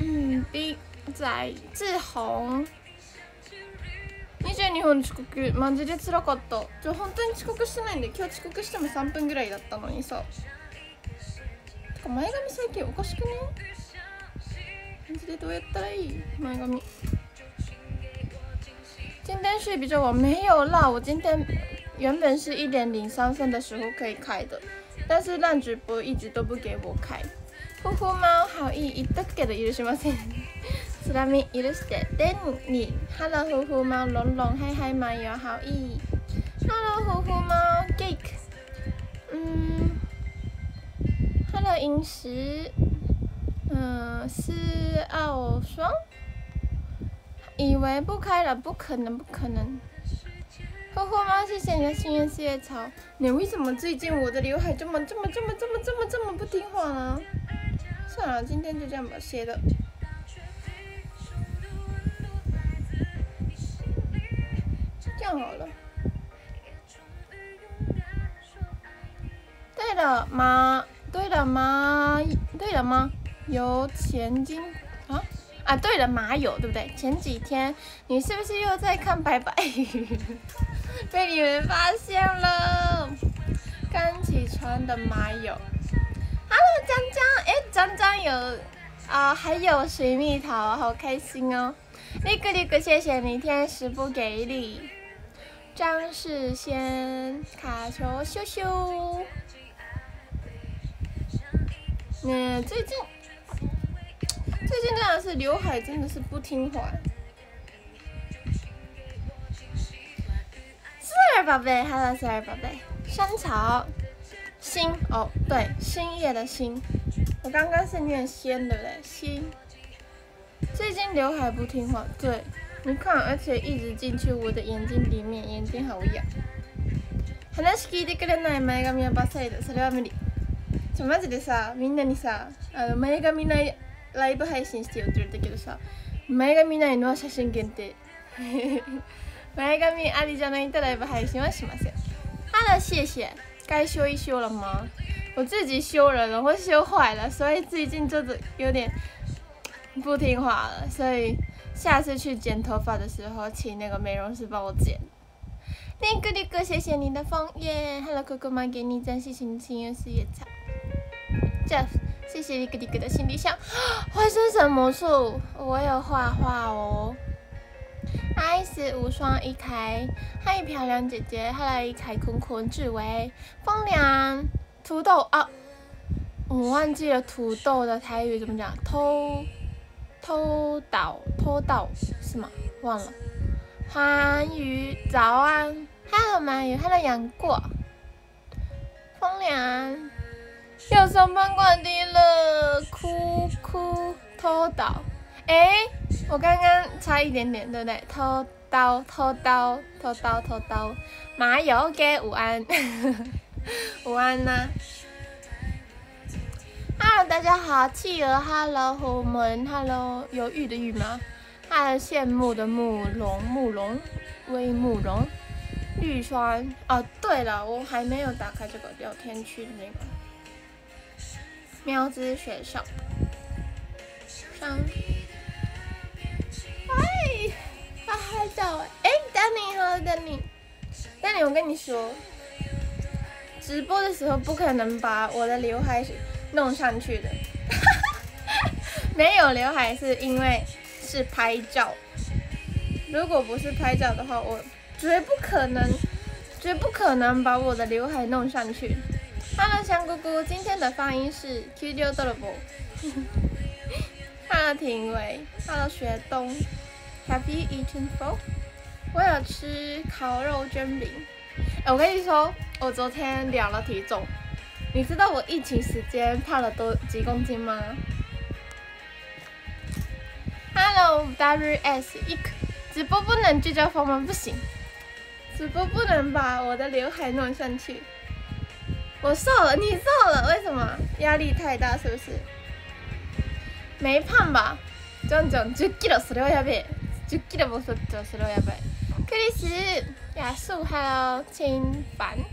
うん、B 在志宏。22分遅刻マジで辛かったじゃ本当に遅刻してないんで今日遅刻しても3分ぐらいだったのにさてか前髪最近おかしくね？マジでどうやったらいい？前髪今天睡比较晚，没有啦。我今天原本是一点零三分的时候可以开的，但是烂直播一直都不给我开。呼呼猫好意言ったけど許しません。スラミ許して。でに、ハロー呼呼猫龙龙嗨嗨马友好意。Hello 呼呼猫 Geek。嗯，Hello 饮食。嗯，思奥双。以为不开了，不可能，不可能。呵呵猫，谢谢你的心愿四叶草。你为什么最近我的刘海这么、这么、这么、这么、这么、这么不听话呢？ 算了，今天就这样吧，歇的。这样好了。对了吗？对了吗？对了吗？有钱金啊啊！对了，马友对不对？前几天你是不是又在看白白？被你们发现了。刚起床的马友，Hello 江江，哎，江江有啊，还有水蜜桃，好开心哦！立个立个，谢谢你，天使不给力。张世先，卡球羞羞。嗯，最近最近真的是刘海真的是不听话。四儿宝贝，Hello 四儿宝贝，山草，新哦，对，新叶的新，我刚刚是念仙对不对？新，最近刘海不听话，对，你看，而且一直进去我的眼睛里面，眼睛好痒。話聞いてくれない前髪はバサリだ、それは無理。ちょマジでさみんなにさあの前髪ないライブ配信してよって言われたけどさ前髪ないのは写真限定。前髪ありじゃないとライブ配信はしません。好了谢谢该修一修了吗我自己修了然后修坏了所以最近真的有点不听话了所以下次去剪头发的时候请那个美容师帮我剪那个那个谢谢你的枫叶 hello 哥哥们给你赞谢谢你情愿四叶草 Jeff，谢谢你个一个的心理箱，花生什么树？我有画画哦。Ice 无双一开，嗨漂亮姐姐，Hello 一开坤坤志伟，风凉土豆啊，我忘记了土豆的台语怎么讲，偷偷岛偷岛是吗？忘了。韩语早安，Hello 鳗鱼，Hello 杨过，风凉。要上班关低了，哭哭偷刀，哎，我刚刚差一点点，对不对？偷刀偷刀偷刀偷刀，马友给午安，午安呐。啊大家好，企鹅，Hello，虎门，Hello，犹豫的豫吗？Hello，羡慕的慕容慕容，微慕容，绿川。哦，对了，我还没有打开这个聊天区的那个。喵之学校，上，嗨，他嗨到哎，Danny 好，Danny，Danny，我跟你说，直播的时候不可能把我的刘海弄上去的，没有刘海是因为是拍照，如果不是拍照的话，我绝不可能，绝不可能把我的刘海弄上去。Hello，香菇菇，今天的发音是 Q 六豆了不？Hello，廷伟，Hello，雪东，Have you eaten food？我有吃烤肉卷饼。哎，我跟你说，我昨天量了体重，你知道我疫情时间胖了多几公斤吗？Hello，WS 一颗，直播不能聚焦风吗？不行，直播不能把我的刘海弄上去。我瘦了，你瘦了，为什么？压力太大是不是？没胖吧？ジョンジョン10キロそれはやべえ。10キロも太っちゃうそれはやばい。クリス、ヤス、ハロー、チンファン。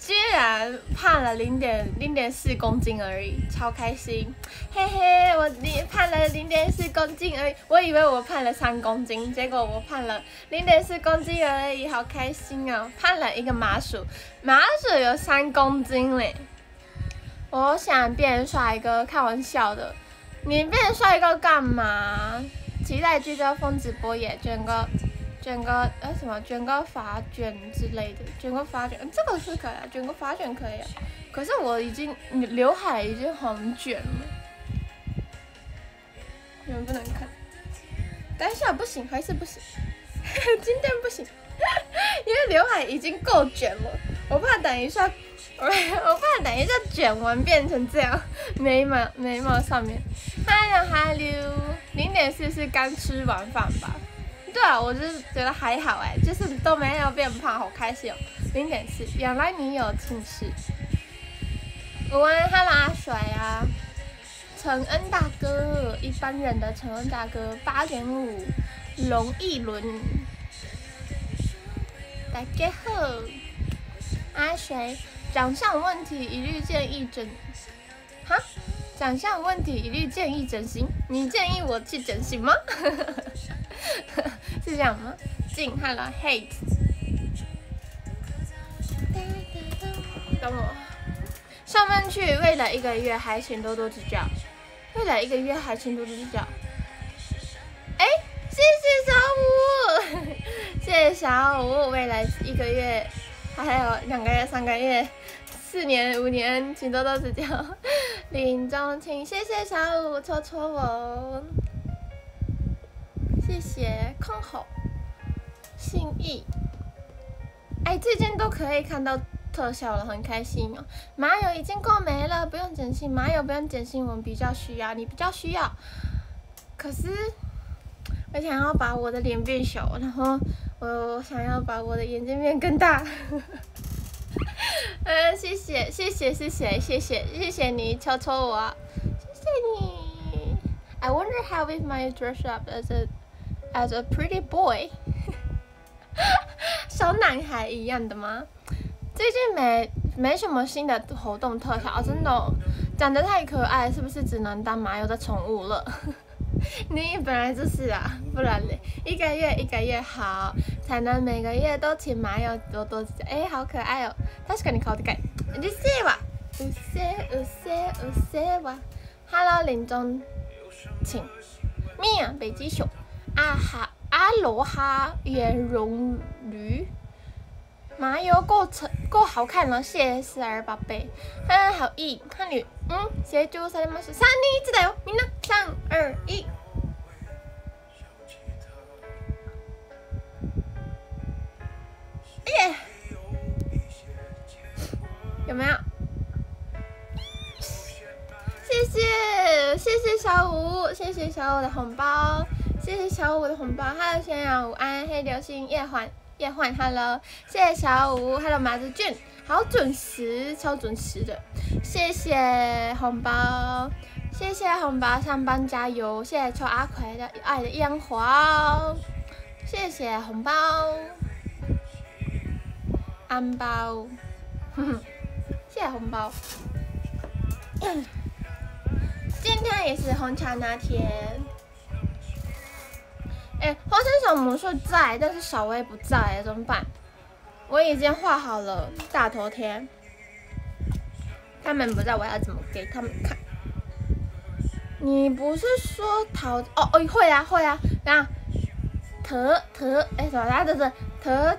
居然胖了零点零点四公斤而已，超开心，嘿嘿，我你胖了零点四公斤而已，我以为我胖了三公斤，结果我胖了零点四公斤而已，好开心哦，胖了一个麻薯，麻薯有三公斤嘞， 我想变帅哥，开玩笑的，你变帅哥干嘛？期待聚焦风直播也，卷个。卷个呃什么卷个发卷之类的，卷个发卷，这个是可以啊，卷个发卷可以啊。可是我已经你刘海已经很卷了，你们不能看。等一下不行，还是不行，今天不行，因为刘海已经够卷了，我怕等一下，我 我怕等一下卷完变成这样，眉毛眉毛上面。嗨呀嗨溜零点四是刚吃完饭吧？对啊，我就是觉得还好哎，就是都没有变胖，好开心哦。零点四，原来你有近视。我问哈拉水啊，陈恩大哥，一般人的陈恩大哥，八点五，龙一轮。大家好，阿水，长相问题一律建议整。哈？长相问题一律建议整形？你建议我去整形吗？是这样吗？进 Hello Hate，等我上班去，未来一个月还请多多指教。未来一个月还请多多指教。哎，谢谢小五，谢谢小五。未来一个月，还有两个月、三个月、四年、五年，请多多指教。林中请谢谢小五戳戳我。谢谢康好，心意。哎，最近都可以看到特效了，很开心哦。麻友已经够没了，不用整形。麻友不用整形，我们比较需要，你比较需要。可是我想要把我的脸变小，然后我想要把我的眼睛变更大。嗯，谢谢谢谢谢谢谢谢谢谢你戳戳我，谢谢你。I wonder how is my dress up as a As a pretty boy，小男孩一样的吗？最近没没什么新的活动特效，真的长得太可爱，是不是只能当麻油的宠物了？你本来就是啊，不然嘞，一个月一个月好，才能每个月都请麻油多多。哎，好可爱哦！確かに顔でかい。うるせえわ。うせうせうせわ。Hello，林中，请。咩啊，北极熊。阿哈阿罗哈颜容驴， 麻油够成够好看了，谢谢四儿宝贝，很好意，看你嗯，谢祝三零三三二一，记得哟，明呢，三二一，耶，有没有？谢谢谢谢小五，谢谢小五的红包。谢谢小五的红包，Hello，先阳午安，黑流星夜环夜幻，Hello，谢谢小五，Hello，马子俊，好准时，超准时的，谢谢红包，谢谢红包，上班加油，谢谢抽阿奎的爱的烟花，谢谢红包，安包，哼哼，谢谢红包，今天也是红茶拿铁。哎，花生小魔术在，但是小薇不在，怎么办？我已经画好了大头贴，他们不在，我要怎么给他们看？你不是说桃？哦哦，会啊会啊，然后特特哎什么来着？是特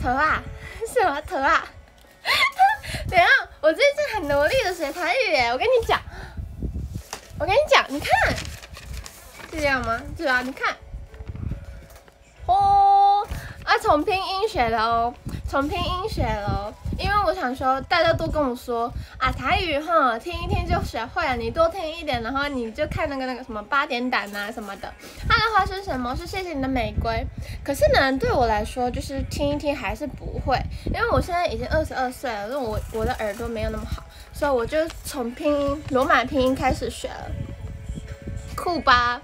特啊？什么特啊？等下，我最近很努力的学台语耶，我跟你讲，我跟你讲，你看，是这样吗？是啊，你看。哦，啊，从拼音学的哦，从拼音学了，因为我想说，大家都跟我说啊，台语哈，听一听就学会了，你多听一点，然后你就看那个那个什么八点档啊什么的。他的话是什么？是谢谢你的玫瑰。可是呢，对我来说，就是听一听还是不会，因为我现在已经二十二岁了，因为我我的耳朵没有那么好，所以我就从拼音罗马拼音开始学了，酷吧？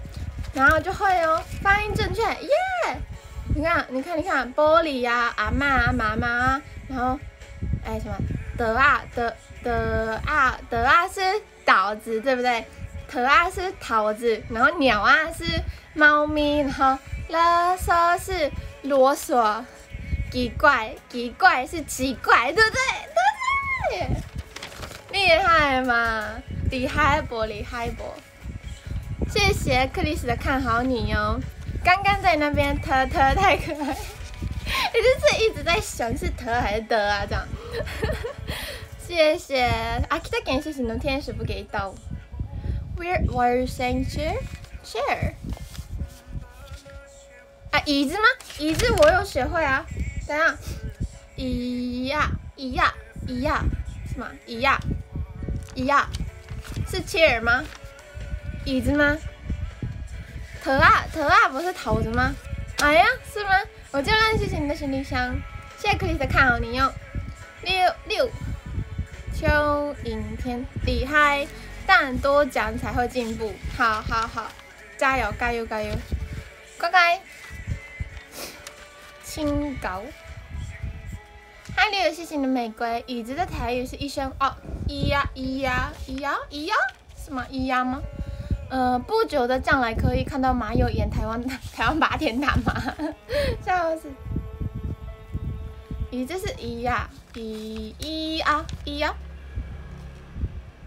然后就会哦，发音正确，耶！你看，你看，你看，玻璃呀，阿妈啊，妈妈，然后，哎什么，德啊德德啊德啊是岛子，对不对？特啊是桃子，然后鸟啊是猫咪，然后啰嗦是啰嗦，奇怪奇怪是奇怪，对不对？对不对？厉害嘛，厉害不厉害不？谢谢克里斯的看好你哟。刚刚在那边特特太可爱，你就是一直在想是特还是的啊这样。谢谢阿基的感谢行动天使不给刀。Where are you saying chair? Chair 啊椅子吗？椅子我有学会啊。等下，椅呀椅呀椅呀什么椅呀椅呀是 chair 吗？椅子吗？头啊头啊不是头子吗？哎呀是吗？我就乱谢谢你的行李箱，谢谢克里斯看好你哟。六六邱影天厉害。但多讲才会进步，好好好，加油加油加油，乖乖，清高。嗨，六，谢谢你的玫瑰。椅子的台语是一声哦，咿呀咿呀咿呀咿呀，是吗？咿呀吗？呃，不久的将来可以看到马友演台湾 台湾八天档吗？笑死。咦，这是咿呀咿咿啊咿呀。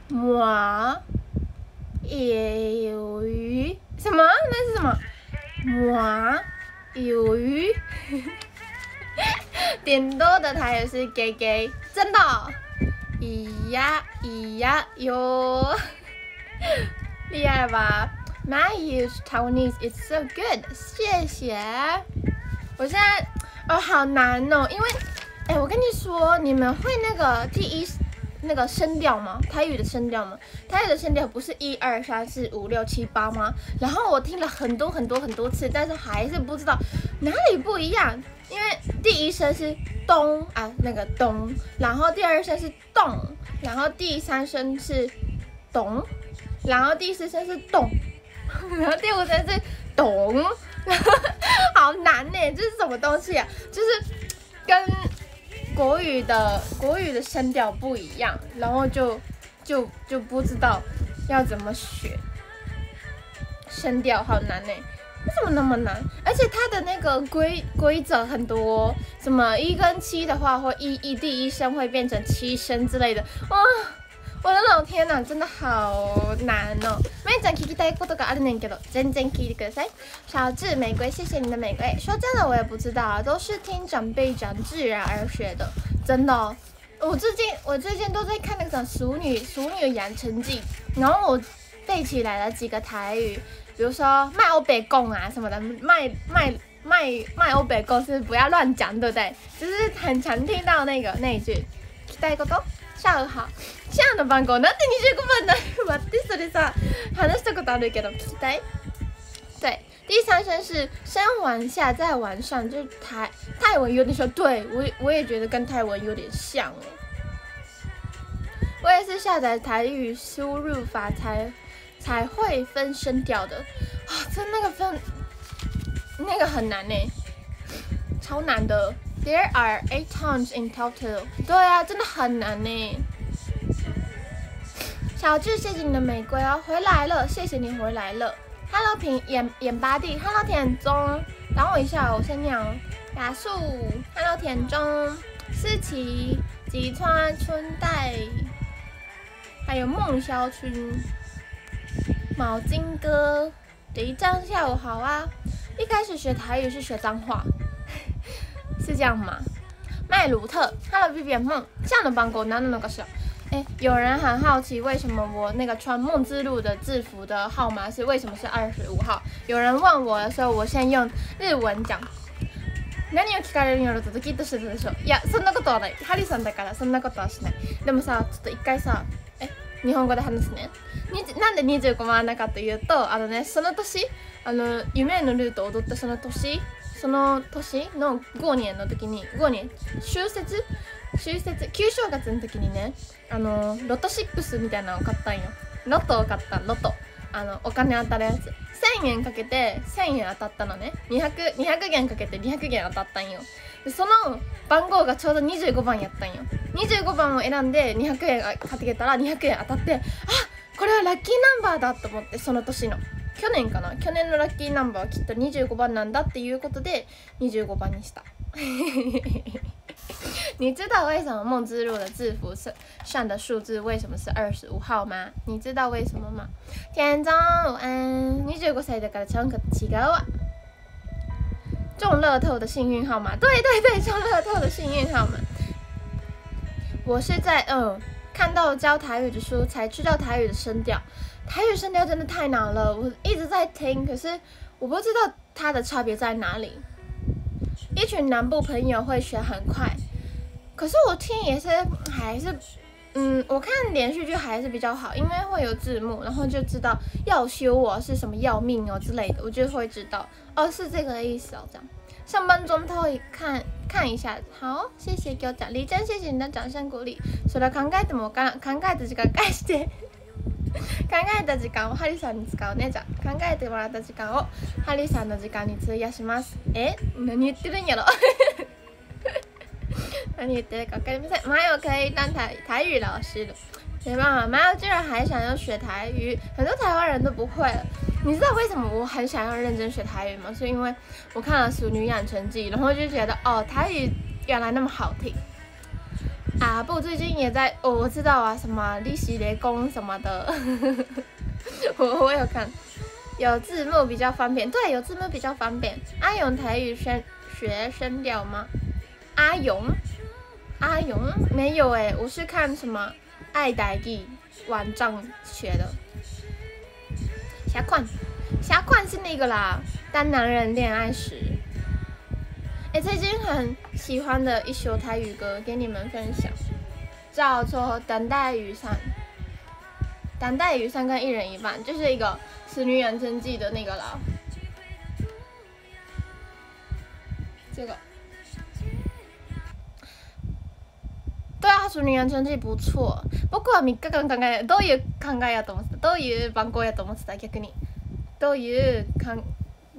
马鱿鱼什么？那是什么？马鱿鱼。点多的台语是给给，真的。咿呀咿呀哟，厉害吧？My use Taiwanese is so good，谢谢。我现在哦，好难哦，因为哎，我跟你说，你们会那个第一。那个声调吗？台语的声调吗？台语的声调不是一二三四五六七八吗？然后我听了很多很多很多次，但是还是不知道哪里不一样。因为第一声是咚啊，那个咚，然后第二声是咚，然后第三声是咚，然后第四声是咚，然后第五声是咚，好难呢，这是什么东西啊？就是跟。国语的国语的声调不一样，然后就就就不知道要怎么选声调，好难呢！为什么那么难？而且它的那个规规则很多，什么一跟七的话，或一一第一声会变成七声之类的，哇！我的老天呐，真的好难哦！每讲聞きたいことがあるねんけど、全然聞いてください。小智玫瑰，谢谢你的玫瑰。说真的，我也不知道，都是听长辈讲，自然而学的。真的，我最近我最近都在看那个《熟女熟女养成记》，然后我背起来了几个台语，比如说卖欧北贡啊什么的，卖卖卖卖欧北贡是不要乱讲，对不对？就是很常听到那个那一句，期待こと。 下午好，下午的番号なんで二十五番だよ。待ってそれさ話したことあるけど聞きたい。对，第三声是先往下再往上，就是台泰文有点像，对我我也觉得跟泰文有点像哎。我也是下载台语输入法才才会分声调的啊，这那个分那个很难呢，超难的。 There are eight tones in total。对啊，真的很难呢。小智，谢谢你的玫瑰哦，回来了，谢谢你回来了。Hello，平眼眼巴弟，Hello，田中，等我一下，我先念哦。雅树，Hello，田中，思琪，吉川春代，还有孟萧春，毛巾哥，一张下午好啊。一开始学台语是学脏话。是这样吗？麦鲁特，Hello B B 梦，这样的帮过哪能那个是？哎，有人很好奇为什么我那个穿梦之路的制服的号码是为什么是二十五号？有人问我的时候，我先用日文讲。何を聞かれるんやろとドキッとしてたでしょ。いや、そんなことはない。ハリさんだからそんなことはしない。でもさ、ちょっと一回さ、え、日本語で話すね。なんで25万なかというと、あのね、その年、あの、夢のルートを踊ったその年その年の5年の時に5年就節？就節？旧正月の時にねあのロト6みたいなのを買ったんよ。ロトを買ったロト。あのお金当たるやつ。1000円かけて1000円当たったのね。200, 200元かけて200元当たったんよ。でその番号がちょうど25番やったんよ。25番を選んで200円買ってきたら200円当たってあこれはラッキーナンバーだと思ってその年の。去年かな去年のラッキーナンバーはきっと25番なんだっていうことで25番にした你知道为什么梦之路的制服上的数字为什么是二十五号吗？你知道为什么吗？天中午安，25歳だからちゃんと違うわ。中乐透的幸运号码，对对对，中乐透的幸运号码。我是在嗯看到教台语的书才知道台语的声调， 台语声调真的太难了，我一直在听，可是我不知道它的差别在哪里。一群南部朋友会学很快，可是我听也是还是，嗯，我看连续剧还是比较好，因为会有字幕，然后就知道要修我是什么要命哦之类的，我就会知道哦是这个意思哦这样。上班中他会看看一下，好，谢谢给我奖励，真谢谢你的掌声鼓励。それ考えても考えた時間返して。 考えた時間をハリさんに使うねじゃ考えてもらった時間をハリさんの時間に費やしますえ何言ってるんやろ何言ってるか分かりません前有可以当台台语老师的没办法马友居然还想要学台语很多台湾人都不会了你知道为什么我很想要认真学台语吗是因为我看了《熟女养成记》然后就觉得哦台语原来那么好听 啊不，最近也在哦，我知道啊，什么利息雷公什么的，我我有看，有字幕比较方便，对，有字幕比较方便。阿勇台语声学声调吗？阿勇，阿勇没有哎，我是看什么爱台语网站学的。瞎款，瞎款是那个啦，当男人恋爱时。哎，最近很喜欢的一首台语歌，给你们分享，叫做《等待雨伞》。等待雨伞跟一人一半，就是一个《使女养成记》的那个啦。这个，对啊，《使女养成记》不错。僕は3日間考え、どういう考えやと思ってた、どういう番号やと思ってた、逆に。どういうかん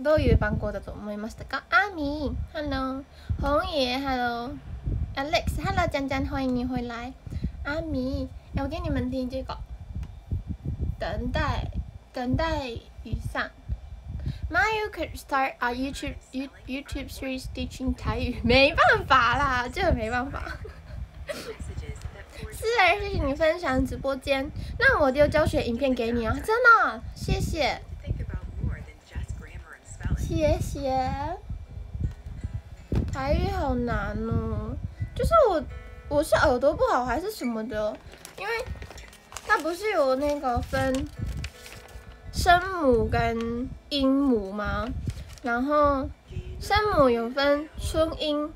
どういう番号だと思いましたか阿米，Hello，红爷，Hello，Alex，Hello，江江，欢迎你回来。阿米，我给你们听这个，等待，等待雨伞。Mayu could start a YouTube YouTube series teaching 台语，没办法啦，这个没办法。是儿，谢谢你分享直播间，那我丢教学影片给你啊，真的，谢谢。 谢谢。台语好难哦，就是我我是耳朵不好还是什么的，因为它不是有那个分声母跟音母吗？然后声母有分春音。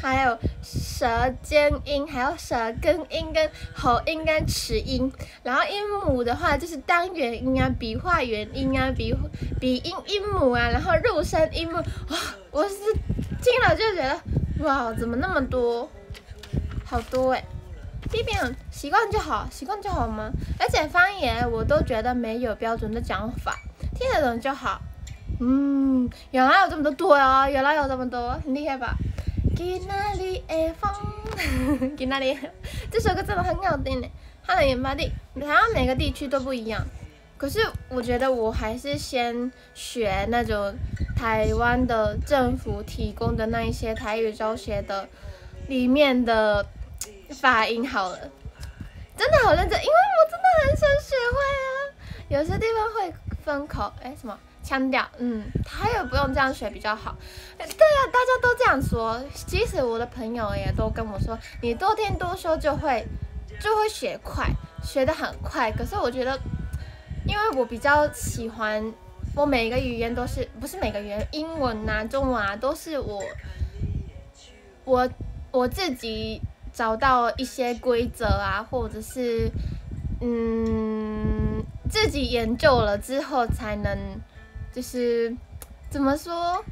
还有舌尖音，还有舌根音跟喉音跟齿音，然后音母的话就是单元音啊、笔画元音啊、笔笔音音母啊，然后入声音母，哇，我是听了就觉得哇，怎么那么多，好多哎，B B 习惯就好，习惯就好吗？而且方言我都觉得没有标准的讲法，听得懂就好。嗯，原来有这么多多啊，原来有这么多，很厉害吧？吉那里的风，吉那里，这首歌真的很好听呢。它的研发地，台湾每个地区都不一样。可是我觉得我还是先学那种台湾的政府提供的那一些台语教学的里面的发音好了。真的好认真，因为我真的很想学会啊。有些地方会分口，哎，什么？腔调，嗯，他也不用这样学比较好。对呀，大家都这样说。即使我的朋友也都跟我说，你多听多说就会就会学快，学得很快。可是我觉得，因为我比较喜欢，我每一个语言都是不是每个语言，英文啊、中文啊，都是我我我自己找到一些规则啊，或者是嗯自己研究了之后才能。就是怎么说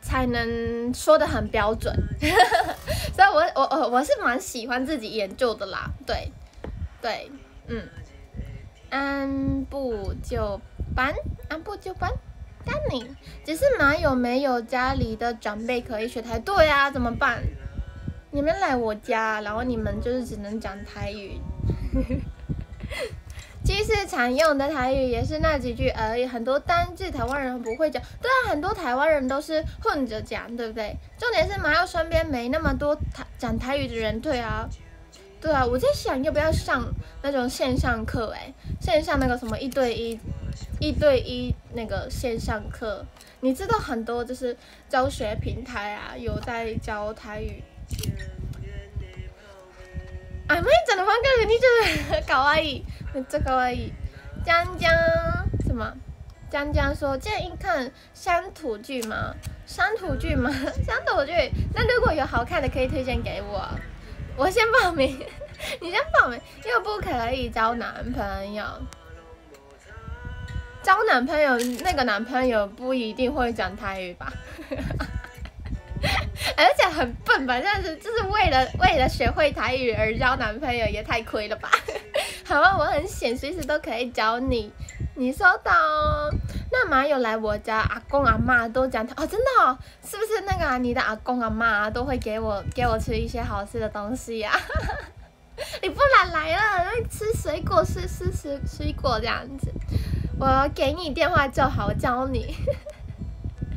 才能说的很标准？所以，我我我我是蛮喜欢自己研究的啦。对，对，嗯，按部就班，按部就班。但你只是蛮有没有家里的长辈可以学台？对啊，怎么办？你们来我家，然后你们就是只能讲台语。其实常用的台语也是那几句而已，很多单字台湾人不会讲。对啊，很多台湾人都是混着讲，对不对？重点是马友身边没那么多台讲台语的人，对啊，对啊。我在想要不要上那种线上课，哎，线上那个什么一对一、一对一那个线上课，你知道很多就是教学平台啊，有在教台语。啊，妹讲的方哥，你就是这个而已。江江什么？江江说建议看乡土剧吗？乡土剧吗？乡土剧。那如果有好看的，可以推荐给我。我先报名，你先报名。又不可以交男朋友。交男朋友，那个男朋友不一定会讲台语吧？而且很笨吧？这样子就是为了为了学会台语而交男朋友，也太亏了吧？好啊，我很闲，随时都可以教你。你收到？那马友来我家，阿公阿妈都讲他哦，真的哦，是不是那个你的阿公阿妈都会给我给我吃一些好吃的东西呀？你不然来了，吃水果，吃吃吃水果这样子。我给你电话就好，我教你。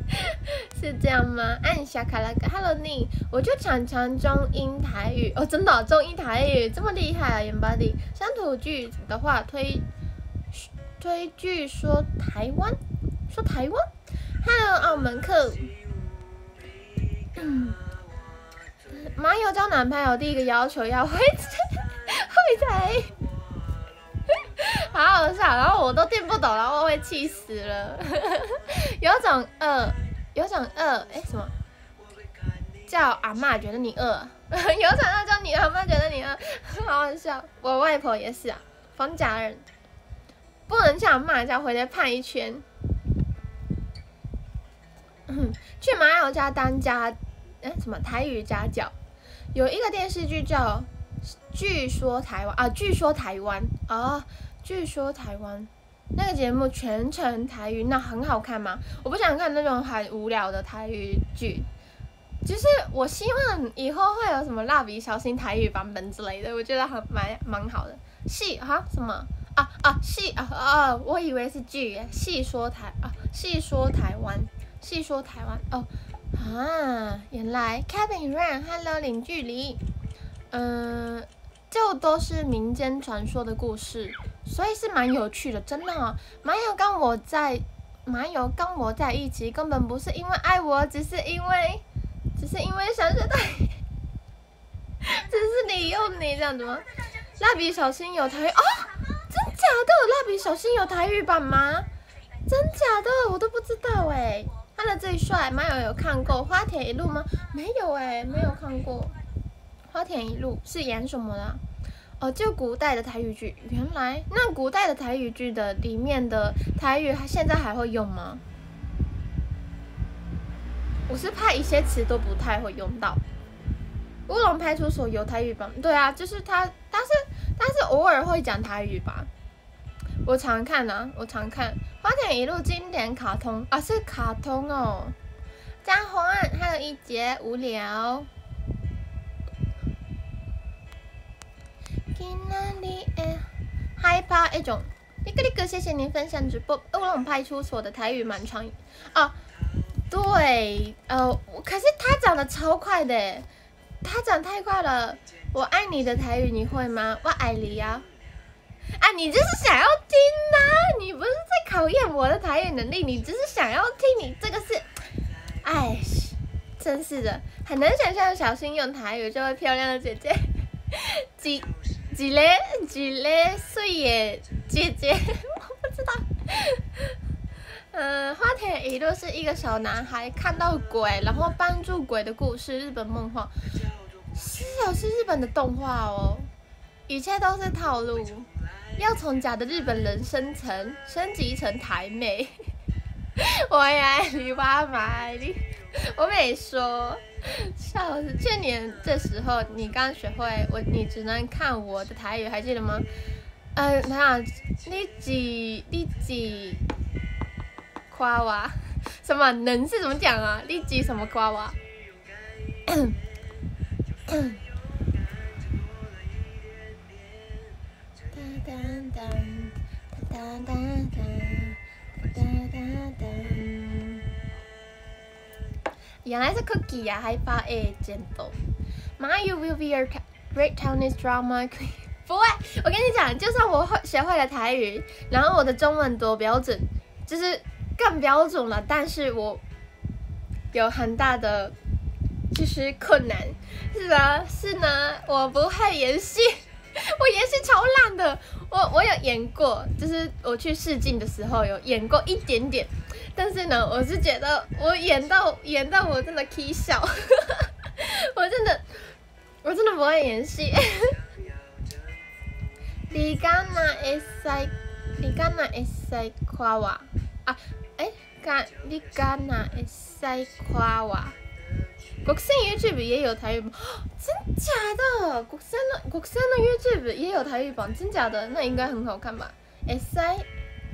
是这样吗？按下卡拉格，Hello 你，我就常常中英台语哦，真的中英台语这么厉害啊，眼巴里。乡土剧的话推推剧说台湾，说台湾，Hello 澳门客。嗯马友交男朋友第一个要求要会 会台，好好笑，然后我都听不懂，然后我会气死了，有种饿。有种饿，哎什么？叫阿妈觉得你饿，有种饿叫你阿妈觉得你饿，好好笑。我外婆也是啊，方家人不能叫阿妈叫回来拍一圈。去马友家当家，哎什么台语家教？有一个电视剧叫《据说台湾》啊，据说台湾啊，据说台湾。那个节目全程台语，那很好看吗？我不想看那种很无聊的台语剧，就是我希望以后会有什么蜡笔小新台语版本之类的，我觉得很蛮蛮好的。戏啊什么啊啊戏啊啊，我以为是剧，戏说台啊戏说台湾，戏说台湾哦啊，原来 Kevin Run，Hello 零距离，嗯，就都是民间传说的故事。所以是蛮有趣的，真的。马友跟我在，马友跟我在一起，根本不是因为爱我，只是因为，只是因为想着他，只是利用你这样子吗？蜡笔小新有台语哦，真假的？蜡笔小新有台语版吗？真假的？我都不知道哎。他的最帅，马友有看过《花田一路》吗？没有哎，没有看过。《花田一路》是演什么的？哦，就古代的台语剧，原来那古代的台语剧的里面的台语，现在还会用吗？我是怕一些词都不太会用到。乌龙派出所有台语版，对啊，就是他，但是但是偶尔会讲台语吧。我常看啊，我常看《花田一路》经典卡通啊，是卡通哦。嘉欢还有一节无聊。害怕一种，一个一个，谢谢您分享直播。乌龙派出所的台语蛮长哦，对，呃，可是他讲的超快的，他讲太快了。我爱你的台语你会吗？我爱你呀。啊，你就是想要听呐？你不是在考验我的台语能力，你只是想要听。你这个是，哎，真是的，很难想象小新用台语这位漂亮的姐姐，几。几嘞几嘞岁耶姐姐，我不知道。嗯，花田一路是一个小男孩看到鬼，然后帮助鬼的故事，日本梦话。是哦，是日本的动画哦。一切都是套路，要从假的日本人生成升级成台妹。我也爱你，我爱你，我没说。笑死！去年这时候你刚学会我，你只能看我的台语，还记得吗？嗯，那，你几你几夸我？什么能是怎么讲啊？你几什么夸我？原来是 Cookie 呀，还发 A 战斗。My you will be your great Chinese drama queen。不会，我跟你讲，就算我会学会了台语，然后我的中文多标准，就是更标准了，但是我有很大的就是困难，是啊？是呢，我不会演戏，我演戏超烂的。我我有演过，就是我去试镜的时候有演过一点点，但是呢，我是觉得我演到演到我真的可以笑，我真的我真的不会演戏。你敢那会使？你敢那会使夸我？啊，诶，敢你敢那会使夸我？国生 YouTube 也有台语版，真假的？国生的国生的 YouTube 也有台语版，真假的？那应该很好看吧？会使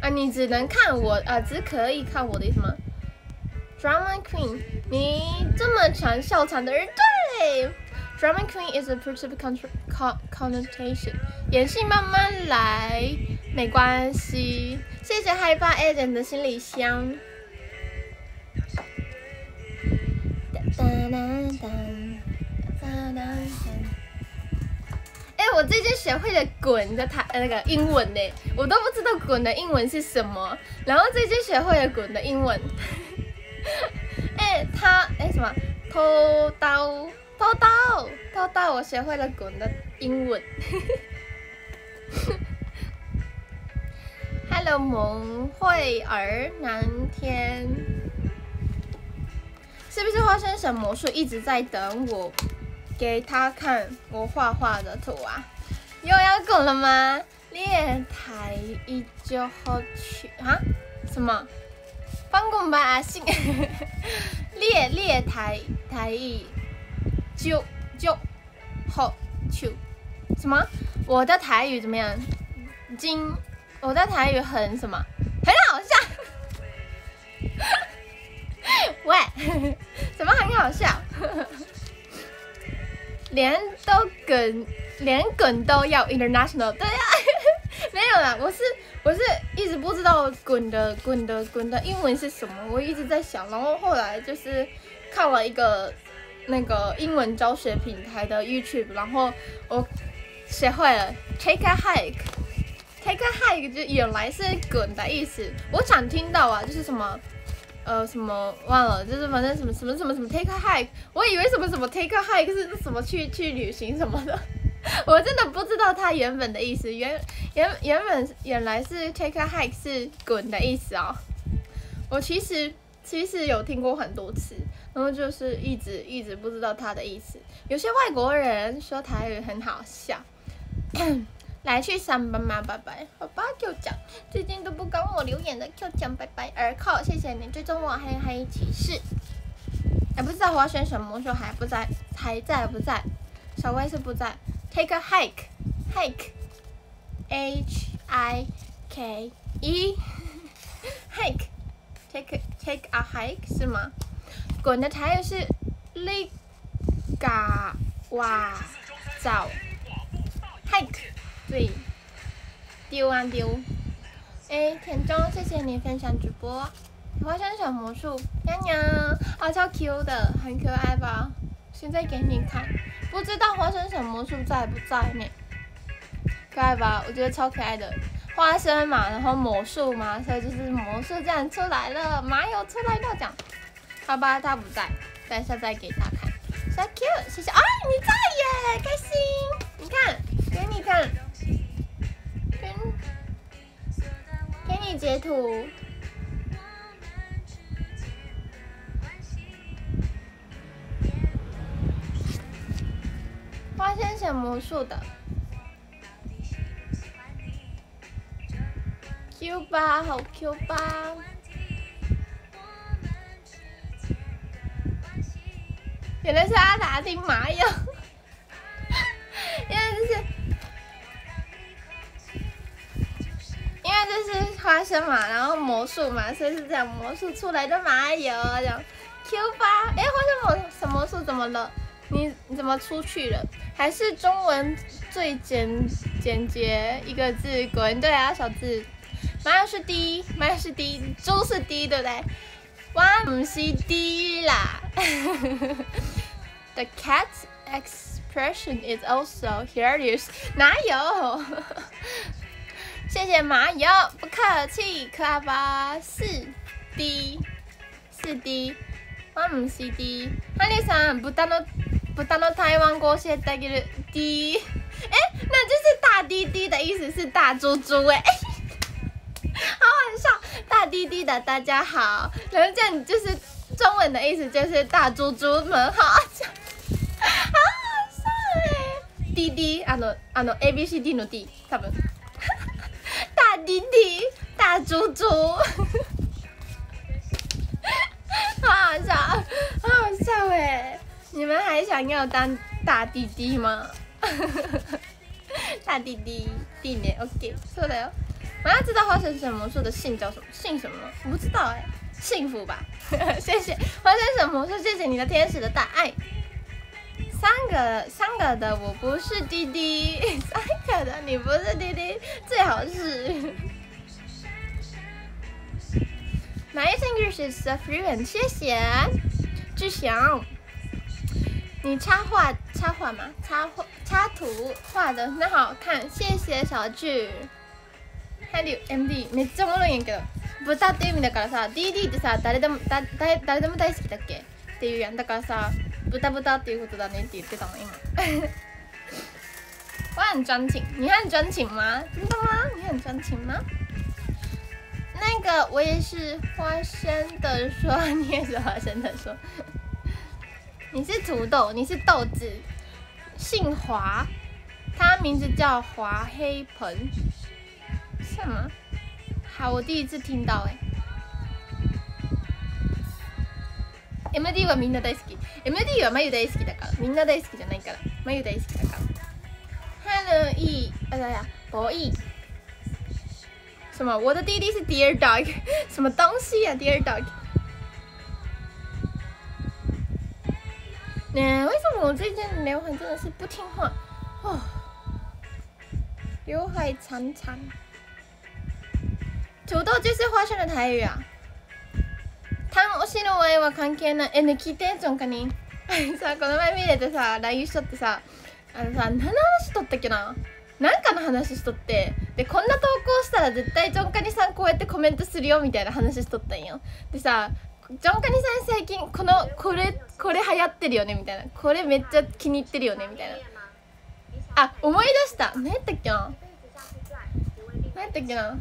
啊，你只能看我啊，只可以看我的什么 Drama Queen？你这么长笑场的人，对。Drama queen is a positive connotation。演戏慢慢来，没关系。谢谢害怕 agent 的行李箱。哎，我最近学会了“滚”的台那个英文呢，我都不知道“滚”的英文是什么。然后最近学会了“滚”的英文。哎，他哎什么？偷刀。偷刀，偷刀！我学会了“滚”的英文。Hello，蒙慧儿，南天，是不是花生神魔术一直在等我给他看我画画的图啊？又要滚了吗？练台一就好去啊？什么？翻滚吧，阿信！练练台台一。就就好球，什么？我的台语怎么样？金，我的台语很什么？很好笑。喂，怎么很好笑？连都梗，连梗都要 international，对呀。没有啦，我是我是一直不知道滚的滚的滚的英文是什么，我一直在想，然后后来就是看了一个。那个英文教学平台的 YouTube，然后我学会了 take a hike，take a hike 就原来是滚的意思。我想听到啊，就是什么呃什么忘了，就是反正什么什么什么什么 take a hike，我以为什么什么 take a hike 是什么去去旅行什么的，我真的不知道它原本的意思。原原原本原来是 take a hike 是滚的意思哦。我其实其实有听过很多次。然后就是一直一直不知道它的意思。有些外国人说台语很好笑。来去上班吗？拜拜。好吧，Q 奖最近都不跟我留言的 Q 奖拜拜。耳靠，谢谢你追踪我，还还一起试。也不知道我要选什么，说还不在，还在不在？小薇是不在。Take a hike，hike，H I K E，hike，take take a hike 是吗？滚的台又是立嘎哇走，hike 对，丢啊丢，哎田中谢谢你分享直播，花生小魔术，娘娘啊超 Q 的，很可爱吧？现在给你看，不知道花生小魔术在不在呢？可爱吧？我觉得超可爱的，花生嘛，然后魔术嘛，所以就是魔术这样出来了，马友出来了讲。好吧，他不在，等一下再给他看。So cute，谢谢。哎，你在耶，开心。你看，给你看，你截图。花生小魔术的，Q 八，好 Q 吧。原来是阿达听麻友，因为这是，因为这是花生嘛，然后魔术嘛，所以是这样魔术出来的麻油，这样 Q 八。哎，花生魔什么魔术怎么了？你你怎么出去了？还是中文最简简洁一个字滚？对啊，小字。马友是 D，马友是 D，猪是 D，对不对？哇唔是 D 啦。The cat's expression is also hilarious。哪有？谢谢马友，不客气，可爱吧？四 D，四 D，我唔是 D。哈利さん、豚の豚の台湾語教えてあげる D。哎，那就是大滴滴的意思是大猪猪哎。好好笑，大滴滴的大家好，然后这样就是中文的意思就是大猪猪们好，好笑，好好笑哎！滴滴，あのあの A B C D の D 多分， 大滴滴，大猪猪，好好笑，好好笑哎！你们还想要当大滴滴吗？大滴滴，弟妹，OK，そうだよ。我要知道花生神魔术的姓叫什么？姓什么？我不知道哎，幸福吧，谢谢花生神魔术，谢谢你的天使的大爱。 三个三个的我不是滴滴，三个的你不是滴滴，最好是。My English is fluent，谢谢志祥。你插画插画吗？插画插图画的很好看，谢谢小智。ハリ MD めっちゃおもろいんやけど豚っていう意味だからさ DD ってさ誰でもだ誰誰でも大好きだっけ っていうやんだからさ豚豚っていうことだねって言ってたの今我很专情，你很专情吗？真的吗？你很专情吗？那个我也是花生的说，你也是花生的说。你是土豆，你是豆子，姓华，他名字叫华黑盆。什么？好，我第一次听到哎。 MD はみんな大好き。MD は眉大好きだから。みんな大好きじゃないから。眉大好きだから。Hello，E，哎呀，博弈。什么？我的弟弟是 Dear Dog，什么东西啊？Dear Dog。那为什么我最近刘海真的是不听话？哦，刘海长长。土豆就是花生的台语啊。単推しの愛は関係ない。え、ね、聞いて、ジョンカニ。さ、この前見れてさ、LINE しとってさ、あのさ、何の話しとったっけななんかの話しとって、で、こんな投稿したら絶対ジョンカニさんこうやってコメントするよみたいな話しとったんよ。でさ、ジョンカニさん最近この、これ、これ流行ってるよねみたいな。これめっちゃ気に入ってるよねみたいな。あ、思い出した。何やったっけな何やったっけな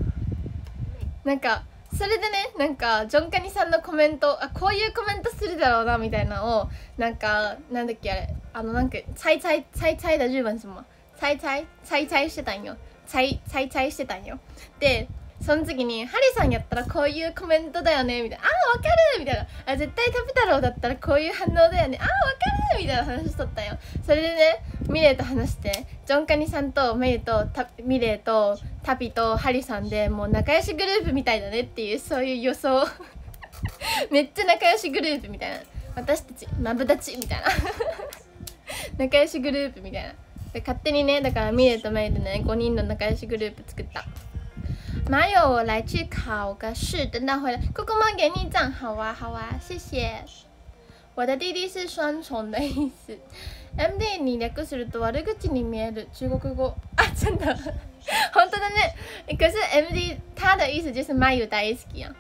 なんかそれでねなんかジョンカニさんのコメントあこういうコメントするだろうなみたいなのをなんかなんだっけあれあのなんか猜猜猜猜的日本什么猜猜猜猜してたんよ。猜猜猜してたんよ。でその次に「ハリさんやったらこういうコメントだよね」みたいな「ああ分かる!」みたいな。あ「絶対食べ太郎だったらこういう反応だよね。ああ分かる!」みたいな話しとったよ。それでねミレイと話してジョンカニさんとメイとミレイとタピとハリさんでもう仲良しグループみたいだねっていうそういう予想。めっちゃ仲良しグループみたいな。私たちマブダチみたいな。仲良しグループみたいな。で勝手にねだからミレイとメイでね5人の仲良しグループ作った。马友，我来去考个试，等到回来，姑姑们给你赞，好啊，好啊，谢谢。我的弟弟是双重的意思，MD に略すると悪口に見える中国語。啊，真的，本当的ね。可是 MD 他的意思就是马友大好き呀。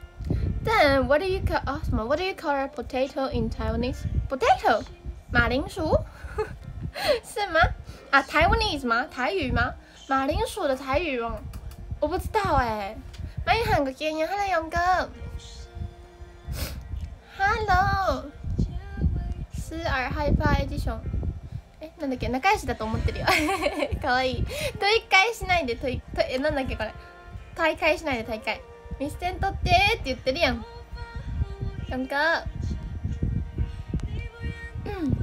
但 What do you call 啊什么？What do you call a potato in Taiwanese？Potato，马铃薯，是吗？啊，Taiwanese 吗？台语吗？马铃薯的台语哦。 我不知道哎，欢迎喊个建议，Hello 勇哥，Hello，四二害怕エディション。え、なんだっけ？仲良しだと思ってるよ。かわいい。問い返しないで問い問えなんだっけこれ？大会しないで大会。ミステン取ってって言ってるやん。勇哥。うん。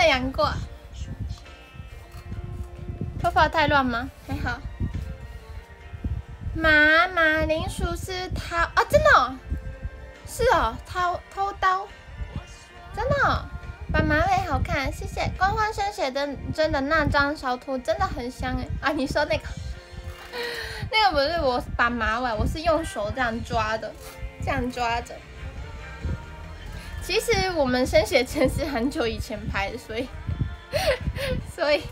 太阳过。头发太乱吗？还好。马马铃薯是掏啊，真的，是哦，掏偷刀，真的，把马尾好看，谢谢。官方生写的真的那张小图真的很香哎啊！你说那个，那个不是我把马尾，我是用手这样抓的，这样抓着。其实我们生写真是很久以前拍的，所以。所以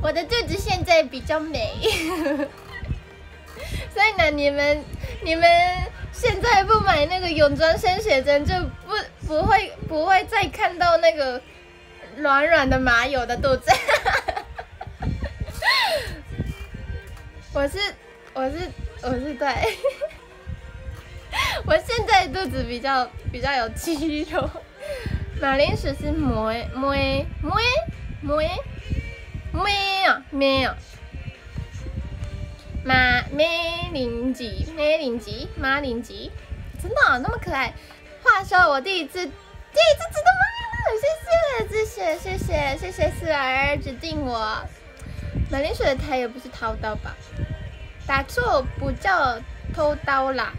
我的肚子现在比较美，所以呢，你们你们现在不买那个泳装生写真，就不不会不会再看到那个软软的麻友的肚子。我是我是我是对，我现在肚子比较比较有肌肉，马铃薯是磨磨磨。么耶么呀咩呀马咩林吉咩林吉马林吉，真的那么可爱。话说我第一次第一次知道吗？谢谢谢谢谢谢谢谢四儿指定我。马铃薯的台也不是掏刀吧？打错不叫偷刀啦。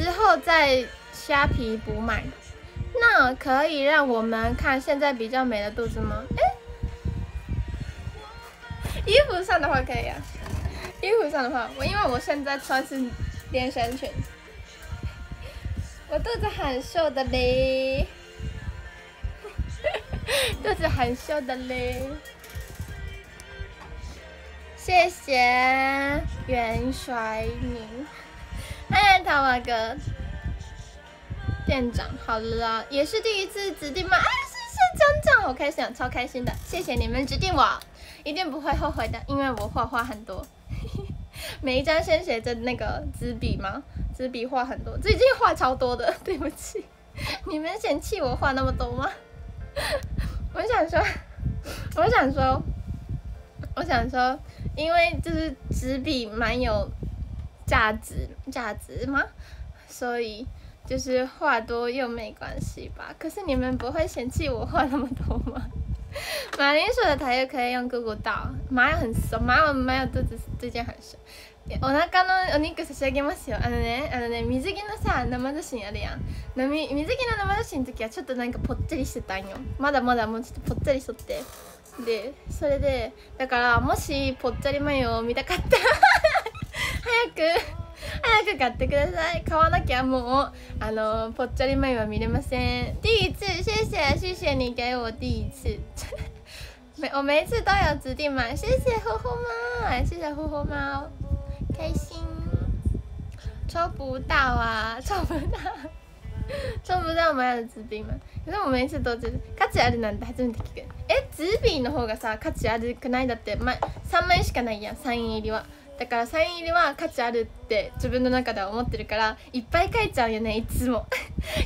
之后再虾皮补买。那可以让我们看现在比较美的肚子吗？哎，衣服上的话可以啊。衣服上的话，我因为我现在穿是连身裙，我肚子很瘦的嘞，肚子很瘦的嘞。谢谢元帅您，哎，桃花哥。店长，好了，也是第一次指定吗？哎，谢谢江江，好开心啊，超开心的，谢谢你们指定我，一定不会后悔的，因为我画画很多，每一张先写着那个纸笔吗？纸笔画很多，最近画超多的，对不起，你们嫌弃我画那么多吗？我想说，我想说，我想说，因为就是纸笔蛮有价值，价值吗？所以。就是话多又没关系吧？可是你们不会嫌弃我话那么多吗？马铃薯的台又可以用姑姑倒，马很熟，马马有肚子最近很熟。お腹のお肉差し上げますよ。あのね、あのね、水着のさ、生写真あるやん。水着の生写真の時はちょっとなんかぽっちゃりしてたんよ。まだまだもうちょっとぽっちゃりしとって。で、それで、だからもしぽっちゃり眉を見たかったら早く早く買ってください。買わなきゃもうあのぽっちゃり眉は見れません。第一次谢谢谢谢你给我第一次每我每一次都有指定买谢谢呼呼猫谢谢呼呼猫开心。抽不到啊抽不到抽不到マヤの紙幣吗？可是我每一次都是価値あるなんて初めて聞く。え紙幣の方がさ価値あるくない？だってま3枚しかないやんサイン入りは。だからサイン入りは価値あるって自分の中では思ってるからいっぱい書いちゃうよねいつも。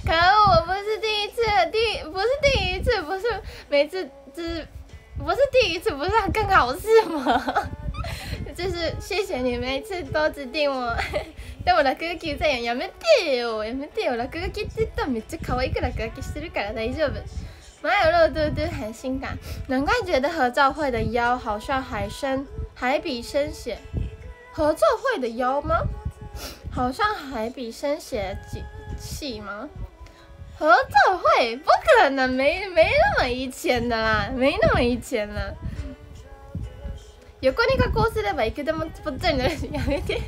可我不是第一次第不是第一次不是每次就是不是第一次不是更好是吗就是谢谢你每次都指定我でも落書きうざいやんやめてよ。やめてよ。落書きって言ったらめっちゃ可愛く落書きしてるから大丈夫。马有肉嘟嘟很性感难怪觉得合照会的腰好像还深还比生写合作会的腰吗？好像还比生写细吗？合作会不可能，没没那么以前的啦，没那么以前了。横に加工すればいくでもぽっちゃりなるやめて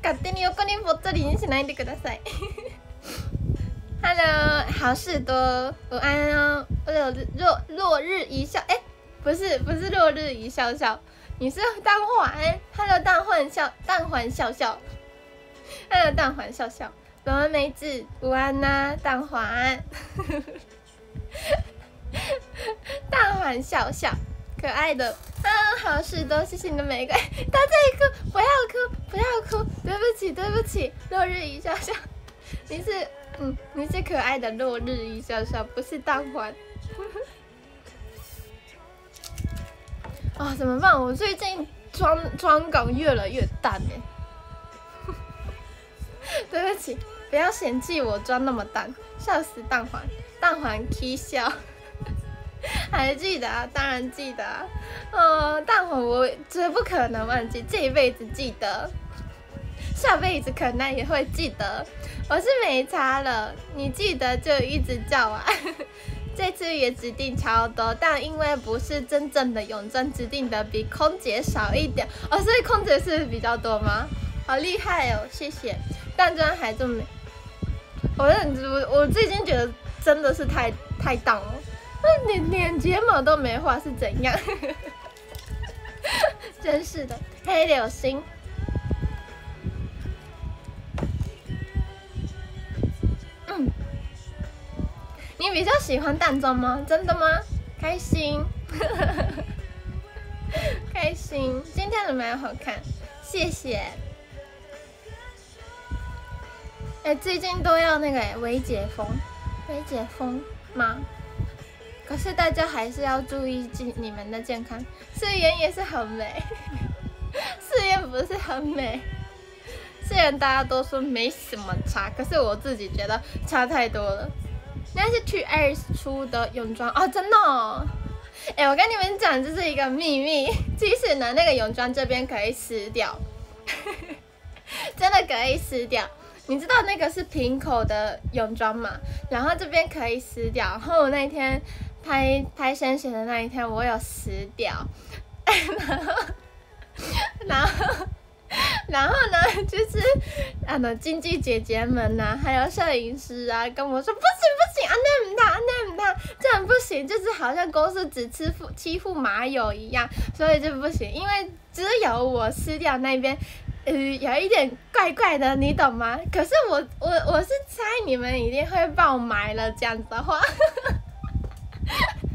勝手に横にぽっちゃりにしないでください Hello，好事多，午安哦。落落落日一笑，哎，不是不是落日一笑笑。 你是蛋黄，Hello 蛋黄笑蛋黄笑笑，Hello 蛋黄笑笑，龙纹梅子午安呐，蛋环，蛋黄笑笑，可爱的。啊，好事多，谢谢你的玫瑰，大家一哭，不要哭，不要哭，对不起对不起，落日一笑笑，你是嗯，你是可爱的落日一笑笑，不是蛋黄。啊，怎么办？我最近妆妆感越来越淡哎。对不起，不要嫌弃我妆那么淡，笑死蛋黄，蛋黄 K 笑。还记得啊，当然记得啊。嗯，蛋黄我绝不可能忘记，这一辈子记得，下辈子可能也会记得。我是没差了，你记得就一直叫啊。这次也指定超多，但因为不是真正的泳装，指定的比空姐少一点哦，所以空姐是比较多吗？好厉害哦，谢谢。淡妆还这么美，我认我我最近觉得真的是太太淡了。那你连睫毛都没画是怎样？真是的，黑流星。你比较喜欢淡妆吗？真的吗？开心，开心。今天的蛮好看，谢谢。哎，最近都要那个微解封，微解封吗？可是大家还是要注意健你们的健康。素颜也是很美，素颜不是很美。虽然大家都说没什么差，可是我自己觉得差太多了。那是 Two S 出的泳装哦，真的。哦哎，我跟你们讲，这是一个秘密。其实呢，那个泳装这边可以撕掉，真的可以撕掉。你知道那个是平口的泳装嘛？然后这边可以撕掉。然后我那天。拍拍生写的那一天，我有撕掉，然后，然后，然后呢，就是啊，那经纪姐姐们呐，还有摄影师啊，跟我说不行不行啊，那么大，那么大，这样不行，就是好像公司只欺负欺负马友一样，所以就不行，因为只有我撕掉那边，呃，有一点怪怪的，你懂吗？可是我我我是猜你们一定会爆买了这样子的话。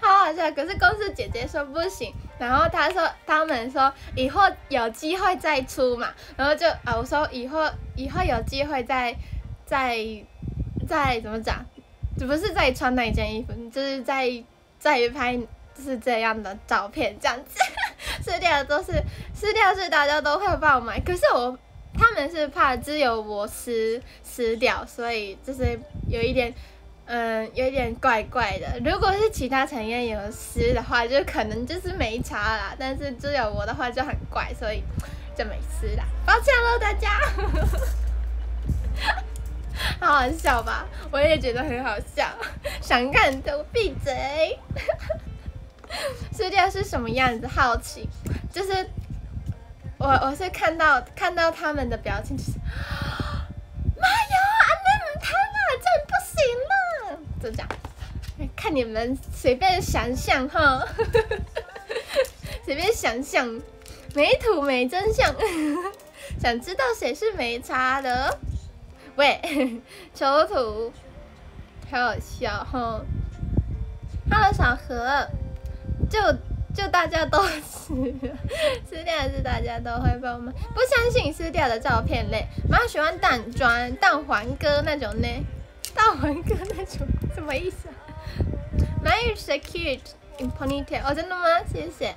好 好笑，可是公司姐姐说不行，然后她说他们说以后有机会再出嘛，然后就啊我说以后以后有机会再再再怎么讲，不是再穿那一件衣服，就是在再拍就是这样的照片这样子，撕掉都是撕掉是大家都会帮我买，可是我他们是怕只有我撕撕掉，所以就是有一点。嗯，有点怪怪的。如果是其他成员有撕的话，就可能就是没差啦。但是只有我的话就很怪，所以就没撕啦。抱歉喽，大家。好好笑吧？我也觉得很好笑。想看就闭嘴。撕掉是什么样子？好奇。就是我，我是看到看到他们的表情，就是妈呀，他啊，这不行了。就这样，看你们随便想象哈，随便想象，没图没真相，想知道谁是没差的？喂，求图，好好笑哈！Hello，小何，就就大家都撕撕掉是大家都会帮忙，不相信撕掉的照片嘞，蛮喜欢淡妆、淡黄哥那种呢。大黄哥那种什么意思啊？My so cute in ponytail，哦，真的吗？谢谢。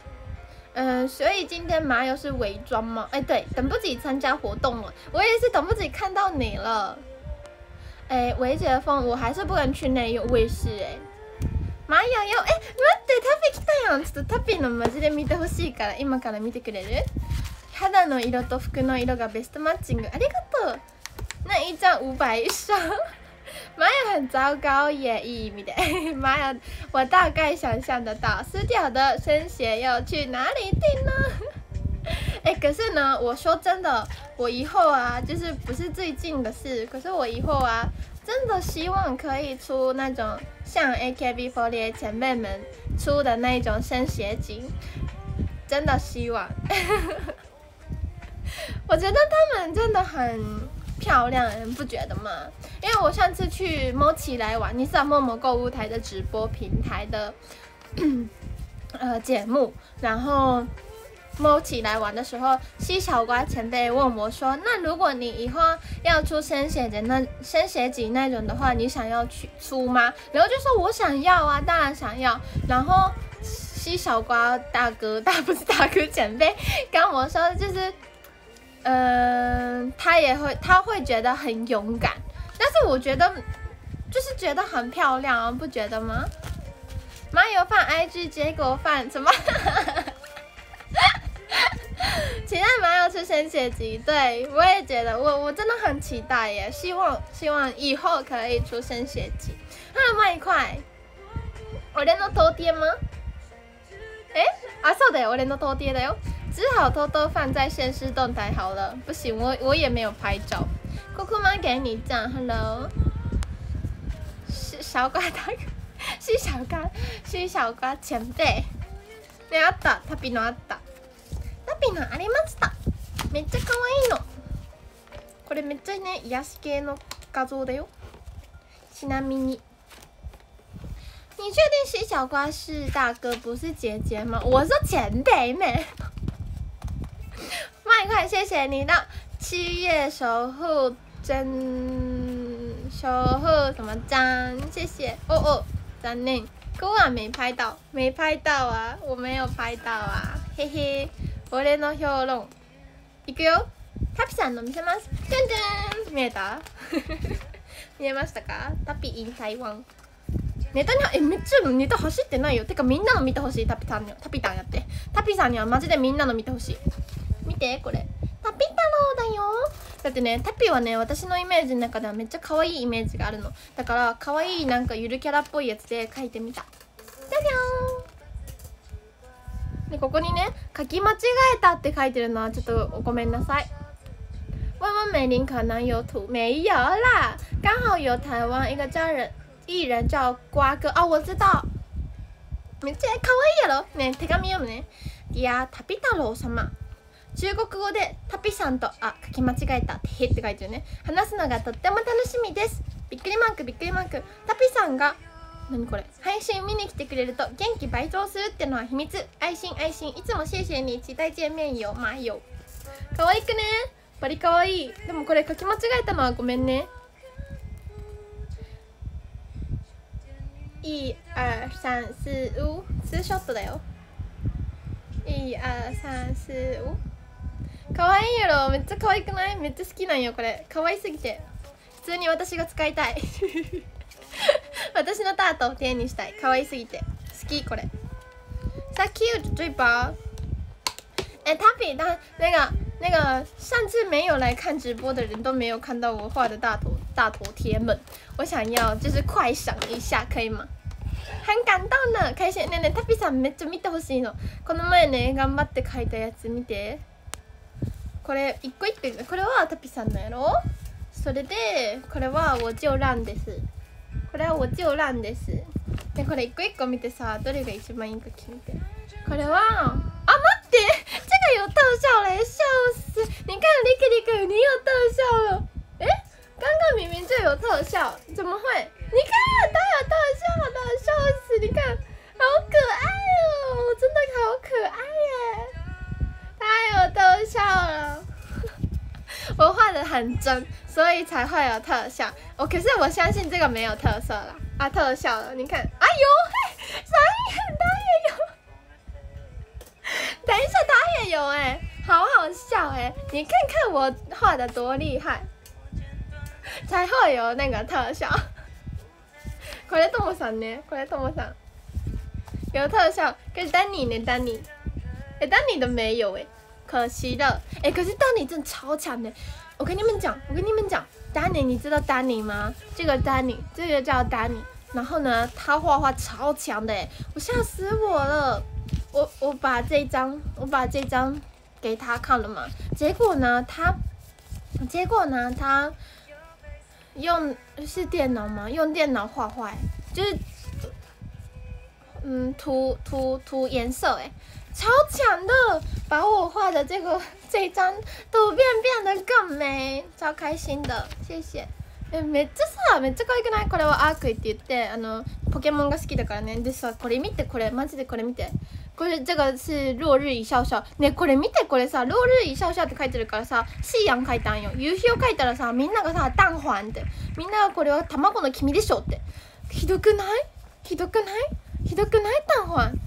嗯，所以今天麻油是伪装吗？哎，对，等不及参加活动了，我也是等不及看到你了。哎，维姐的风，我还是不能去内用，我也是哎。麻油油，哎，待って食べきたやん。ちょっとタピのマジで見てほしいから、今から見てくれる？肌の色と服の色がベストマッチング。ありがとう。那一张五百双。妈呀，很糟糕耶！一米的，妈呀，我大概想象得到，撕掉的生鞋要去哪里订呢？哎，可是呢，我说真的，我以后啊，就是不是最近的事，可是我以后啊，真的希望可以出那种像 AKB48 前辈们出的那种生写景，真的希望。我觉得他们真的很。漂亮，你不觉得吗？因为我上次去摸起来玩，你是某某购物台的直播平台的 呃节目，然后摸起来玩的时候，西小瓜前辈问我说：“那如果你以后要出生写的那生写集那种的话，你想要去出吗？”然后就说：“我想要啊，当然想要。”然后西小瓜大哥大不是大哥前辈跟我说，就是，嗯、他也会他会觉得很勇敢，但是我觉得就是觉得很漂亮啊，不觉得吗？麻油饭 IG 结果饭什么？期待麻油出生写集，对我也觉得，我我真的很期待耶，希望希望以后可以出生写集。还有麦块，俺の头爹吗？哎，啊，そうだよ，俺の头爹だよ。只好偷偷放在现实动态好了，不行，我我也没有拍照。酷酷妈给你赞，Hello。是小瓜大哥，是小瓜，是小瓜前辈。ねあった、タピのあった。 ピのありました。めっちゃ可愛いの。これめっちゃね、癒し系の画像だよ。ちなみに。你确定西小瓜是大哥不是姐姐吗？我说前辈妹。麦块，谢谢你的七月守护真守护什么章？谢谢哦哦，残念，可我没拍到，没拍到啊，我没有拍到啊，嘿嘿。俺の評論。いくよ。タピさんの見せます。じゃんじゃん見えた？見えましたか？タピ in 台湾ネタにはえめっちゃネタ走ってないよ。てかみんなの見てほしい。タピさんにタピタンやって。タピさんにはマジでみんなの見てほしい。見てこれ。タピ太郎だよ。だってねタピはね私のイメージの中ではめっちゃ可愛いイメージがあるの。だから可愛いなんかゆるキャラっぽいやつで描いてみた。じゃじゃーん。でここにね書き間違えたって書いてるのはちょっとごめんなさい。问问美玲可能有图没有啦。刚好有台湾一个叫人艺人叫瓜哥哦我知道。めっちゃ可愛いやろね手紙読むね「Dear タピ太郎様」中国語でタピさんとあ書き間違えたてへって書いてるね。話すのがとっても楽しみです。びっくりマークびっくりマーク。タピさんが何これ？配信見に来てくれると元気倍増するってのは秘密。愛心愛心いつもシェイシェイに期待見面よまあよ可愛くね？バリ可愛い。でもこれ書き間違えたのはごめんね。一二三四五ツーショットだよ。一二三四五可愛いやろ。めっちゃ可愛くない？めっちゃ好きなんよこれ。可愛すぎて。普通に私が使いたい。私のタートを手にしたい。可愛すぎて。好きこれ。さあキュート最薄哎，他比他那个那个上次没有来看直播的人都没有看到我画的大头大头贴们，我想要就是快赏一下，可以吗？很感動な会社ねねタピさんめっちゃ見てほしいの。この前ね頑張って描いたやつ見て。これ一個一個これはタピさんのやろ？それでこれは我就烂です。これは我就烂です。でこれ一個一個見てさどれが一番いいか聞いて。これはあ待って。这个有特效嘞笑死你看 Licky Licky 你有特效了诶刚刚明明就有特效怎么会你看它有特效的笑死你看好可爱哦真的好可爱耶它有特效了 我画的很真，所以才会有特效。我、可是我相信这个没有特色啦，啊，特效了，你看，哎呦，嘿傻眼，他也有，等一下他也有哎、好好笑哎、你看看我画的多厉害，才会有那个特效。これともさんね、これともさん有特效，可是丹尼呢？丹尼，哎，丹尼的没有哎、 可惜了，哎、可是丹尼真的超强的。我跟你们讲，我跟你们讲，丹尼，你知道丹尼吗？这个丹尼，这个叫丹尼。然后呢，他画画超强的，哎，我吓死我了。我我把这张，我把这张给他看了嘛，结果呢，他，结果呢，他用是电脑吗？用电脑画画，哎就是，嗯，涂涂涂颜色，哎，超强的，把我画的这个 这张图片变得更美，超开心的，谢谢。えめっちゃさめっちゃ可愛くない？これはアークイって言ってあのポケモンが好きだからね。でさこれ見てこれマジでこれ見て。これ这个是落日一笑笑ねこれ見てこれさ落日一笑笑って書いてるからさシーヤン書いたんよ。夕日を書いたらさみんながさ蛋黄って。みんながこれは卵の黄身でしょって。ひどくない？ひどくない？ひどくない？蛋黄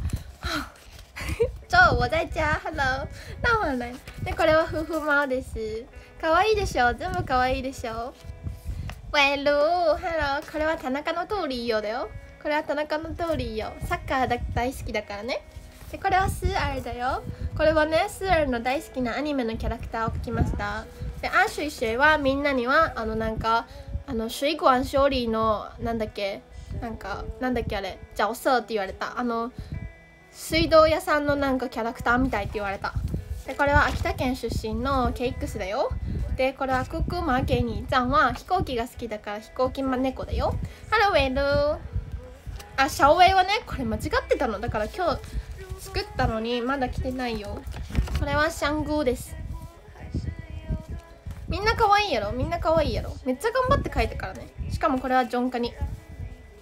そう我在家。Hello 蛋黄来。でこれは夫婦猫です。かわいいでしょ？全部かわいいでしょ？ウェル Hello これは田中の通りよだよ。これは田中の通りよサッカーだ大好きだからね。でこれはスーアルだよ。これはねスーアルの大好きなアニメのキャラクターを描きました。でアンシュイシュイはみんなにはあのなんかあの水管処理のなんだっけ？なんかなんだっけあれ？角色って言われた。あの水道屋さんのなんかキャラクターみたいって言われた。でこれは秋田県出身のケイックスだよ。でこれはクックマーケニーちゃんは飛行機が好きだから飛行機猫だよ。ハロウェルあシャオウェイはねこれ間違ってたの。だから今日作ったのにまだ来てないよ。これはシャングーです。みんな可愛いやろ？みんな可愛いやろ？めっちゃ頑張って描いたからね。しかもこれはジョンカニ。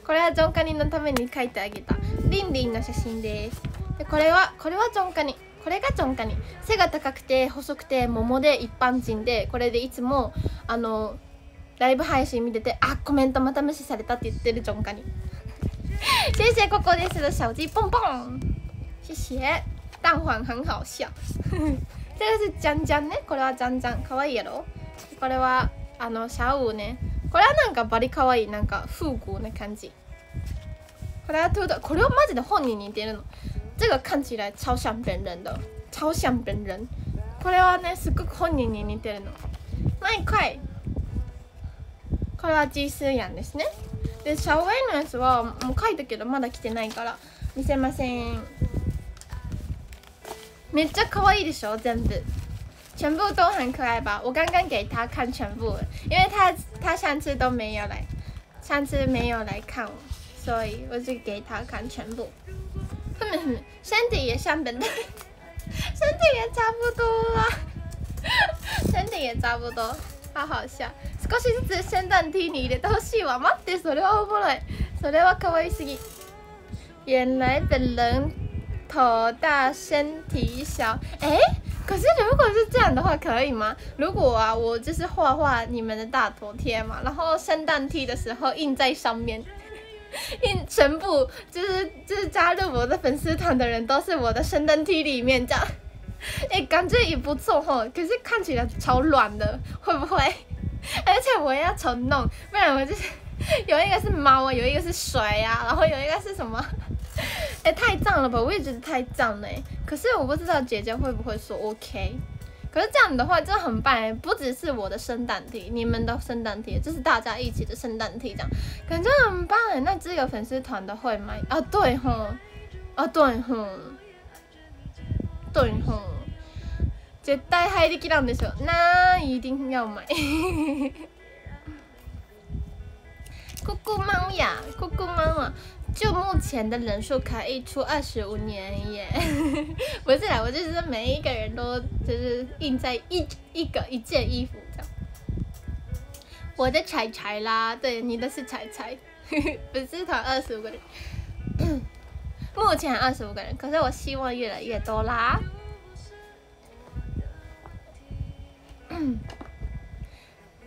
これはジョンカニのために描いてあげた。リンリンの写真です。でこれはこれはジョンカニ。これがジョンカニ。背が高くて細くて桃で一般人でこれでいつもあのライブ配信見ててあコメントまた無視されたって言ってるジョンカニ。谢谢ココです小鸡蹦蹦谢谢蛋黄很好笑这个是ジャンジャンね。これはジャンジャン。かわいいやろ？これはあのシャオウね。これはなんかバリかわいなんか復古な感じ。これはトゥードこれはマジで本人に似てるの。这个看起来超像本人的超像本人これはねすっごく本人に似てるの。毎回。これはジースーヤンですね。でシャオウェイのやつはもう書いたけどまだ来てないから見せません。めっちゃ可愛いでしょ？全部。全部都很可爱吧我刚刚给他看全部因为他他上次都没有来上次没有来看我所以我就给他看全部哼哼身体也像本人身体也差不多啦身体也差不多好好笑少しずつ聖誕 T に入れてほしいわ待ってそれはおもろいそれは可愛すぎ原来本人头大身体小哎 可是如果是这样的话可以吗如果啊我就是画画你们的大头贴嘛然后圣诞 T 的时候印在上面 印全部就是就是加入我的粉丝团的人都是我的圣诞 T 里面这样 哎、感觉也不错哈，可是看起来超软的，会不会？而且我要重弄，不然我就是有一个是猫啊，有一个是水啊，然后有一个是什么？哎、欸，太脏了吧？我也觉得太脏了、欸。可是我不知道姐姐会不会说 OK。可是这样的话真的很棒哎，不只是我的圣诞 T，你们的圣诞 T，这是大家一起的圣诞 T，这样感觉很棒哎。那这个粉丝团的会买啊？对吼，啊对吼，对吼。絶対入りきらんでしょ那一定要买酷酷猫呀酷酷猫啊 就目前的人数可以出二十五年耶。不是啦我就是每一个人都就是印在一一个一件衣服这样。我的彩彩啦对你的是彩彩。粉丝团二十五个人。目前二十五个人可是我希望越来越多啦。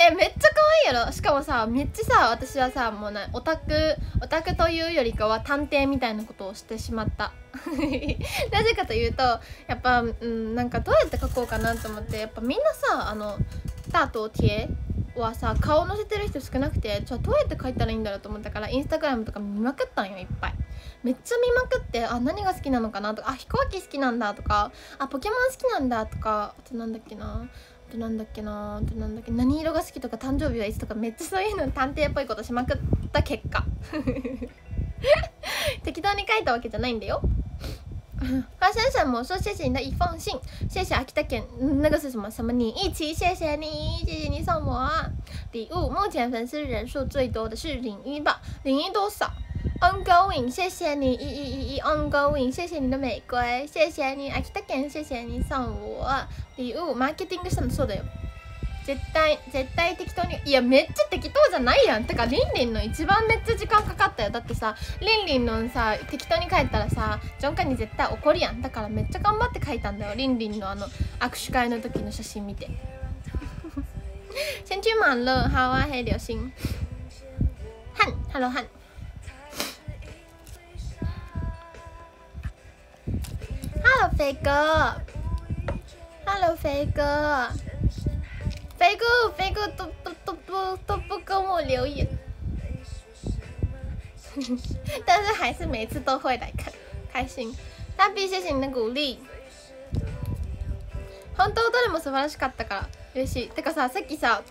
えめっちゃ可愛いやろ？しかもさめっちゃさ私はさもうなオタクオタクというよりかは探偵みたいなことをしてしまった。なぜかというとやっぱうんなんかどうやって描こうかなと思ってやっぱみんなさあのタートティエはさ顔載せてる人少なくてじゃどうやって描いたらいいんだろうと思ったからインスタグラムとか見まくったんよいっぱい。めっちゃ見まくってあ何が好きなのかなとかあ飛行機好きなんだとかあポケモン好きなんだとかあとなんだっけなとなんだっけなあとなんだっけ何色が好きとか誕生日はいつとかめっちゃそういうの探偵っぽいことしまくった結果。適当に書いたわけじゃないんだよ。花生什么说谢谢你的一封信，谢谢秋田県那个是什么什么你一起，谢谢你，谢谢你送我礼物。目前粉丝人数最多的是零一吧，零一多少？Ongoing，谢谢你一一一一 Ongoing，谢谢你的玫瑰，谢谢你秋田県，谢谢你送我礼物。マーケティングしたのそうだよ。絶対絶対適当にいやめっちゃ適当じゃないやん。てかりんりんの一番めっちゃ時間かかったよ。だってさりんりんのさ適当に書いたらさジョンカに絶対怒るやん。だからめっちゃ頑張って書いたんだよ。りんりんのあの握手会の時の写真見て。先去满了好啊黑流星汉 hello 汉 hello 飞哥 hello 飞哥飞哥，飞哥都都都不都不跟我留言，但是还是每次都会来看，开心。大 B，谢谢你的鼓励。本当どれも素晴らしかったから嬉しい。てかさ、さっきさ、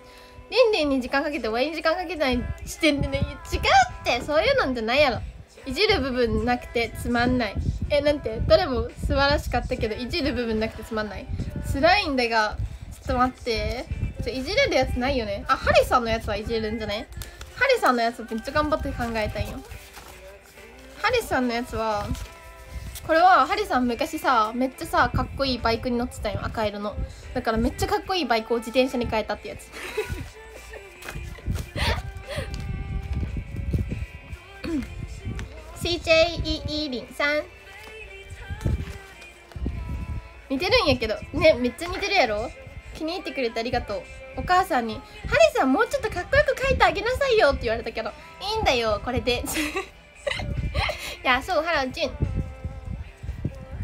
リンリンに時間かけて、ワイに時間かけない視点でね、違うってそういうのじゃないやろ。いじる部分なくてつまんない。 え、なんて？どれも素晴らしかったけど、いじる部分なくてつまんない。辛いんだが、ちょっと待って。ちょいじれるやつないよね。あハリさんのやつはいじれるんじゃねハリさんのやつめっちゃ頑張って考えたんよ。ハリさんのやつはこれはハリさん昔さめっちゃさかっこいいバイクに乗ってたよ。赤色の。だからめっちゃかっこいいバイクを自転車に変えたってやつ。CJ1103 似てるんやけど。ねめっちゃ似てるやろ？気に入ってくれてありがとう。お母さんに「ハリさんもうちょっとかっこよく書いてあげなさいよ」って言われたけどいいんだよこれで。亚素 Hello 俊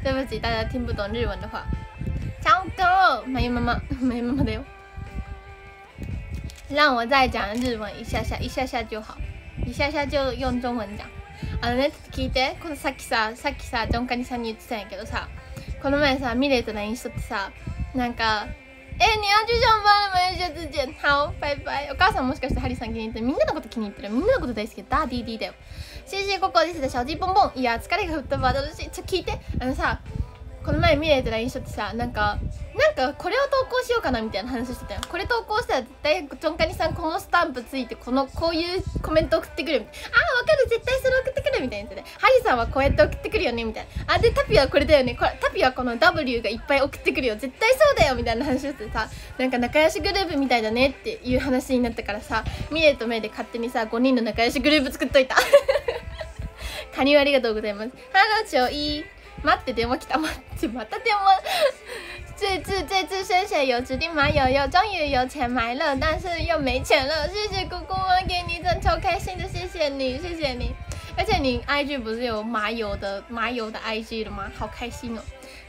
对不起大家听不懂日文的话超哥没妈妈没妈妈的哟让我再讲日文一下下一下下就好一下下就用中文讲あのね聞いて。このさっきささっきさジョンカニさんに言ってたんやけどさ。この前さミレイと LINE しとってさなんかえ你要去上班了吗？下次见。好，拜拜。お母さんもしかしてハリさん気に入ってる？みんなのこと気に入ってるみんなのこと大好きダーディーディーだよ。CG ここですでシャジーボンボン。いや、疲れが吹っ飛ば楽し。ちょ、聞いて。あのさ、この前ミレイと LINE しとってさなんかなんかこれを投稿しようかなみたいな話してたよ。これ投稿したら絶対チョンカニさんこのスタンプついてこのこういうコメント送ってくるああわかる絶対それ送ってくるみたいなやつで。ハリさんはこうやって送ってくるよねみたいな。あでタピはこれだよね。これタピはこの W がいっぱい送ってくるよ。絶対そうだよみたいな話してさ。なんか仲良しグループみたいだねっていう話になったからさミレイとメイで勝手にさ5人の仲良しグループ作っといた。カニをありがとうございます。ハローチョイ。待って電話来た待ってまた电话这次这次升学有指定买友友终于有钱买了但是又没钱了。谢谢姑姑我给你真超开心的谢谢你谢谢你。而且你 IG 不是有马友的马友的 IG 了吗？好开心哦。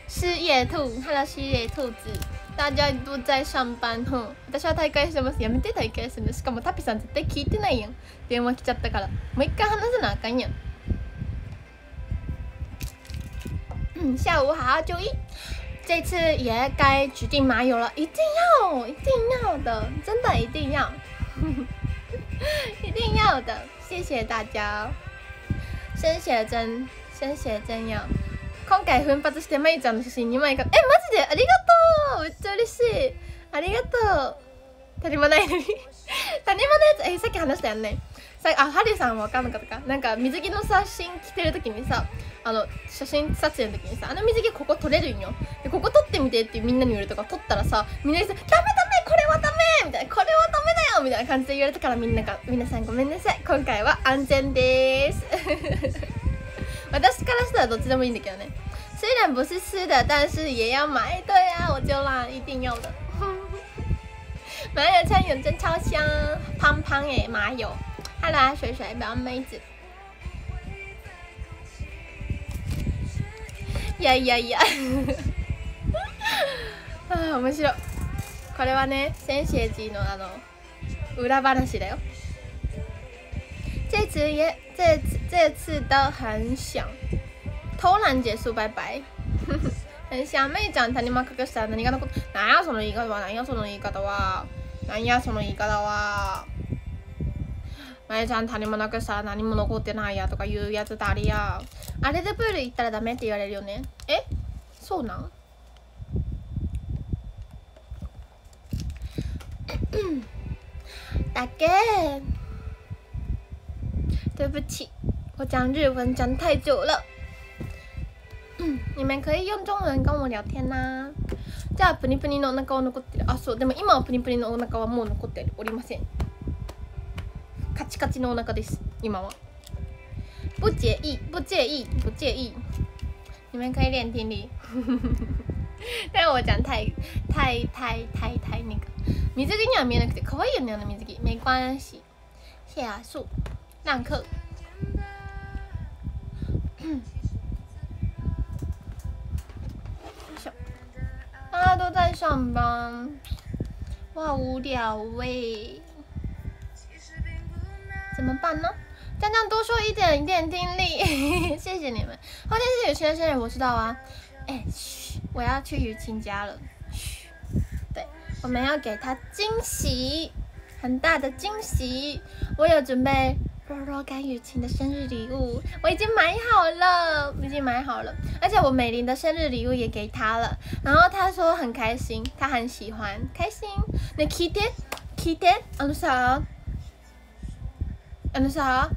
失业兔 Hello 失业兔子。大家都在上班哼私は大会してますやめて大会するのしかもタピさん絶対聞いてないやん電話来ちゃったからもう一回話さなあかんやん嗯，下午好好就医。这次也该指定马友了，一定要，一定要的，真的一定要，一定要的。谢谢大家，鲜血真，鲜血真要。今回奮発してまゆちゃんの写真2枚か。えマジで？ありがとう！めっちゃ嬉しい。ありがとう。谷間ないのに。谷間のやつ。えさっき話したよね。さあハリさん分かんなかったか。なんか水着の写真着てる時にさあの写真撮影の時にさあの水着ここ撮れるんよ。でここ撮ってみてってみんなに言われたから撮ったらさみんなにさ「ダメダメこれはダメ!」みたいな「これはダメだよ!」みたいな感じで言われたからみんなが「皆さんごめんなさい。今回は安全です」私からしたらどっちでもいいんだけどね虽然不是湿的但是也要买对啊我就啦一定要的马友餐有真超香胖胖诶马友 Hello 水水表妹子いやいやいや。ああ面白い。これはね先生寺のあの裏話だよ。这次也这次这次都很想。偷懒结束拜拜。很想めいちゃん谷間隠したら何が残っなんやその言い方は何やその言い方は何やその言い方はまゆちゃん谷間なくしたら何も残ってないやとか言うやつだりやあれでプール行ったらダメって言われるよねえ？そうなん？大哥，对不起，我讲日文讲太久了。你们可以用中文跟我聊天呐。じゃあプニプニのお腹は残ってる。あ、そう。でも今はプニプニのお腹はもう残っておりません。カチカチのお腹です。今は。不介意，不介意，不介意。你们可以练听力。但是我讲太太太太太那个水着には見えなくて可愛いよねあの水着没关系谢啊树浪客大家都在上班，我好无聊喂， 怎么办呢？江江多说一点一点听力，谢谢你们。后天是有些人生日，我知道啊。哎，嘘，我要去雨晴家了。嘘，对，我们要给他惊喜，很大的惊喜。我有准备若若干雨晴的生日礼物，我已经买好了，已经买好了。而且我美玲的生日礼物也给他了，然后他说很开心，他很喜欢，开心。那 Kitty Kitty，あのさ、 あのさ。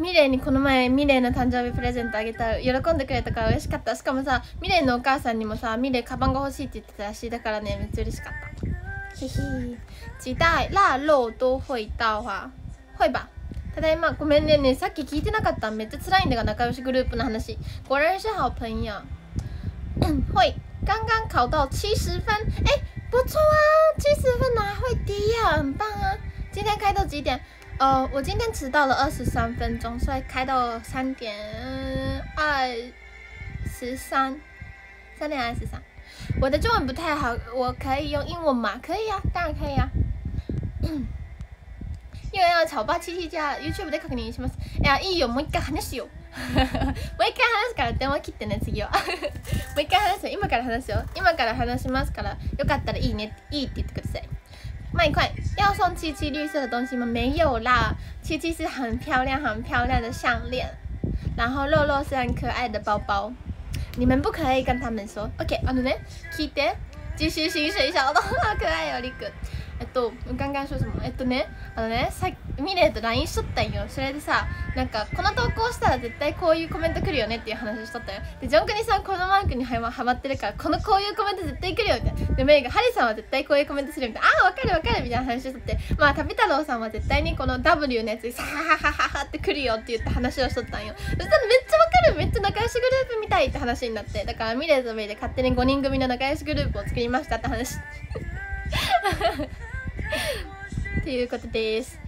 ミレイにこの前ミレイの誕生日プレゼントあげた喜んでくれたから嬉しかった。しかもさミレイのお母さんにもさミレイカバンが欲しいって言ってたらしい。だからねめっちゃ嬉しかった。へへ期待腊肉都会到は会吧ただいま。ごめんねね。さっき聞いてなかった。めっちゃ辛いんだが仲良しグループの話。果然是好朋友。会刚刚考到七十分。哎不错啊。七十分哪会低呀、啊、很棒啊。今天开到几点？呃，我今天迟到了二十三分钟，所以开到三点二十三，三点二十三。我的中文不太好，我可以用英文吗？可以啊，当然可以啊。因为要草八七七加 YouTube で確認します。いや、いいよ、もう一回話しよう。もう一回話すから電話切ってね、次は。もう一回話すよ。今から話すよ。今から話しますから、よかったらいいね、いいって言ってください。 卖块要送七七绿色的东西吗？没有啦，七七是很漂亮、很漂亮的项链，然后肉肉是很可爱的包包。你们不可以跟他们说。OK，あのね、聞いて。继续薪水小偷，好可愛いよ、りく。 えっと、刚刚说什么？えっとね、あのね、さミレイと LINE しとったんよ。それでさ、なんか、この投稿したら絶対こういうコメント来るよねっていう話しとったよ。で、ジョンクニさんこのマークにはまはまってるから、このこういうコメント絶対来るよみたいな。で、メイが、ハリさんは絶対こういうコメントするみたいな。ああ、わかるわかるみたいな話しとって、まあ、旅太郎さんは絶対にこの W のやつにさはははははって来るよって言って話をしとったんよ。そしたらめっちゃわかるめっちゃ仲良しグループみたいって話になって、だからミレイとメイで勝手に5人組の仲良しグループを作りましたって話。ということです。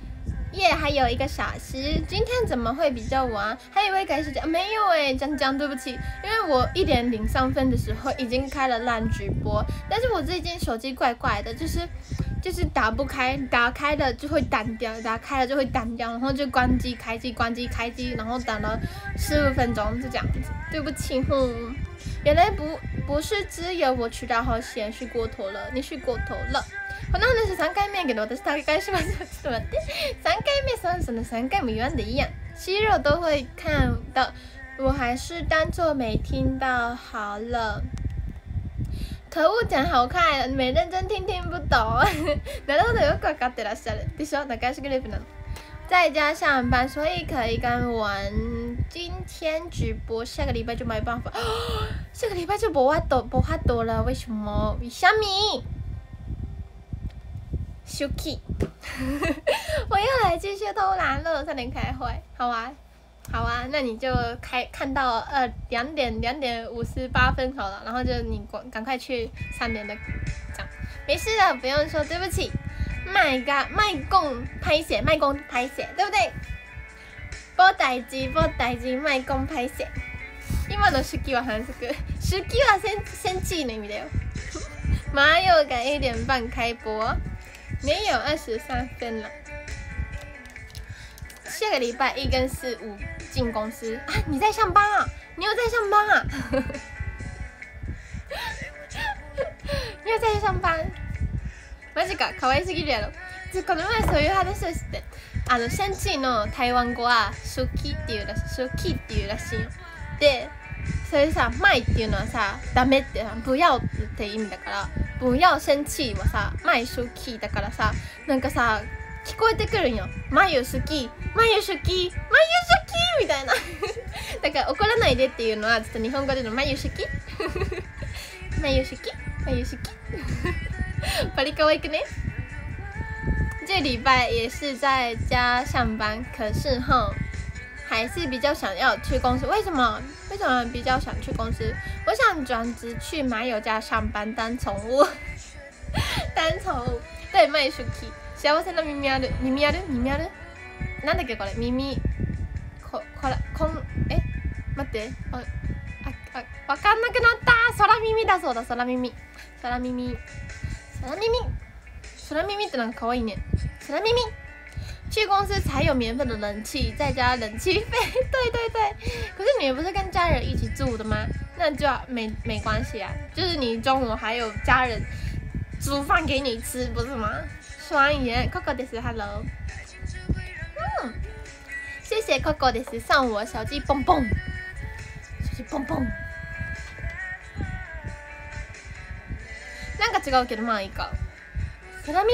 耶、yeah,，还有一个小时，今天怎么会比较晚？还以为改时间、啊，没有哎，江江，对不起，因为我一点零三分的时候已经开了烂直播，但是我最近手机怪怪的，就是就是打不开，打开了就会单掉，打开了就会单掉，然后就关机开机关机开机，然后等了十五分钟，就这样子，对不起哼。原来不不是只有我吃到好咸，是过头了，你是过头了。 この話3回目やけど私大概しますちょっと待って3回目算什么3回も言わんでいいやん肌肉都会看到我还是当做没听到好了可恶讲好快没认真听听不懂なるほどよくわかってらっしゃるでしょ仲良しグループなの在家上班，所以可以跟玩。今天直播，下个礼拜就没办法。下个礼拜就不法多不法多了，为什么？小米。 休 key，我又来继续偷懒了，差点开会，好啊，好啊，那你就开看到呃两点两点五十八分好了，然后就你赶赶快去三点的这样，没事的，不用说对不起，卖个卖供拍写卖供拍写，对不对？波代志波代志卖供拍写，今の手記は反則，手記は先先記の意味だよ。麻油赶一点半开播。 没有二十三分了，下个礼拜一跟四五进公司啊！你在上班啊？你有在上班啊？你有在上班？マジか可愛すぎるやろ。この前そういう話をしてあのシャンチーの台湾語は初期っていうらしい初期っていうらしいよで それさ「前」っていうのはさ「ダメ」って「不要」って意味だから「不要生气」はさ「前初期」だからさなんかさ聞こえてくるんよ「眉好き」「眉好き」「眉好き」みたいな。だから怒らないでっていうのはちょっと日本語での眉式眉式眉式巴黎可爱くね？这礼拜也是在家上班，可是哈，还是比较想要去公司。为什么？为什么比较想去公司？我想转职去马友家上班当宠物，当宠物。对，マイシュキ。幸せな耳ある耳ある？耳ある？なんだっけこれ？耳。ここれこんえ？待ってあああわかんなくなった空耳だそうだ空耳空耳空耳空耳ってなんか可愛いね空耳去公司才有免费的冷气，再加冷气费。对对对，可是你不是跟家人一起住的吗？那就没没关系啊，就是你中午还有家人煮饭给你吃，不是吗？双眼 Coco 的是 Hello，嗯，谢谢 Coco 的是送我小鸡蹦蹦，小鸡蹦蹦。なんか違うけどまあいいか。空耳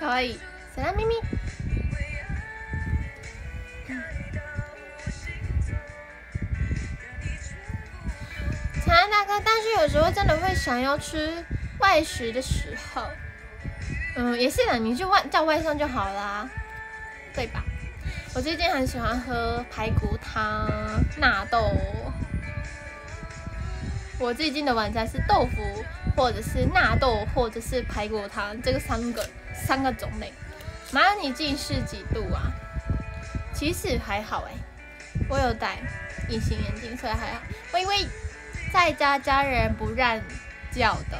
かわいい 空耳长安大哥，但是有时候真的会想要吃外食的时候，嗯，也是的，你就外叫外送就好啦，对吧？我最近很喜欢喝排骨汤、纳豆。我最近的晚餐是豆腐，或者是纳豆，或者是排骨汤，这个三个三个种类。妈你近视几度啊？其实还好哎，我有戴隐形眼镜，所以还好。微微在家家人不让叫的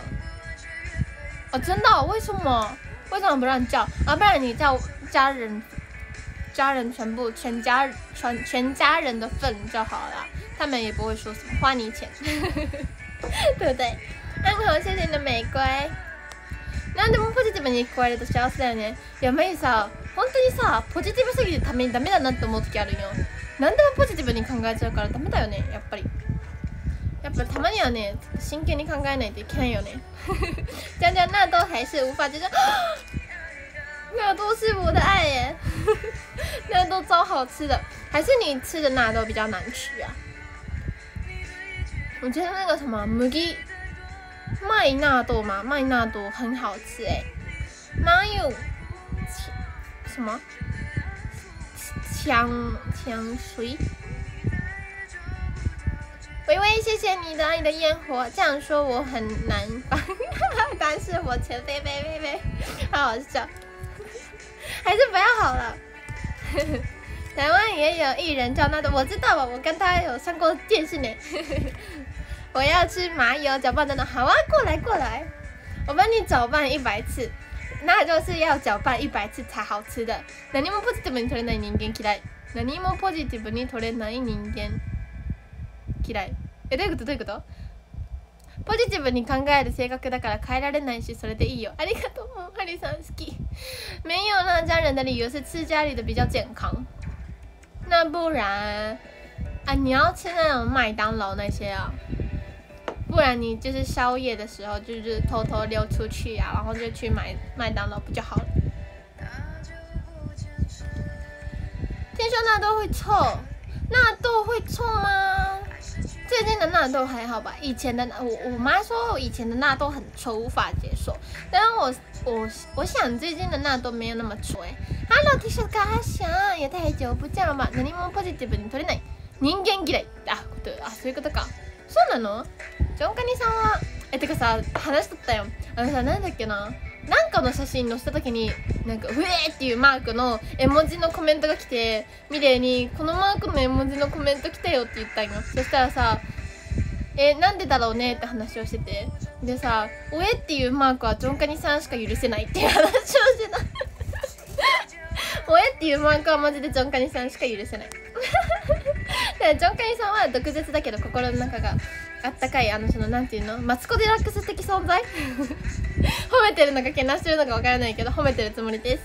哦，真的？为什么？为什么不让叫啊？不然你叫家人，家人全部全家全全家人的份就好了，他们也不会说什么，花你钱，对不对？安好，谢谢你的玫瑰。なんでもポジティブに聞こえると幸せだよね。いや、メイさ、本当にさ、ポジティブすぎてためにダメだなって思う時あるよ。なんでもポジティブに考えちゃうからダメだよね、やっぱり。やっぱたまにはね、真剣に考えないといけないよね。讲讲纳豆还是无法接受，纳豆是我的爱耶，纳豆 超好吃的，还是你吃的纳豆比较难吃啊？我觉得那个什么麦麦纳多嘛，麦纳多很好吃哎，哪有什么香香水？微微，谢谢你的爱的烟火。这样说我很难帮，但是我前飞飞飞飞，好好笑，还是不要好了。台湾也有艺人叫那个，我知道吧？我跟他有上过电视呢。我要吃麻油搅拌的呢，好啊，过来过来，我帮你搅拌一百次，那就是要搅拌一百次才好吃的。何もポジティブに取れない人間嫌い。何もポジティブに取れない人間嫌い。えどういうことどういうことポジティブに考える性格だから変えられないしそれでいいよありがとうハリさん好き没有让家人的理由是吃家里的比较健康那不然啊你要吃那种麦当劳那些啊 不然你就是宵夜的时候就是偷偷溜出去啊然后就去买麦当劳不就好了听说纳豆会臭纳豆会臭吗最近的纳豆还好吧？以前的我我妈说以前的纳豆很臭，无法接受。但是我我我想最近的纳豆没有那么臭哎。Hello T 恤がしゃん、也太久不见了吧？何もポジティブに取れない人間嫌いあことあそういうことか。そうなの？ ジョンカニさんはえてかさ話しとったよ。あのさなんだっけな。なんかの写真載せた時になんか「うえ!」っていうマークの絵文字のコメントが来てミレイに「このマークの絵文字のコメント来たよ」って言ったんよそしたらさ「えなんでだろうね?」って話をしててでさ「おえ!」っていうマークはジョンカニさんしか許せないっていう話をしてた おえっていうマークはマジでジョンカニさんしか許せない ジョンカニさんは毒舌だけど心の中があったかいあのそのなんていうの？マツコ・デラックス的存在？褒めてるのかけなしてるのかわからないけど褒めてるつもりです。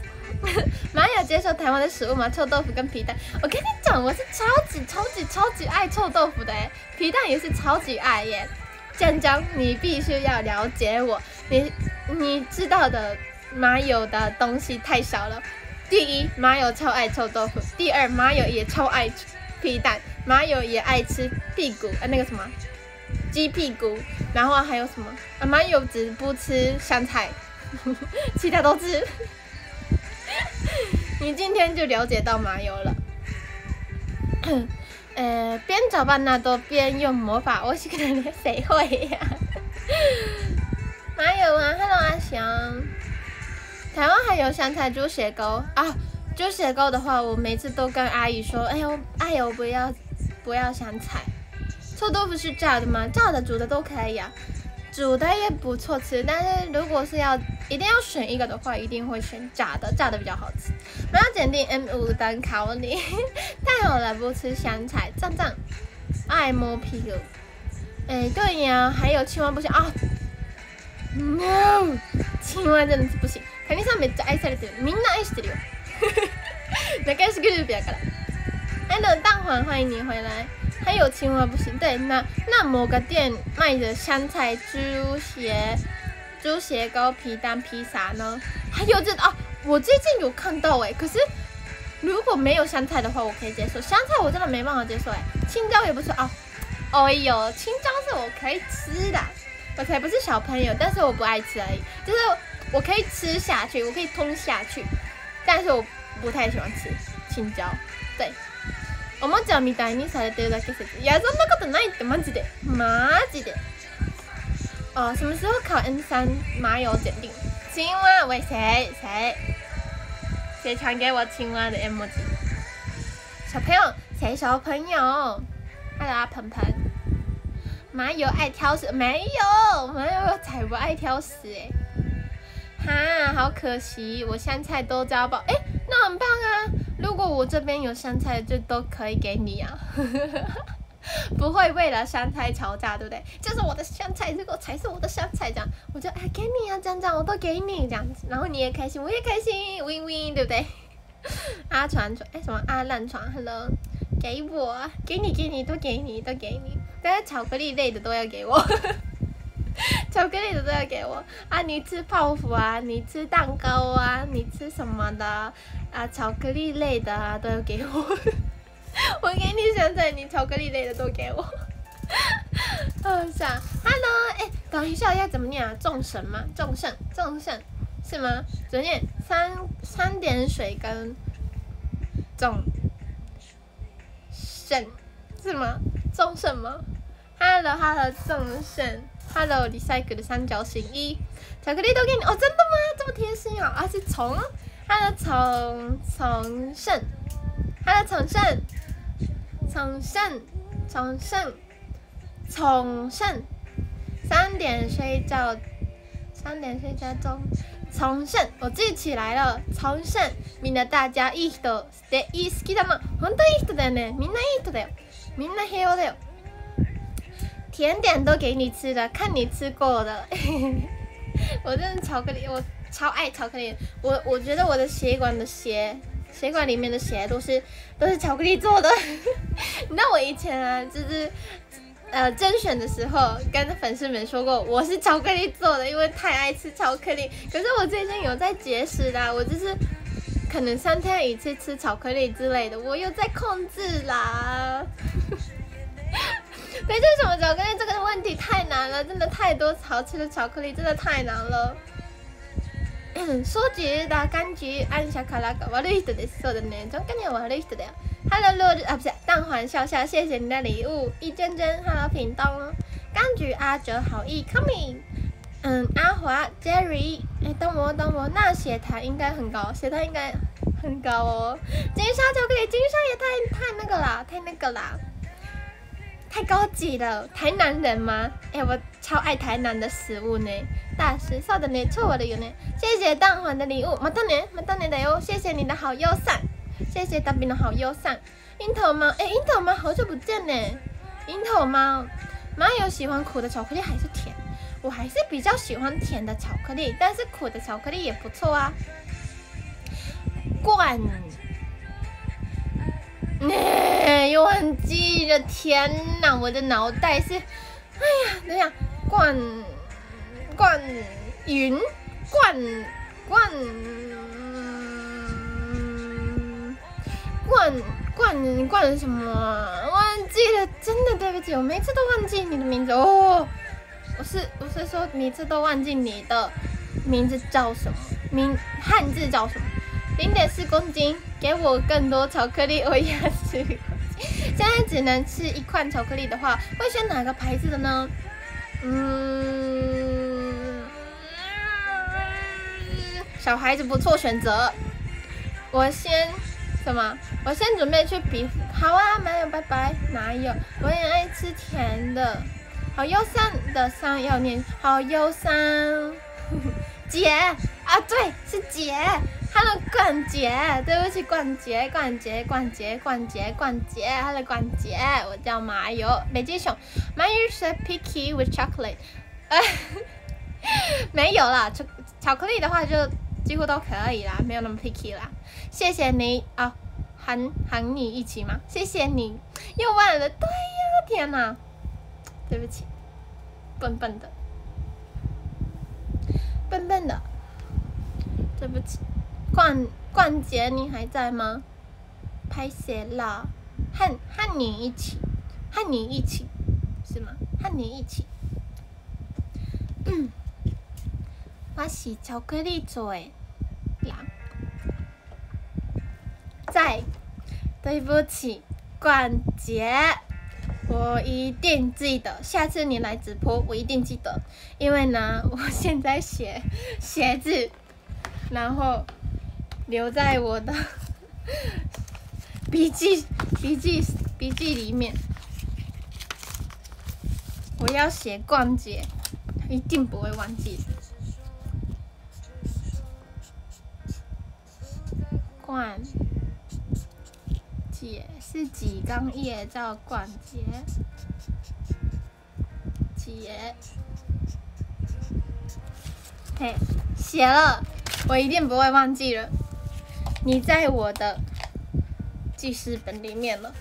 妈有接受台湾的食物吗？臭豆腐跟皮蛋，我跟你讲，我是超级超级超级爱臭豆腐的哎，皮蛋也是超级爱耶。江江，你必须要了解我，你你知道的麻友的东西太少了。第一，麻友超爱臭豆腐；第二，麻友也超爱皮蛋，麻油也爱吃屁股，呃，那个什么鸡屁股，然后还有什么？啊，麻油只不吃香菜，其他都吃。你今天就了解到麻油了。呃，边找班那都边用魔法，我是个人谁会呀？麻油啊，Hello 阿翔。台湾还有香菜猪血糕啊，猪血糕的话，我每次都跟阿姨说，哎呦，阿姨我不要不要香菜。臭豆腐是炸的吗？炸的、煮的都可以啊，煮的也不错吃。但是如果是要一定要选一个的话，一定会选炸的，炸的比较好吃。然后检定 M 五等考你，太好了，不吃香菜，赞赞。爱摸屁股，哎，对呀，还有青蛙不行啊，No，青蛙真的是不行。カニさんめっちゃ愛されてる。みんな愛してるよ。仲良しグループやから。哎，冷蛋黄，欢迎你回来。 还有青蛙不行，对，那那某个店卖的香菜猪血猪血糕皮蛋披萨呢？还有这哦，我最近有看到哎，可是如果没有香菜的话，我可以接受。香菜我真的没办法接受哎，青椒也不是哦。哦呦，青椒是我可以吃的，我才不是小朋友，但是我不爱吃而已，就是。我可以吃下去，我可以吞下去，但是我不太喜欢吃青椒。对，我们讲みたいにされてるだけ説。いやそんなことないってマジでマジで。哦，什么时候考 N 三麻油检定？青蛙喂谁谁？谁传给我青蛙的 M 字？小朋友，谁小朋友？哈喽，鹏鹏。麻油爱挑食？没有，麻油才不爱挑食哎。哈，好可惜，我香菜都招爆，哎，那很棒啊！如果我这边有香菜，就都可以给你啊，不会为了香菜吵架，对不对？就是我的香菜，这个才是我的香菜，这样我就哎给你啊，这样这样我都给你这样子，然后你也开心，我也开心，win win，对不对？阿传传，哎什么阿烂传，hello，给我，给你给你都给你都给你，但是巧克力类的都要给我。巧克力的都要给我啊！你吃泡芙啊，你吃蛋糕啊，你吃什么的啊？巧克力类的啊都要给我。我给你香菜，你巧克力类的都给我。好笑，Hello，哎，等一下要怎么念啊？众神吗？众圣，众圣是吗？怎么念？三三点水跟众圣是吗？众圣吗？Hello，Hello，众圣。Hello recycle 的三角形一，巧克力都给你哦，真的吗？这么贴心啊！啊是从，Hello 从从胜，Hello 从胜，从胜从胜从胜，三点睡觉，三点睡觉中，从胜，我记起来了，从胜，みんな大家いい人でいい好きだな、本当いい人だよね、みんないい人だよ、みんな平和だよ。 甜点都给你吃的，看你吃过的。我真的巧克力，我超爱巧克力。我我觉得我的血管的血，血管里面的血都是都是巧克力做的。那我以前啊，就是呃甄选的时候跟粉丝们说过，我是巧克力做的，因为太爱吃巧克力。可是我最近有在节食啦，我就是可能三天一次吃巧克力之类的，我又在控制啦。对，这是什么巧克力？这个问题太难了，真的太多好吃的巧克力，真的太难了。说觉得感觉按下卡拉格悪い人です。そうだね。中间有悪い人だよ。Hello，落日啊，不是蛋黄笑笑，谢谢你的礼物。一真真，Hello，屏东。柑橘阿哲好意，Coming。嗯，阿华，Jerry，哎，等我等我，那血糖应该很高，血糖应该很高哦。金沙巧克力，金沙也太太那个啦，太那个啦。 太高级了，台南人吗？哎，我超爱台南的食物呢。大师，稍等呢，错我的有呢。谢谢蛋黄的礼物，马当年，马当年的哟。谢谢你的好友善，谢谢大兵的好友善。樱桃猫，哎，樱桃猫好久不见呢。樱桃猫，妈有喜欢苦的巧克力还是甜？我还是比较喜欢甜的巧克力，但是苦的巧克力也不错啊。罐。哎，又忘记了，天哪，我的脑袋是，哎呀，等下，冠冠云冠冠冠冠冠什么？忘记了，真的对不起，我每次都忘记你的名字哦。我是我是说每次都忘记你的名字叫什么，名汉字叫什么？零点四公斤，给我更多巧克力，我也吃。现在只能吃一块巧克力的话，会选哪个牌子的呢？嗯，小孩子不错选择。我先什么？我先准备去比。好啊，没有，拜拜。哪有？我也爱吃甜的。好忧伤的伤要念，好忧伤。姐啊，对，是姐。Hello，冠杰，对不起，冠杰，冠杰，冠杰，冠杰，冠杰，Hello，冠杰，我叫麻油，北极熊。My ears are picky with chocolate。没有了，巧巧克力的话就几乎都可以啦，没有那么 picky 啦。谢谢你啊，喊喊你一起嘛，谢谢你，又忘了，对呀，天哪！对不起，笨笨的，笨笨的，对不起，冠冠杰，你还在吗？拍鞋了，和和你一起，和你一起，是吗？和你一起。嗯我是巧克力做的，啦，在，对不起，冠杰。我一定记得，下次你来直播，我一定记得，因为呢，我现在写写字，然后留在我的笔记笔记笔记里面，我要写逛街，一定不会忘记。逛。是几缸叶叫冠节，节，嘿，写了，我一定不会忘记了。你在我的记事本里面了，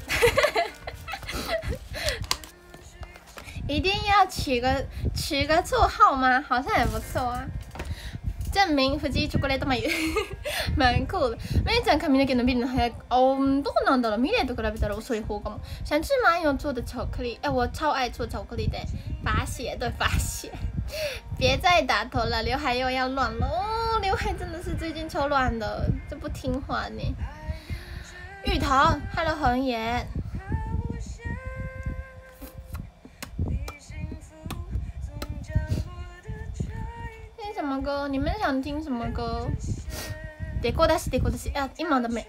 一定要取个取个绰号吗？好像也不错啊。证明富士チョコレート眉蛮酷的。メイちゃん髪の毛伸びるの早い。哦，どうなんだろう。ミレイと比べたら遅い方かも。想吃马友做的巧克力。哎，我超爱做巧克力的。发血，对发血。 别再打头了，刘海又要乱了。哦，刘海真的是最近超乱的，这不听话呢。芋头，Hello 红颜。什么歌？你们想听什么歌？デコ出しデコ出し。あ、今はダメ。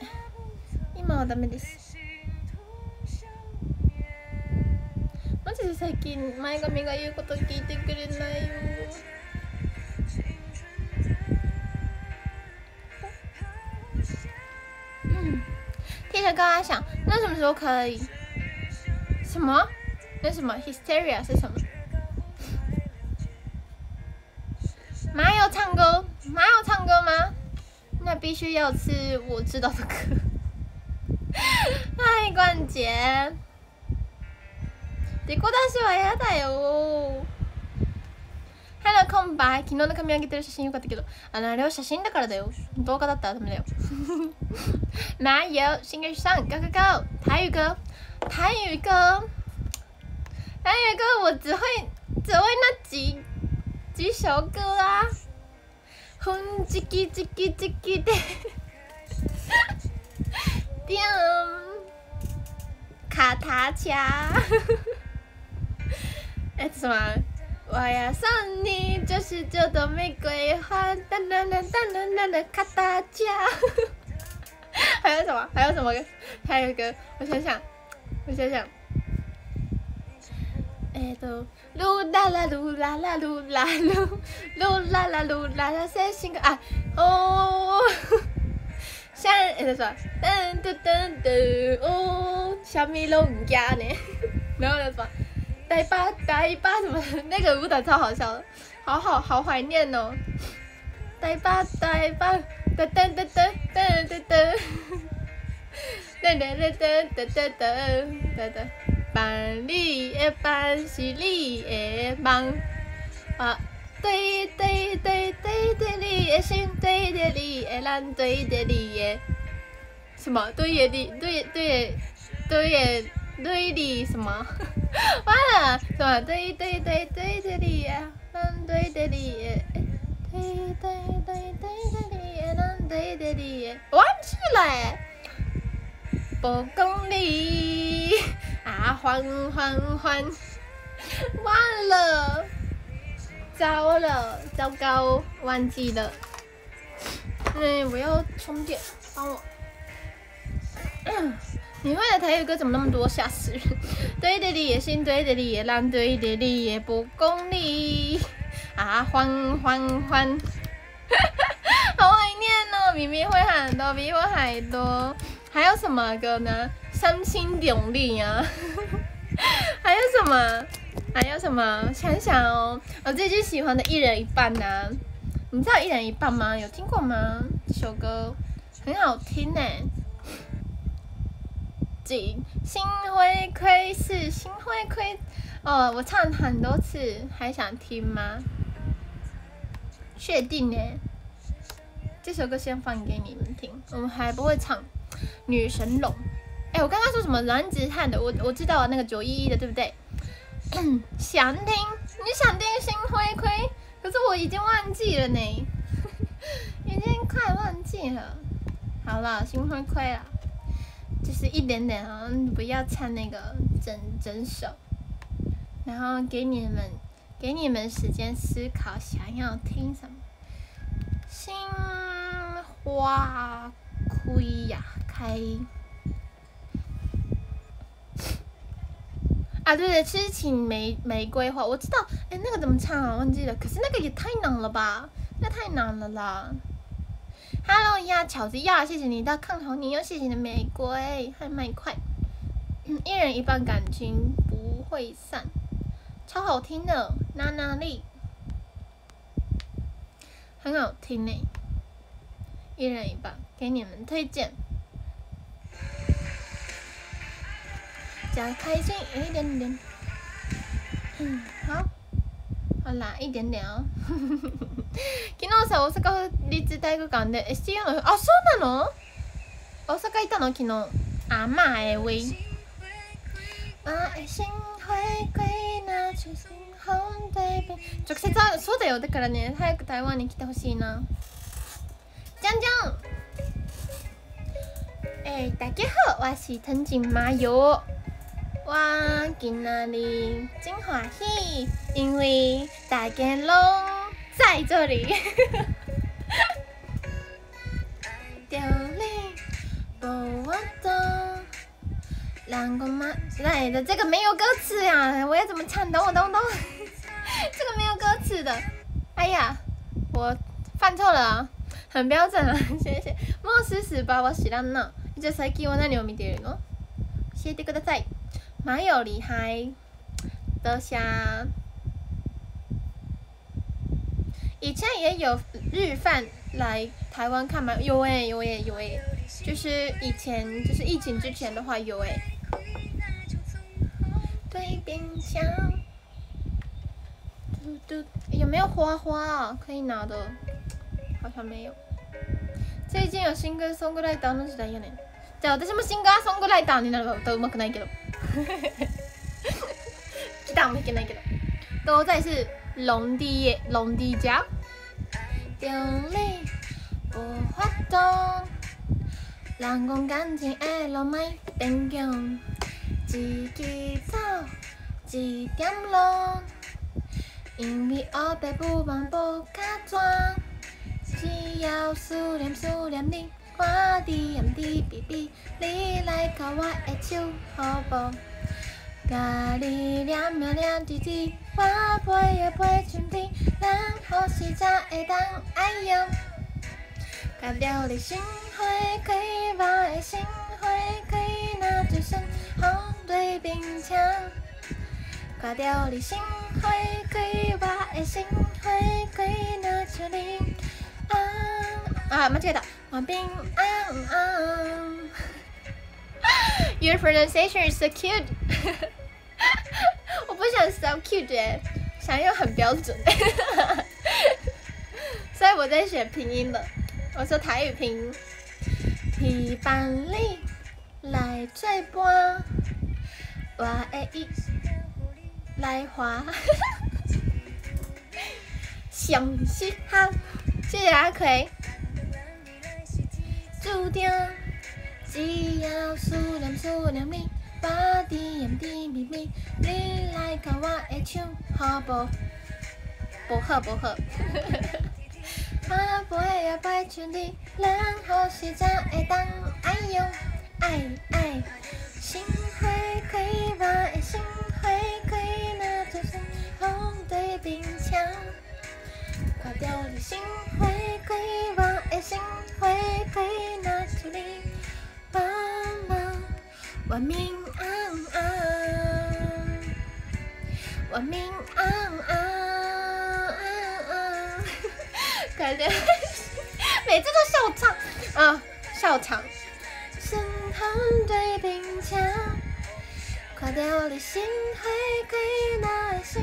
今はダメです。 ジで最近前髪が言うこと聞いてくれないよ。嗯，听着刚刚想，那什么时候可以？什么？那什么？Hysteria 是什么？马有唱歌，马有唱歌吗？那必须要吃我知道的歌。嗨，冠杰。 自己出しはやだよ。ハローこんばイ昨日の髪上げてる写真よかったけどあのあれは写真だからだよ。動画だったらダメだよ。マイヨシングルさんゴガゴーゴー太陽ゴー太陽ゴー太陽ゴイ我只会只会那几几首歌啊ほんじきじきじきで。ビャンカタチャー哎什么？我要送你九十九朵玫瑰花，哒哒哒哒哒哒卡塔恰。还有什么？还有什么？还有一个，我想想，我想想，哎都。噜啦啦噜啦啦噜啦噜，噜啦啦噜啦啦谁心个啊哦，像那个什么噔噔噔噔哦，小米龙家呢，然后那什么呆巴呆巴什么 那个舞蹈超好笑，好好好怀念哦，呆巴呆巴噔噔噔噔噔噔。噔，噔噔噔噔噔噔。噔噔。帮你的帮是你的梦，啊，对对对对对，你的心对对你的人对对你的，什么？对耶的对对对耶对的什么？完了，什么对对对对对的耶，嗯对对的耶，对对对对对的耶，嗯对对的，忘记了。不公里啊，换换换，忘了，糟了，糟糕，忘记了。哎，我要充电，帮我。你会的台语歌怎么那么多？吓死人！对的你也心，对的你也浪，对的你也不公里 啊，换换换，好怀念哦！明明会很多，比我还多。还有什么歌呢？三心有力啊！还有什么？还有什么？想想哦，我最近喜欢的《一人一半》呢？你知道《一人一半》吗？有听过吗？这首歌很好听呢。心心会亏是心会亏哦，我唱很多次，还想听吗？确定呢？这首歌先放给你们听，我们还不会唱。女神龙，哎，我刚刚说什么男子汉的？我我知道那个九一一的，对不对？想听，你想听心灰灰，可是我已经忘记了呢，已经快忘记了。好了，心灰灰了，就是一点点啊，不要唱那个整整首，然后给你们给你们时间思考，想要听什么？心花开呀。开 啊，对对，痴情玫玫瑰花，我知道，哎，那个怎么唱啊？忘记了，可是那个也太难了吧，那太难了啦。Hello 呀，巧子呀，谢谢你的看好你，又谢谢你的玫瑰，还蛮快。一人一半感情不会散，超好听的，娜娜丽，很好听呢。一人一半，给你们推荐。讲开心一点点，嗯，好，好啦，一点点哦。昨日さ大阪府立体育館で STU の？あそうなの？大阪行ったの？昨日。あまあえ喂。あ心会归那去心红对边。直接あそうだよだからね早く台湾に来てほしいな。じゃんじゃん。え大家好，我是藤井麻友。我今仔日真欢喜，因为大家拢在这里。丢你不我懂，两个妈来的这个没有歌词呀，我要怎么唱？等我，等我，等我，这个没有歌词的。哎呀，我犯错了，很标准啊，谢谢。もうすすば我知らんな。じゃ最近は何を見ているの？教えてください。 蛮有厉害的下。以前也有日饭来台湾看吗？有哎、有哎、有哎、就是以前就是疫情之前的话有哎、对冰箱，嘟嘟有没有花花啊？可以拿的，好像没有。最近有新歌《送过来当》那是怎样的？じゃあ私も新歌《送过来当》になるほどうまくないけど。吉他我们弹那个的，都在是龙的龙的家。丢你不发动，人讲感情爱浪漫变强，自己走一点路，因为后背不忙不假装，只要思念思念你。我伫暗地比比，你来靠我的手，好无？甲你念念念滴滴，我飞呀飞春天，咱何时才会当爱用？甲了你心花开，我的心花开，那最深红对冰墙。甲了你心花开，我的心花开，那像你啊啊，間違えた。Your pronunciation is so cute 我不想 so cute 想要很标准。所以我在学拼音了我说台语拼音。彼万里来作伴，我的意来花，相思哈，谢谢阿奎。注定只要思念思念你，把甜言甜蜜蜜，你来到我的唱，好不？不好不好。我飞也飞像你，然后时才会当爱用爱爱。心花开，我的心花开，那座山红对冰墙。快掉的心会归我的心会归哪去你妈，我明暗暗，我明暗暗，挂掉感觉，每次都笑场啊，笑场，身旁对冰墙，挂掉的心会归哪心。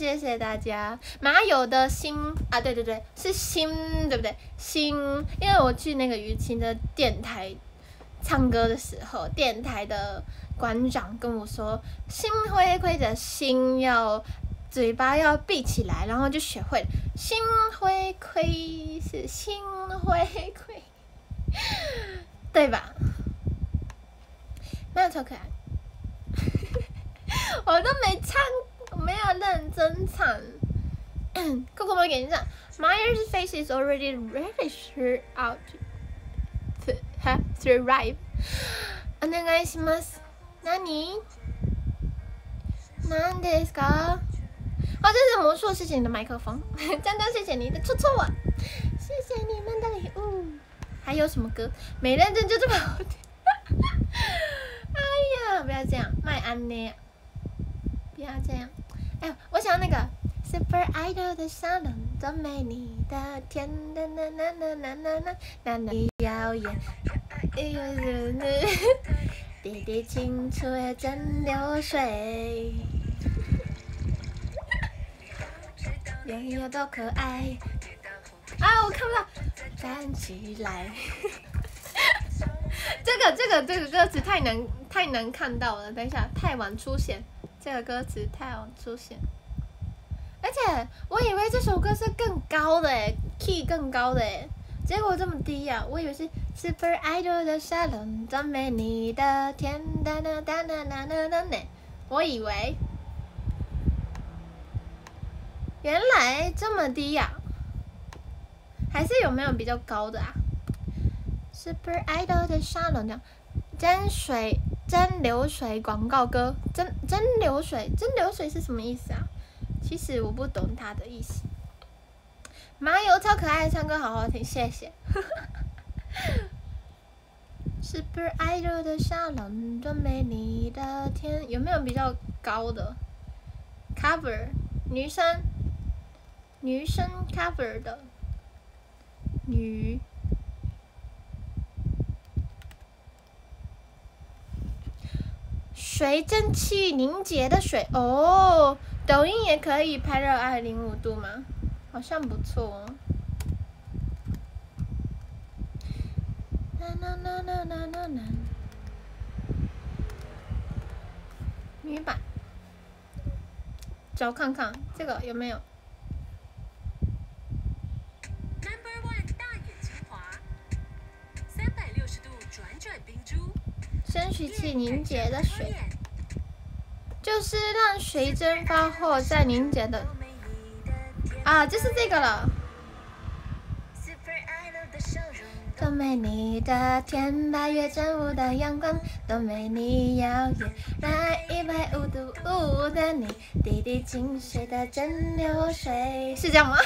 谢谢大家，马友的心啊，对对对，是心对不对？心，因为我去那个于晴的电台唱歌的时候，电台的馆长跟我说，心灰灰的心要嘴巴要闭起来，然后就学会了心灰灰是心灰灰，对吧？那超可爱，我都没唱。我没有认真唱。Coco 们给你唱。Myers' face is already reddish out to have thrive。お願いします。何？何ですか？哦，这是魔术，谢谢你的麦克风。真的谢谢你的戳戳我，谢谢你们的礼物。还有什么歌？没认真就这么好听。哎呀，不要这样，麦安呢？不要这样。 哎，我想要那个 Super Idol 的笑容，多美丽的天，呐呐呐呐呐呐呐呐呐，耀眼，哎呦呦呦，滴滴清澈真流水，脸有多可爱？啊，我看不到，站起来，这个这个这个歌词太难太难看到了，等一下太晚出现。这个歌词太好出现，而且我以为这首歌是更高的诶，key 更高的诶，结果这么低呀！我以为是 Super Idol 的沙龙，赞美你的天，哒哒哒哒哒哒哒呢，我以为，原来这么低呀？还是有没有比较高的啊？Super Idol 的沙龙这样，沾水。蒸流水广告歌，蒸蒸流水，蒸流水是什么意思啊？其实我不懂它的意思。麻油超可爱，唱歌好好听，谢谢。Super Idol 的笑容，多美丽的天，有没有比较高的？Cover 女生，女生 Cover 的女。水蒸气凝结的水哦，抖音也可以拍热爱零五度吗？好像不错哦。女版，找看看这个有没有。蒸汽气凝结的水，就是让水蒸发后再凝结的。啊，就是这个了。多美丽的天，八月正午的阳光，多美丽耀眼。那一百五度的你，滴滴清水的蒸馏水，是这样吗？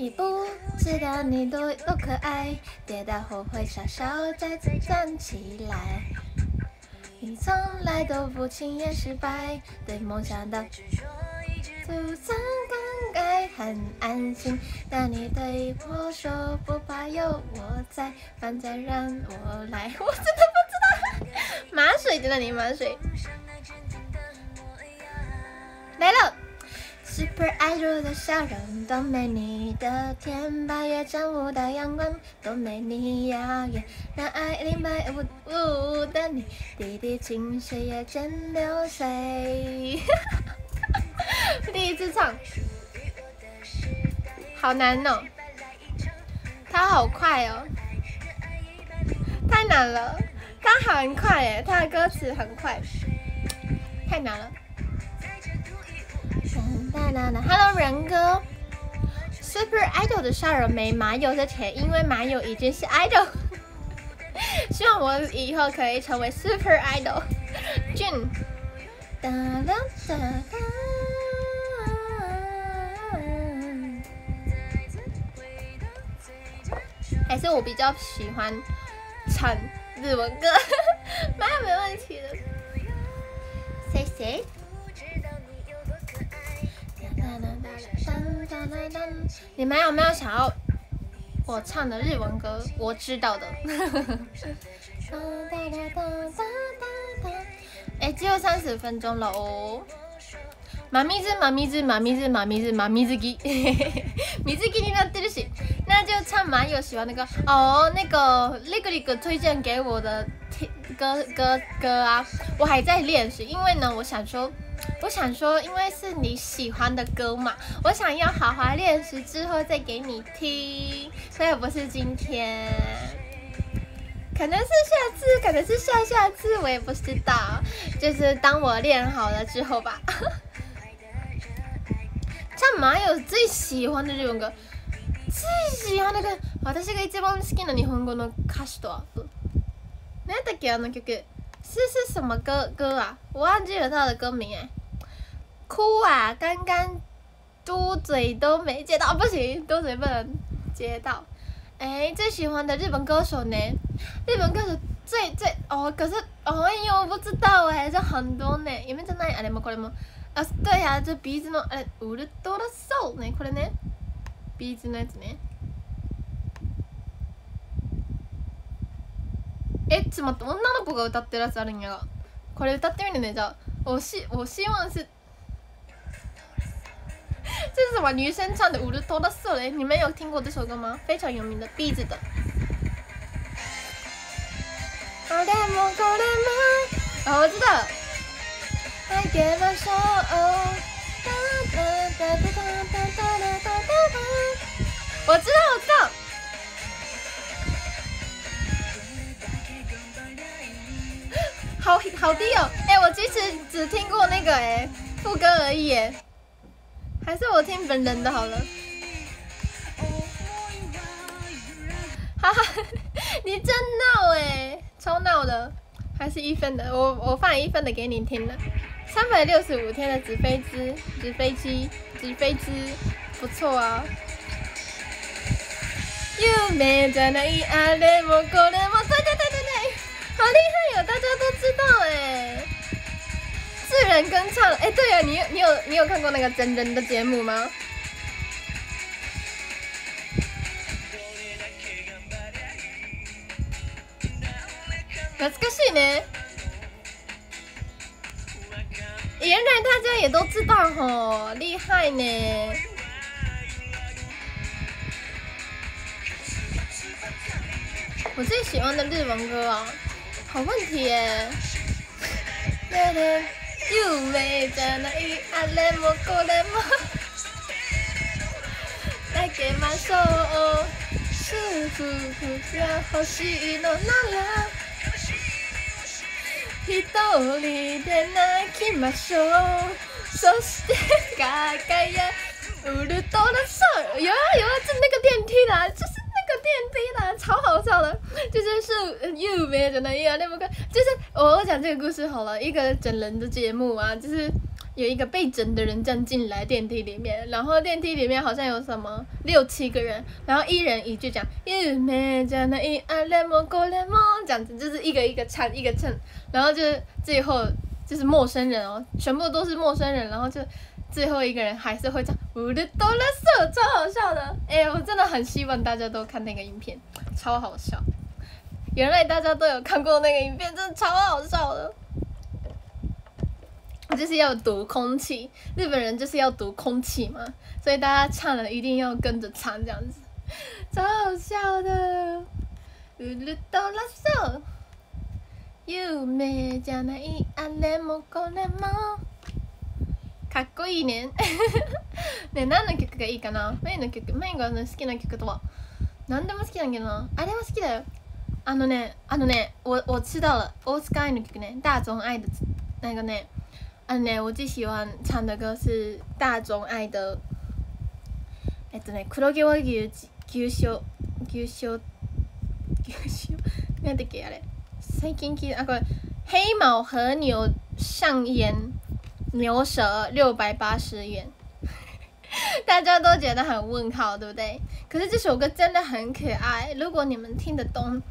你不知道你多多可爱，跌倒后会傻笑再站起来。你从来都不轻言失败，对梦想的执着一直不曾更改。很安心。当你对我说不怕有我在，反正让我来。我真的不知道，马水在哪里？马水来了。Super Idol 的笑容都没你的甜，八月正午的阳光都没你耀眼，让爱零百五五的你，滴滴清水也见流水。第一次唱，好难哦，他好快哦，太难了，他很快诶，他的歌词很快，太难了。Hello，人哥，Super Idol 的笑容没马友的甜，因为马友已经是 idol。希望我以后可以成为 Super Idol。俊哒哒哒哒。还是我比较喜欢唱日文歌，马友没问题的。谢谢。你们有没有想要我唱的日文歌？我知道的。哎，只有三十分钟了哦。妈咪子，妈咪子，妈咪子，妈咪子，妈咪子鸡，咪子鸡你那对得起，那就唱蛮有喜欢的歌哦。那个 Liglick 推荐给我的歌歌歌啊，我还在练习，因为呢，我想说。我想说，因为是你喜欢的歌嘛，我想要好好练习之后再给你听，所以不是今天，可能是下次，可能是下下次，我也不知道，就是当我练好了之后吧。唱马友最喜欢的日文歌，最喜欢的歌，私が一番好きな日本語の歌詞とは何だっけあの曲？ 是是什么歌歌啊？我忘记了他的歌名哎。哭啊！刚刚嘟嘴都没接到，不行，嘟嘴不能接到。哎，最喜欢的日本歌手呢？日本歌手最最哦，可是哦，哎呦，我不知道哎，这很多呢。有没有在那里？あれもこれも。あ、对呀，这鼻子のあれウルトラソウルね、これね。ビーズのやつね。 え、ちょっと待って、女の子が歌ってるやつあるんや。これ歌ってみるね、じゃあ。我希我希望是。这是什么女生唱的《乌鲁多的色》嘞？你们有听过这首歌吗？非常有名的，B 子的。哦，我知道。我知道，我知道。好好低哦！哎，我其实只听过那个哎副歌而已哎。还是我听本人的好了。哈哈，你真闹哎，超闹的。还是一分的，我我放一分的给你听了。三百六十五天的纸飞机，纸飞机，纸飞机，不错啊。夢じゃないあれもこれも，对对对对对， 好厉害哟，大家都知道哎。自然跟唱，哎，对呀，你有你有你有看过那个真人的节目吗？懐かしいね。原来大家也都知道吼，厉害呢。我最喜欢的日文歌啊， 好问题耶。夢じゃないあれもこれもだけましょう祝福が欲しいのなら一人で泣きましょうそして輝ウルトラソウル有啊有啊，就那个电梯啦，就是 电梯啦，超好笑的，就是是又没真的一样那么个，就是我讲这个故事好了，一个整人的节目啊，就是有一个被整的人站进来电梯里面，然后电梯里面好像有什么六七个人，然后一人一句讲又没真的一样那么过那么这样子，就是一个一个唱一个唱，然后就是最后就是陌生人哦，全部都是陌生人，然后就最后一个人还是会唱我的哆啦色，超好笑的。哎，我真的很希望大家都看那个影片，超好笑。原来大家都有看过那个影片，真的超好笑的。就是要读空气，日本人就是要读空气嘛，所以大家唱了一定要跟着唱，这样子，超好笑的。ウルトラソ夢じゃないあれもこれも かっこいいね。ね何の曲がいいかな？メイの曲メイが、好きな曲とは？何でも好きなんだけどな。あれは好きだよ。あのねあのね我我知道了大塚愛の曲ね。大众愛的那个ねあのね我最喜欢唱的歌是大众愛的えっとね黒毛和牛牛小牛小何だっけあれ。最近聞いた。あこれ黑毛和牛上演。牛舌六百八十元，大家都觉得很问号，对不对？可是这首歌真的很可爱，如果你们听得懂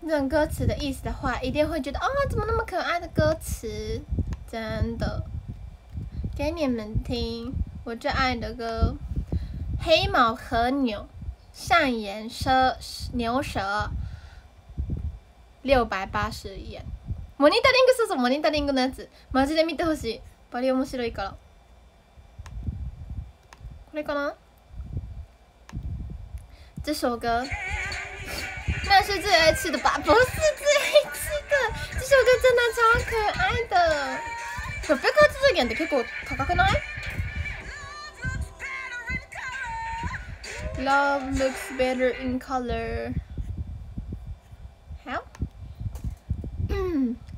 那种歌词的意思的话，一定会觉得哦，怎么那么可爱的歌词？真的，给你们听我最爱的歌《黑毛和牛上演舌牛舌》。六百八十円モニタリングそうそうモニタリングのやつマジで見てほしい バリ面白いからこれかな？这首歌那是最爱吃的吧？不是最愛吃的，这首歌真的超可愛的。680円って結構高くない？Love looks better in color. How?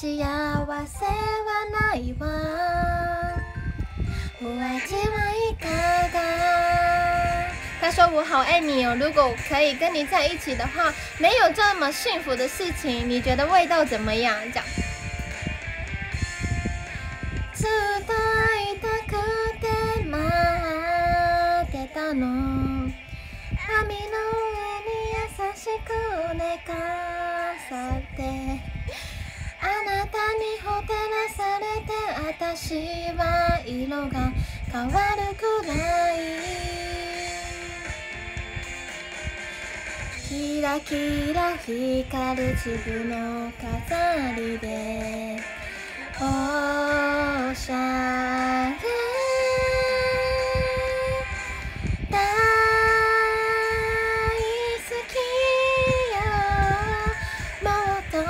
幸せはないわお味はいかが他说我好爱你哦，如果可以跟你在一起的话，没有这么幸福的事情，你觉得味道怎么样？这样。伝えたくて待ってたの。網の上に優しく寝かさって。あなたにほてらされて私は色が変わるくらい。キラキラ光る粒の飾りで。おしゃれ大好きよ。もっとも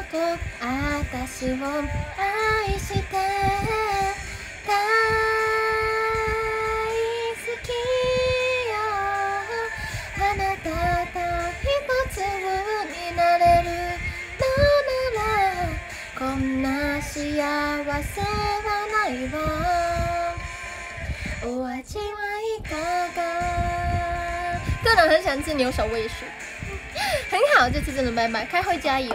っと私を幸せはないわ。お味はいかが。个人很喜欢吃牛手味素，很好，这次真的拜拜，开会加油。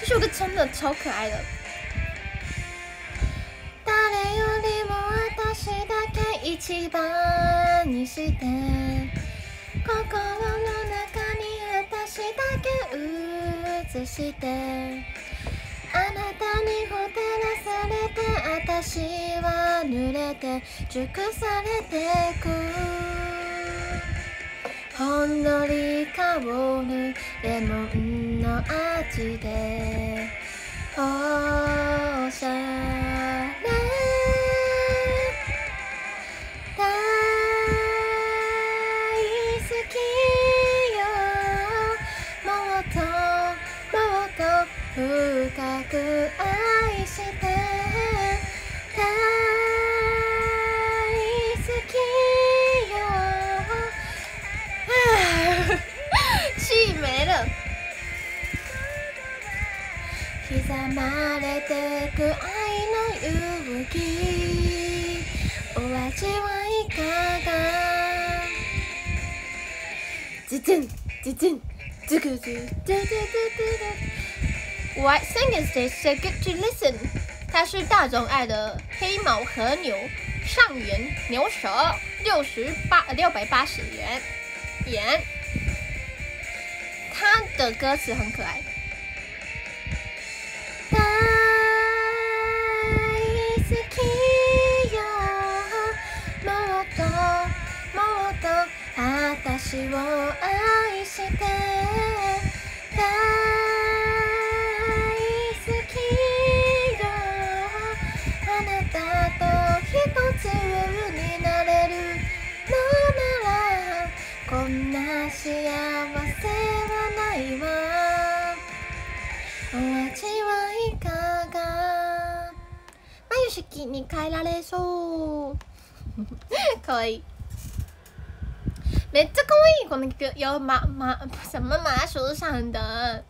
这首歌真的超可爱的。誰よりも私だけ一番にして。心の中に私だけ映してあなたにほてらされて私は濡れて熟されてく。ほんのり香るレモンの味でおしゃく愛して大好きよ。气没了刻まれてく愛の勇気。お味はいかが？ズズンズズンズクズズズズズズ What singers this so good to listen? 它是大众爱的黑毛和牛上元牛舌，六十八六百八十元。元，它的歌词很可爱。大好きよもっともっと私を愛して大 一つになれるのならこんな幸せはないわ。お味はいかが？眉式に変えられそう。かわい。いめっちゃ可愛いこの曲。有马马什么麻薯上的，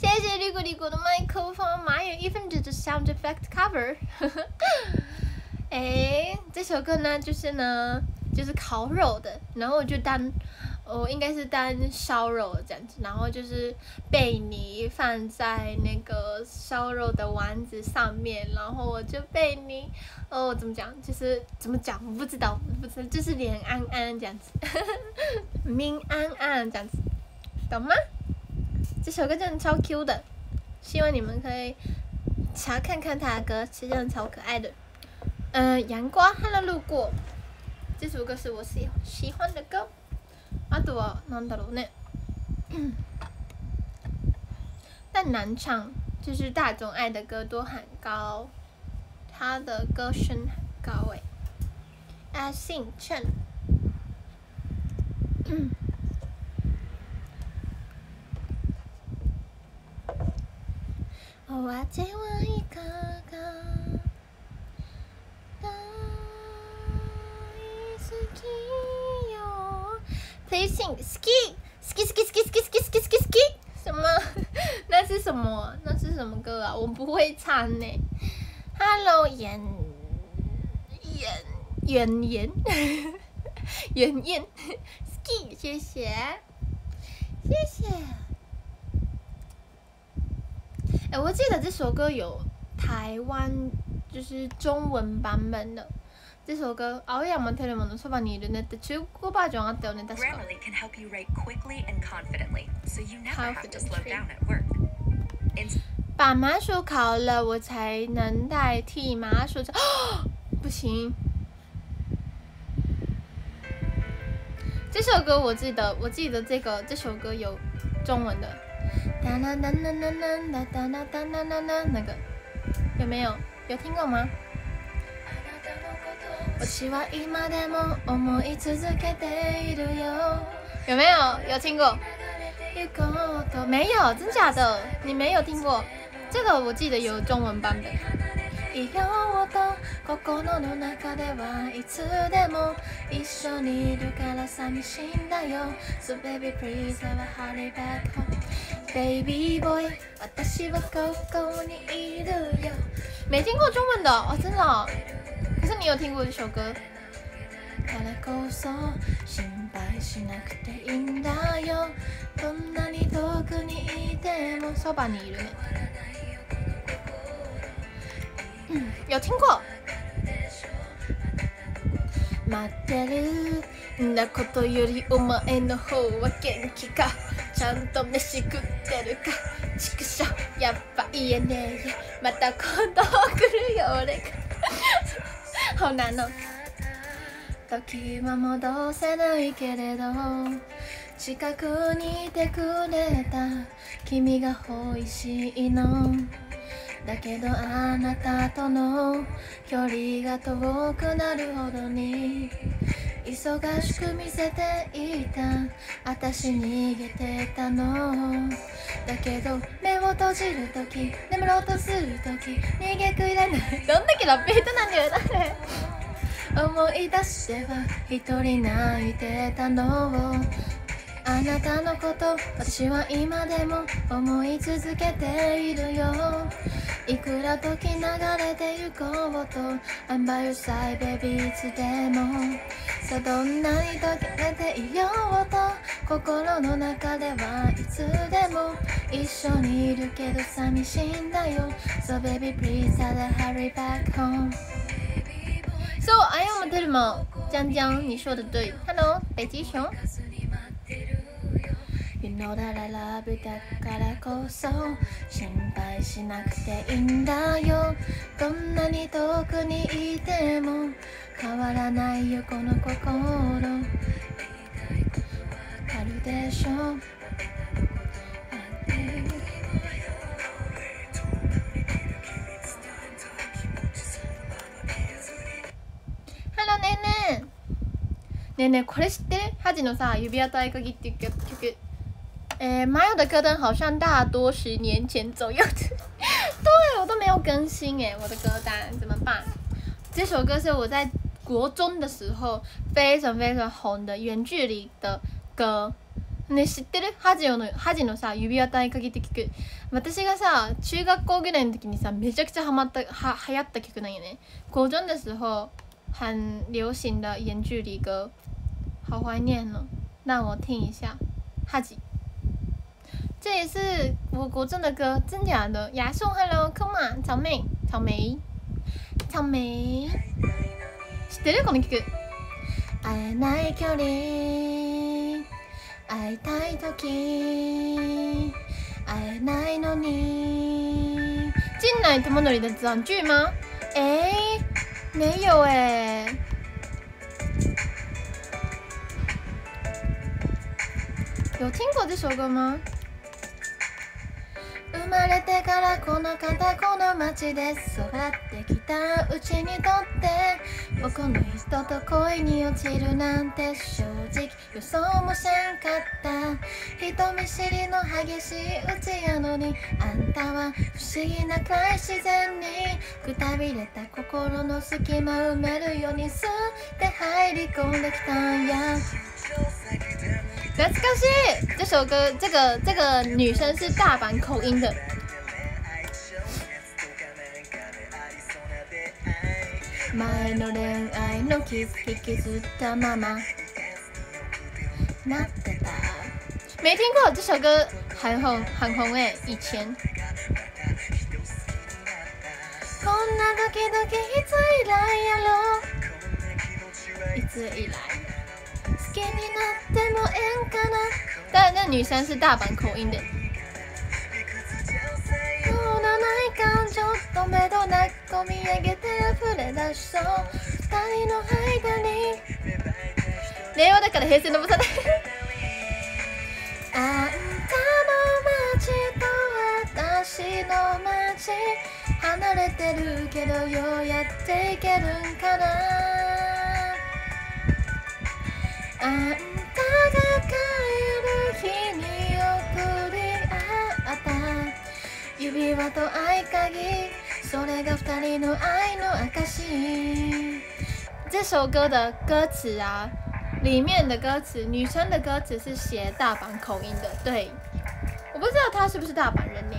谢谢绿谷绿谷的麦克风，马有一分钟的 sound effect cover。哎，这首歌呢，就是呢，就是烤肉的，然后我就当，我应该是当烧肉这样子，然后就是被你放在那个烧肉的丸子上面，然后我就被你，哦，怎么讲，就是怎么讲，我不知道，不知道，就是脸安安这样子，明安安这样子，懂吗？这首歌真的超 Q 的，希望你们可以查看看他的歌，其实真的超可爱的。嗯，阳光和了路过，这首歌是我喜喜欢的歌。あとはなんだろうね。但难唱，就是大众爱的歌都很高，他的歌声很高诶。阿信称。お味はいかが大好きよ Please sing 好き好き好き好き好き好き好き好き好き什么？那是什么？那是什么歌啊？我不会唱呢。Hello，妍妍妍妍妍妍，ski，谢谢，谢谢。哎，我记得这首歌有台湾 就是中文版本的。这首歌《青山テレモのそばにいるね」って中国バージョンあったよね確か。 Grammarly can help you write quickly and confidently, so you never have to slow down at work. In 把麻薯烤了，我才能代替麻薯酱。不行，这首歌我记得，我记得这个这首歌有中文的。哒啦哒啦啦啦哒啦哒啦啦啦，那个有没有？ 有听过吗？私は今でも思い続けているよ。有没有？有听过？行こうと没有，真假的？你没有听过？这个我记得有中文版本。 いようと心の中ではいつでも一緒にいるから寂しいんだよ。So baby please have a hurry back home. Baby boy 私はここにいるよ。没听过中文的哦，真的哦、可是你有听过这首歌？からこそ心配しなくていいんだよ。どんなに遠くにいても。そばにいるね。嗯，有听过。待ってるんだことよりお前の方は元気か？ちゃんと飯食ってるか？畜生やっぱ言えねえや。また今度来るよ俺が。好难哦時は戻せないけれど近くにいてくれた君が恋しいの。だけどあなたとの距離が遠くなるほどに忙しく見せていた私逃げてたの。だけど目を閉じるとき眠ろうとするとき逃げくいらない。どんだけラップ下手なんだよだって思い出しては一人泣いてたの。をあなたのこと私は今でも思い続けているよ。いくら時流れてゆこうと I'm by your side baby いつでも。たどんなに溶けていようと心の中ではいつでも。一緒にいるけど寂しいんだよ。So baby please hurry back home. So I am Telma 江江你说的对 Hello 北极熊 You know that I love you だからこそ心配しなくていいんだよ。どんなに遠くにいても変わらないよこの心。わかるでしょハロねえねえ。ねえねえこれ知って？るハジのさ指輪と合鍵っていう曲诶，马友的歌单好像大多十年前左右的，对我都没有更新诶，我的歌单怎么办？这首歌是我在国中的时候非常非常红的远距离的歌。ね、知ってるハジオのハジのさ指輪と合鍵って曲私がさ中学校ぐらいの時にさめちゃくちゃハマったは流行った曲なんよね高中的时候很流行的远距离歌好怀念哦让我听一下哈吉这也是我国中的歌，真假的？亚颂，Hello，Come on，草莓，草莓，草莓。知ってるこの曲？会えない距離、会いたい時、会えないのに。近来智則的短剧吗？哎，没有哎。有听过这首歌吗？ 生まれてからこの方この街で育ってきたうちにとって僕の人と恋に落ちるなんて正直予想もしんかった。人見知りの激しいうちやのにあんたは不思議なくらい自然にくたびれた心の隙間埋めるようにスーって入り込んできたんや。懐かしい这首歌，这个这个女生是大阪口音的。前の恋愛のキス引きずったままなってた。没听过这首歌，很红很红哎，以前。こんなドキドキいつ以来やろいつ以来 但那女生是大阪口音的。令和だから平成のぶさ ない。あんたの街と私の街。離れてるけどようやっていけるんかな。指輪と合鍵それが二人の愛の証这首歌的歌词啊，里面的歌词，女生的歌词是写大阪口音的，对，我不知道她是不是大阪人呢。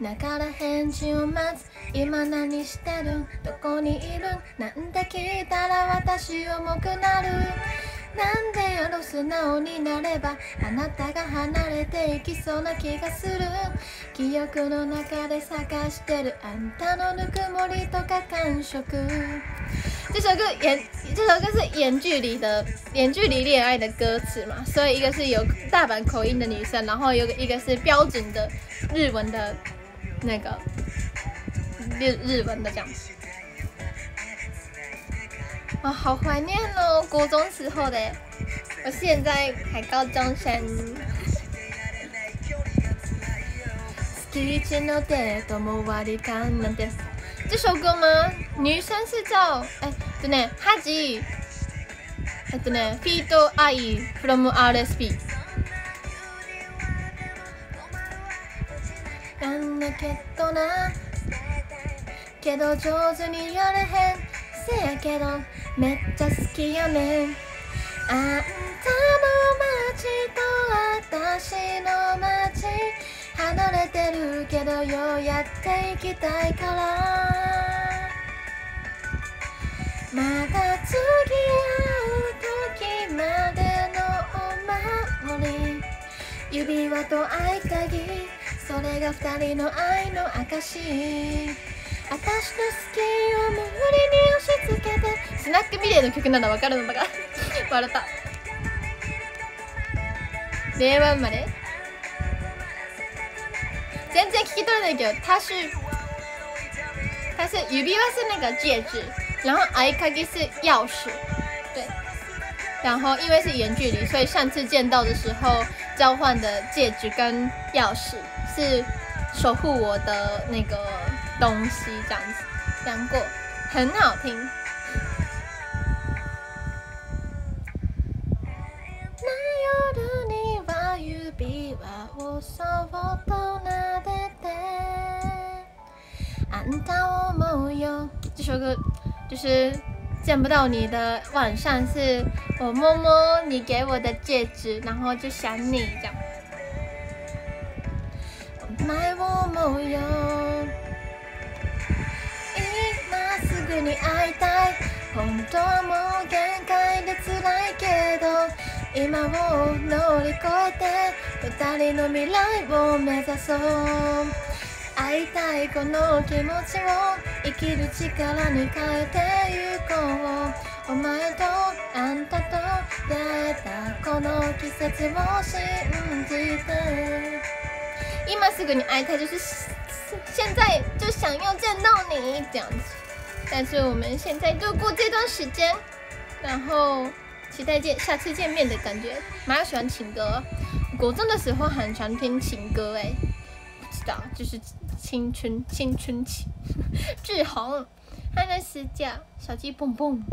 だから返事を待つ。今何してる？どこにいる？なんて聞いたら私重くなる？なんでやろ素直になれば？あなたが離れていきそうな気がする。記憶の中で探してる。あんたのぬくもりとか感触这首歌远，这首歌是远距离的。远距离恋爱的歌词嘛，所以一个是有大阪口音的女生，然后有一个是标准的日文的那个日日文的这样。啊，好怀念哦，国中时候的，我现在还高中生。这首歌吗？女生是叫哎，对呢，哈吉，哎对呢，Fito Ai from RSP。なんだけどな。けど上手にやれへん。せやけどめっちゃ好きやねん。あんたの街と私の街。離れてるけどようやっていきたいから。また次会う時までのお守り。指輪と合鍵それが二人の愛の証私の好きを無理に押し付けて。スナックミレーの曲ならわかるのだが。笑った。令和生まれ？全然聞き取れないけど他是他是指輪是那个戒指然后 I 卡给是钥匙，对，然后因为是远距离，所以上次见到的时候交换的戒指跟钥匙。是守护我的那个东西，这样子讲过，很好听。这首歌。就是见不到你的晚上，是我摸摸你给我的戒指，然后就想你这样。买我冇用，今すぐに会いたい。本当も限界で辛いけど、今を乗り越えて二人の未来を目指そう。会いたいこの気持ちを生きる力に変えてゆこうお前とあんたと出会えたこの季節を信じて今すぐに会いたい就是现在就想要见到你这样子但是我们现在度过这段时间然后期待见下次见面的感觉蛮喜欢情歌国中的时候很喜欢听情歌哎不知道就是青春青春期，志宏，他的私教小鸡蹦蹦，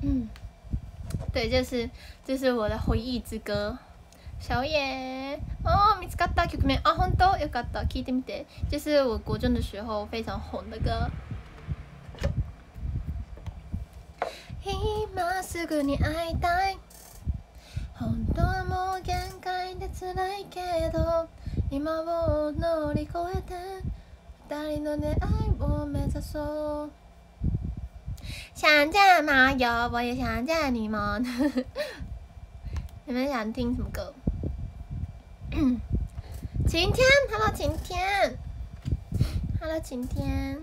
嗯，对，就是就是我的回忆之歌， 小野哦，見つかった曲名啊，本当よかった聞いてみて，就是我国中的时候非常红的歌。今すぐに会いたい本当はもう限界で辛いけど今を乗り越えて二人の出会いを目指そう想见吗？有，我也想见你们。 你们想听什么歌？晴天，Hello 晴天，Hello 晴天，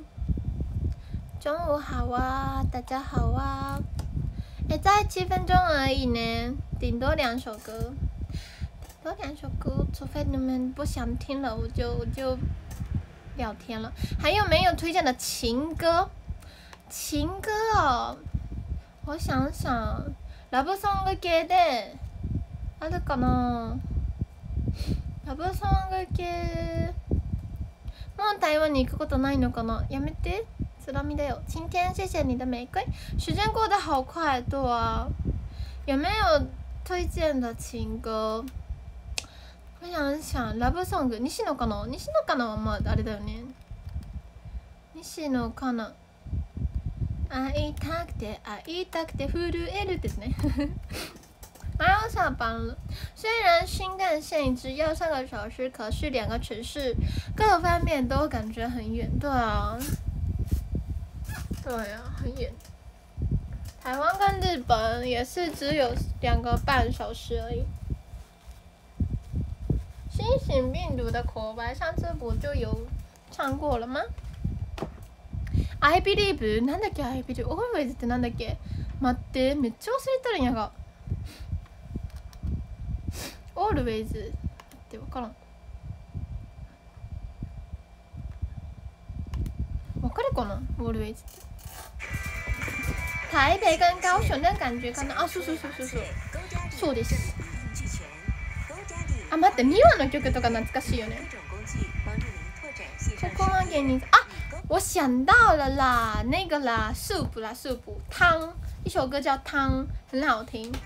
中午好啊，大家好啊。哎，再七分钟而已呢，顶多两首歌。多两首歌，除非你们不想听了，我就我就聊天了。还有没有推荐的情歌？情歌哦，我想想，ラブソング系で あるかな？ラブソング系。もう台湾に行くことないのかな？やめて。つらみだよ。今天谢谢你的玫瑰。时间过得好快，对啊。有没有推荐的情歌？我想想ラブソング西野かな西野かなはまああれだよね西野かな会いたくて会いたくて震えるですね马上下班了，虽然新干线只要三个小时，可是两个城市各方面都感觉很远。对啊，对啊，很远。台湾跟日本也是只有两个半小时而已。新型病毒的口白，上次不就有唱过了吗？I believe なんだっけ I believe always ってなんだっけ待ってめっちゃ忘れたらんやが Always って分からん。分かるかな？always って。台北跟高雄的感觉可能あそうそうそうそうそう。そうです。あ待ってミワの曲とか懐かしいよね。ここは芸人啊我想到了啦那个啦 soup 啦 soup 汤一首歌叫汤很好听。ね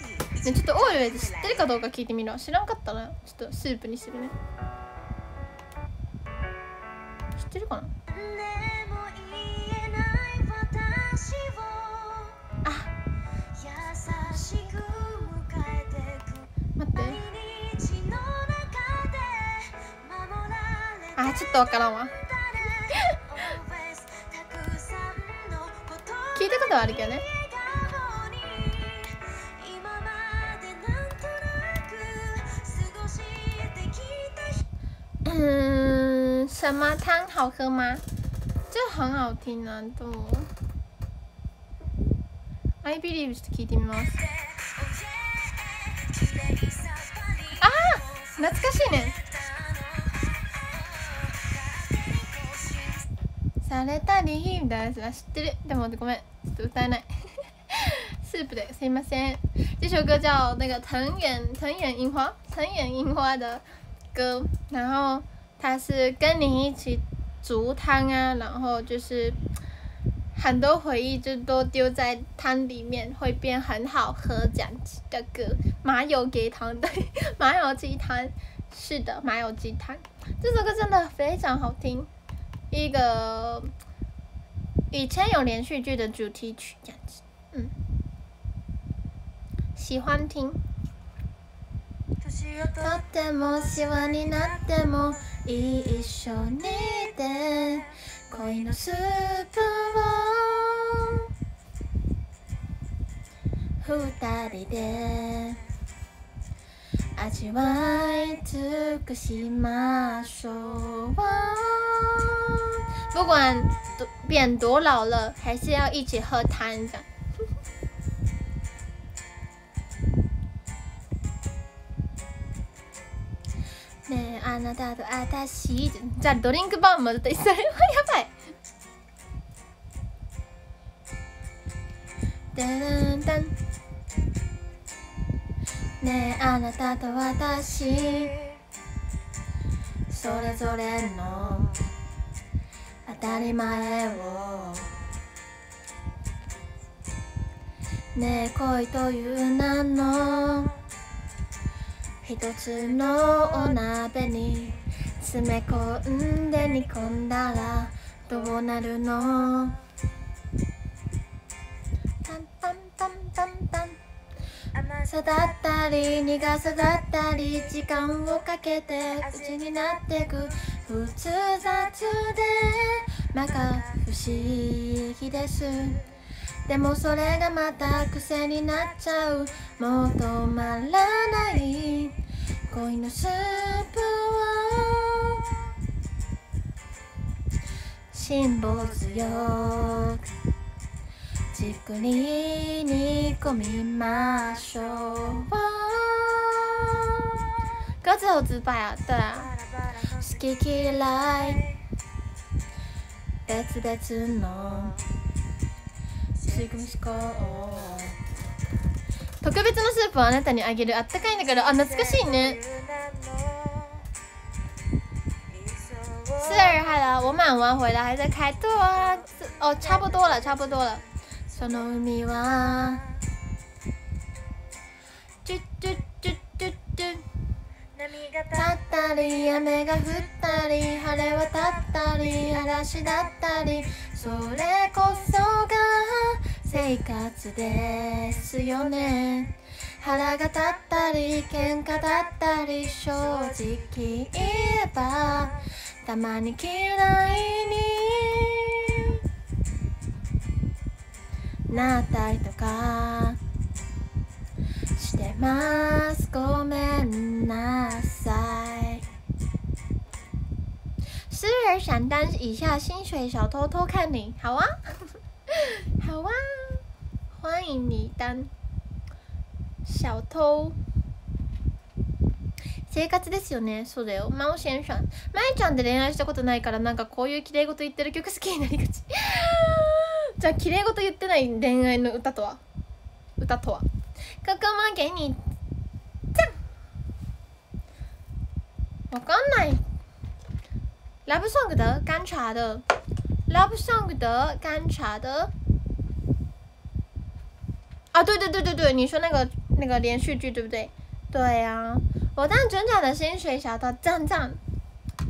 ちょっとオールウェイズ知ってるかどうか聞いてみろ知らんかったらちょっとスープにするね。知ってるかな？あ。待って。あちょっとわからんわいたことはあるけどね嗯，什么汤好喝吗？这很好听啊，都。I believe 聞いてみます。ああ、懐かしいね。されたりみたいなやつは知ってる。でもごめん、ちょっと歌えない。スープですいません。这首歌叫那个藤原藤原樱花藤原樱花的歌，然后它是跟你一起煮汤啊，然后就是很多回忆就都丢在汤里面，会变很好喝这样子的歌。麻油鸡汤对，麻油鸡汤是的，麻油鸡汤这首歌真的非常好听，一个 以前有连续剧的主题曲这样子，嗯，喜欢听。とってもシワになってもいい一緒にいて恋のスープを二人で味わい尽くしましょう不管 多变多老了，还是要一起喝汤的。ねえあなたと私じゃあドリンクバーもだってそれはやばいダランダンねえあなたと私それぞれの 当たり前を。ねえ恋という名の一つのお鍋に詰め込んで煮込んだらどうなるの？パンパンパンパンパン。甘さだったり苦さだったり時間をかけて口になってく。普通雑でまか不思議です。でもそれがまた癖になっちゃう。もう止まらない恋のスープを辛抱強く。じっく。り煮込みましょう歌词好直白啊，对啊，好き嫌い。別々の。特別のスープをあなたにあげるあったかいんだから。あ懐かしいね。四儿嗨了，我买完回来还在开，对啊，哦，差不多了，差不多了。その海は、チュッチュッチュッチュッチュッ。立ったり雨が降ったり晴れ渡ったり嵐だったりそれこそが生活ですよね腹が立ったり喧嘩だったり正直言えばたまに嫌いになったりとかしてますごめんなさい诗儿想当以下薪水小偷偷看你，好啊，好啊，欢迎你当小偷。生活ですよねそうだよ真央先生まゆちゃんって恋愛したことないからなんかこういう綺麗事言ってる曲好きになりがちじゃあ綺麗事言ってない恋愛の歌とは歌とはここも给你じゃんわかんないラブソング的干茶的，Love Song 的干茶的，啊，对对对对对，你说那个那个连续剧对不对？对呀、我当准假的薪水小偷，赞赞，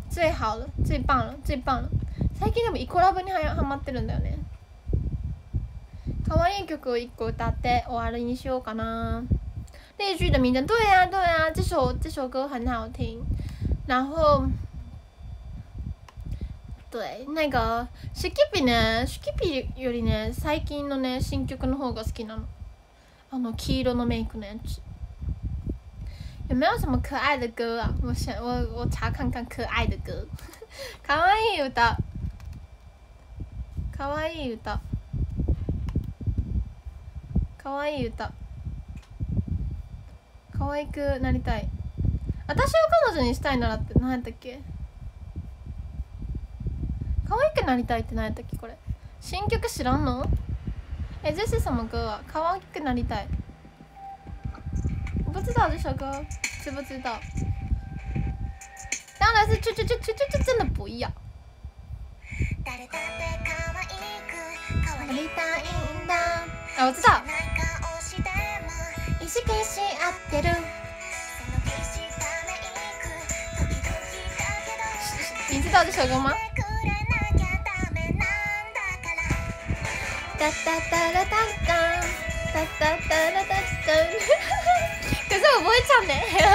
最好了，最棒了，最棒了。最近でもイコラブにはやハマってるんだよね。 可愛い曲を一個歌って終わりにしようかな。日剧的名称，对呀、对呀、这首这首歌很好听。然后 对那个スキピねスキピよりね最近のね新曲の方が好きなのあの黄色のメイクのやつ有没有什么可爱的歌啊？我想我我查看看可爱的歌。可愛い歌。可愛い歌。 可愛い歌。可愛くなりたい。私を彼女にしたいならって何やったっけ？可愛くなりたいって何やったっけこれ？新曲知らんの？哎，这是什么歌啊？可愛くなりたい。我不知道这首歌，知不知道？当然是，就就就就就真的不要。啊，我知道。你知道这首歌吗？哒哒哒哒哒哒哒哒哒哒哒。可是我不会唱的。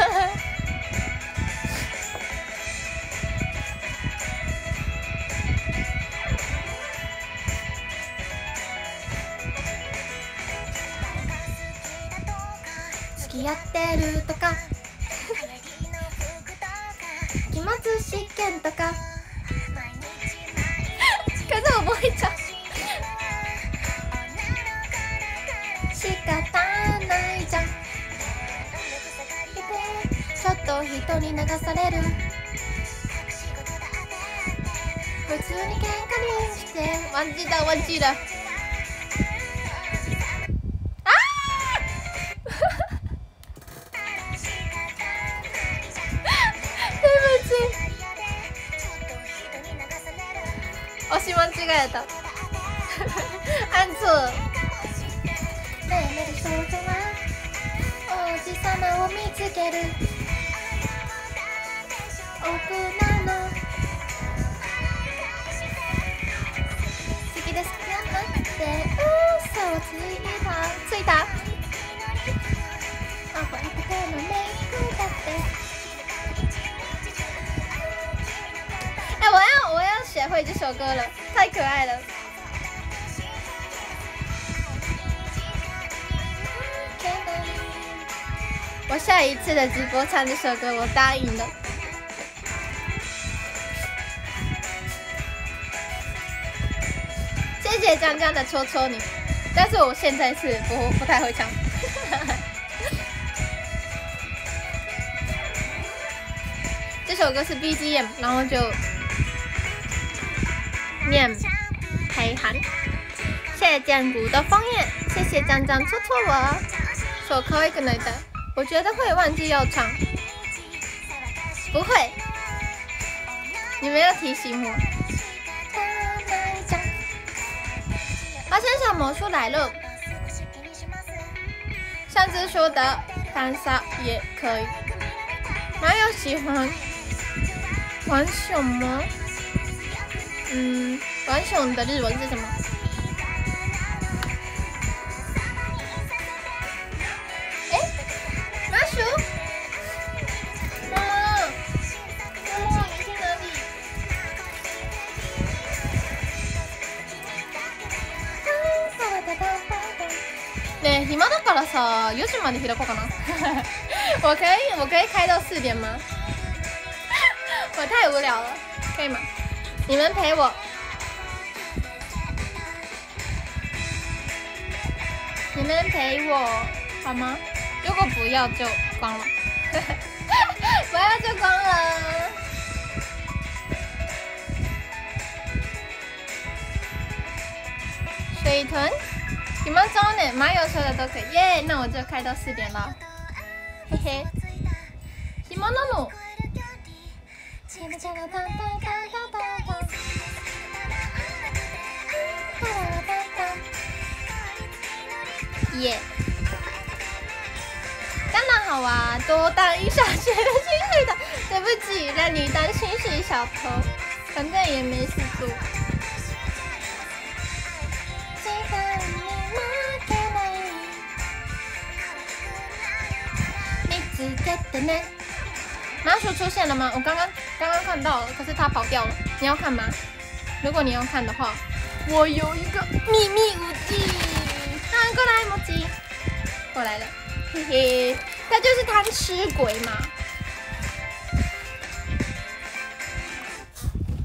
次的直播唱这首歌，我答应了。谢谢江江的戳戳你，但是我现在是不不太会唱。这首歌是 BGM，然后就念陪喊。谢谢建谷的枫叶，谢谢江江戳戳我，说可爱个来的，觉得会忘记要唱，不会，你们要提醒我。花生小魔术来了，上次说的翻沙也可以。马友喜欢玩熊吗？嗯，玩熊的日文是什么？まで開こうかな我可以我可以开到四点吗我太无聊了可以吗你们陪我你们陪我好吗如果不要就关了 马友说的都可以，耶、那我就开到四点了，嘿嘿。暇なの。耶。当然好啊，多当一小学的薪水的。对不起，让你当薪水小偷，反正也没事我刚刚刚刚看到了，可是它跑掉了。你要看吗？如果你要看的话，我有一个秘密武器。啊，过来，莫吉，过来了，嘿嘿，他就是贪吃鬼嘛。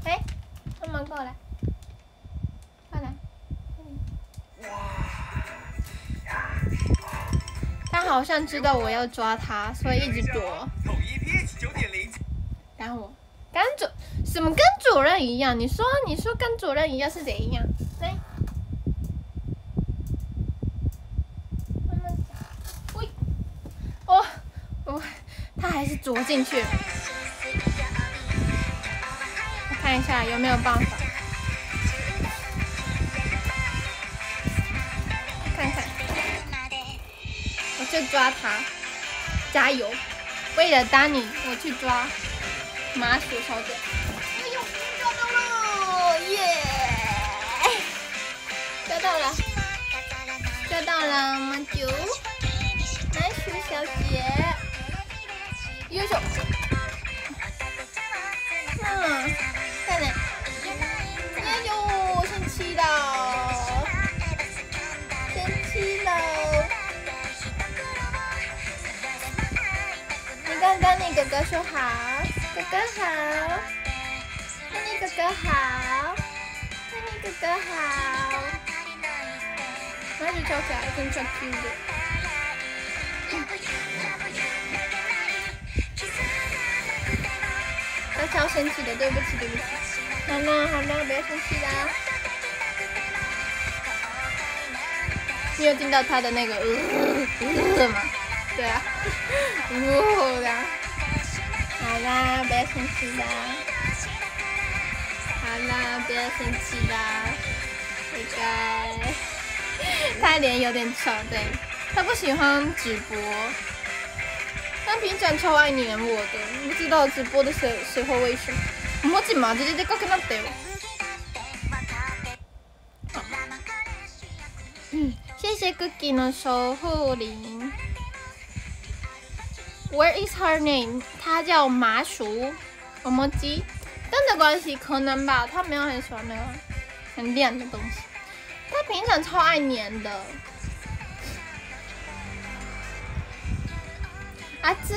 哎，他们过来，过来。他好像知道我要抓他，所以一直躲。统一 pH 九点零。然后我。跟主什么跟主任一样？你说你说跟主任一样是怎样？来，喂，哦，哦，他还是啄进去。我看一下有没有办法，看看，我去抓他，加油！为了丹尼，我去抓。麻薯小姐，到了，抓到了麻薯，麻薯小姐，优秀。嗯，再来，哎呦，生气了，生气了。你刚刚那哥哥说好。哥哥好，欢迎哥哥好，欢迎哥哥好，马上跳起来，真超 Q 的。他超生气的，对不起对不起。好了好了，不要生气啦。你有听到他的那个呃呃吗？对啊，呜的。好啦，不要生气啦！好啦，不要生气啦！拜拜，他脸有点丑，对，他不喜欢直播，但平常超爱黏我的，不知道直播的时时候为什么。文字マジででかくなったよ。嗯，谢谢 Cookie 的守护灵。Where is her name？她叫麻薯，我们鸡。但的关系可能吧，她没有很喜欢那个很亮的东西。 她平常超爱黏的。啊这，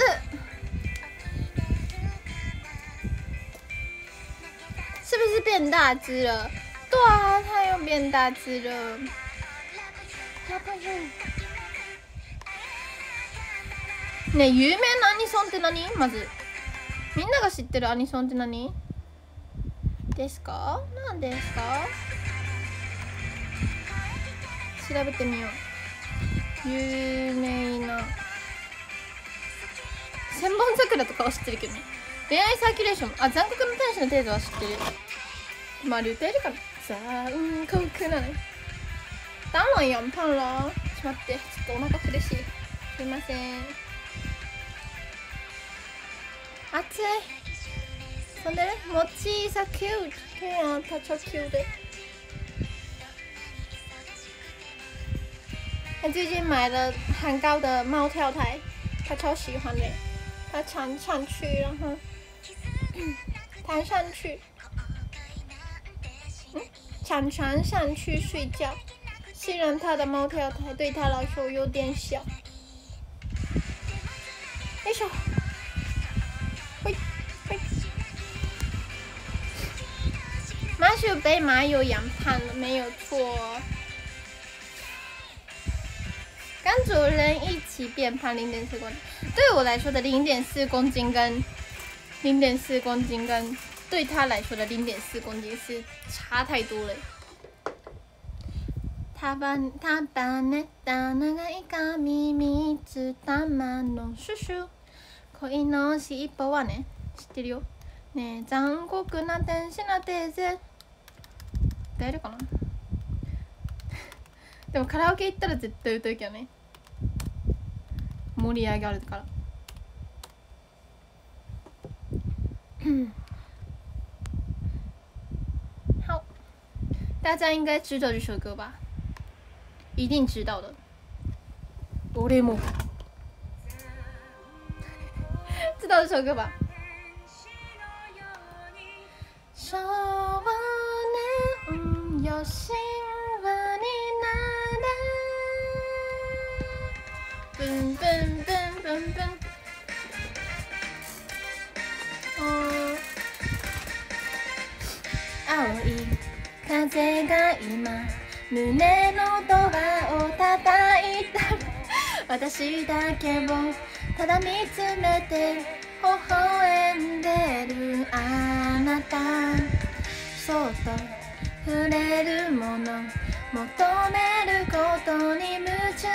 是不是变大只了？对啊，它又变大只了。ね有名なアニソンって何まずみんなが知ってるアニソンって何ですか何ですか 調べてみよう。有名な千本桜とかは知ってるけどね。恋愛サーキュレーション。あ残酷の天使の程度は知ってる。まあ歌えるかな残酷なね。当然4パン了ちょっと待って。ちょっとお腹苦しい。すいません。暑い。そんでねもちさ cute 对啊他超 cute 的他最近买了很高的猫跳台他超喜欢的。他常上去然后弹上去。嗯？躺床上去睡觉。虽然他的猫跳台对他来说有点小。哎呦马修被马友养胖了，没有错。跟主人一起变胖零点四公斤，对我来说的零点四公斤跟零点四公斤跟对他来说的零点四公斤是差太多了。他把他把那大那个一个秘密只当嘛弄叔叔，恋のしっぽはね知ってるよ。ね残酷な天使のテーゼ。歌えるかなでもカラオケ行ったら絶対歌うけどね 盛り上がるから 好，大家应该知道这首歌吧？一定知道的。俺も 知道这首歌吧？ブンブンブンブンブン青い風が今胸のドアを叩いた。私だけをただ見つめて微笑んでるあなた。そっと触れるもの。求めることに夢中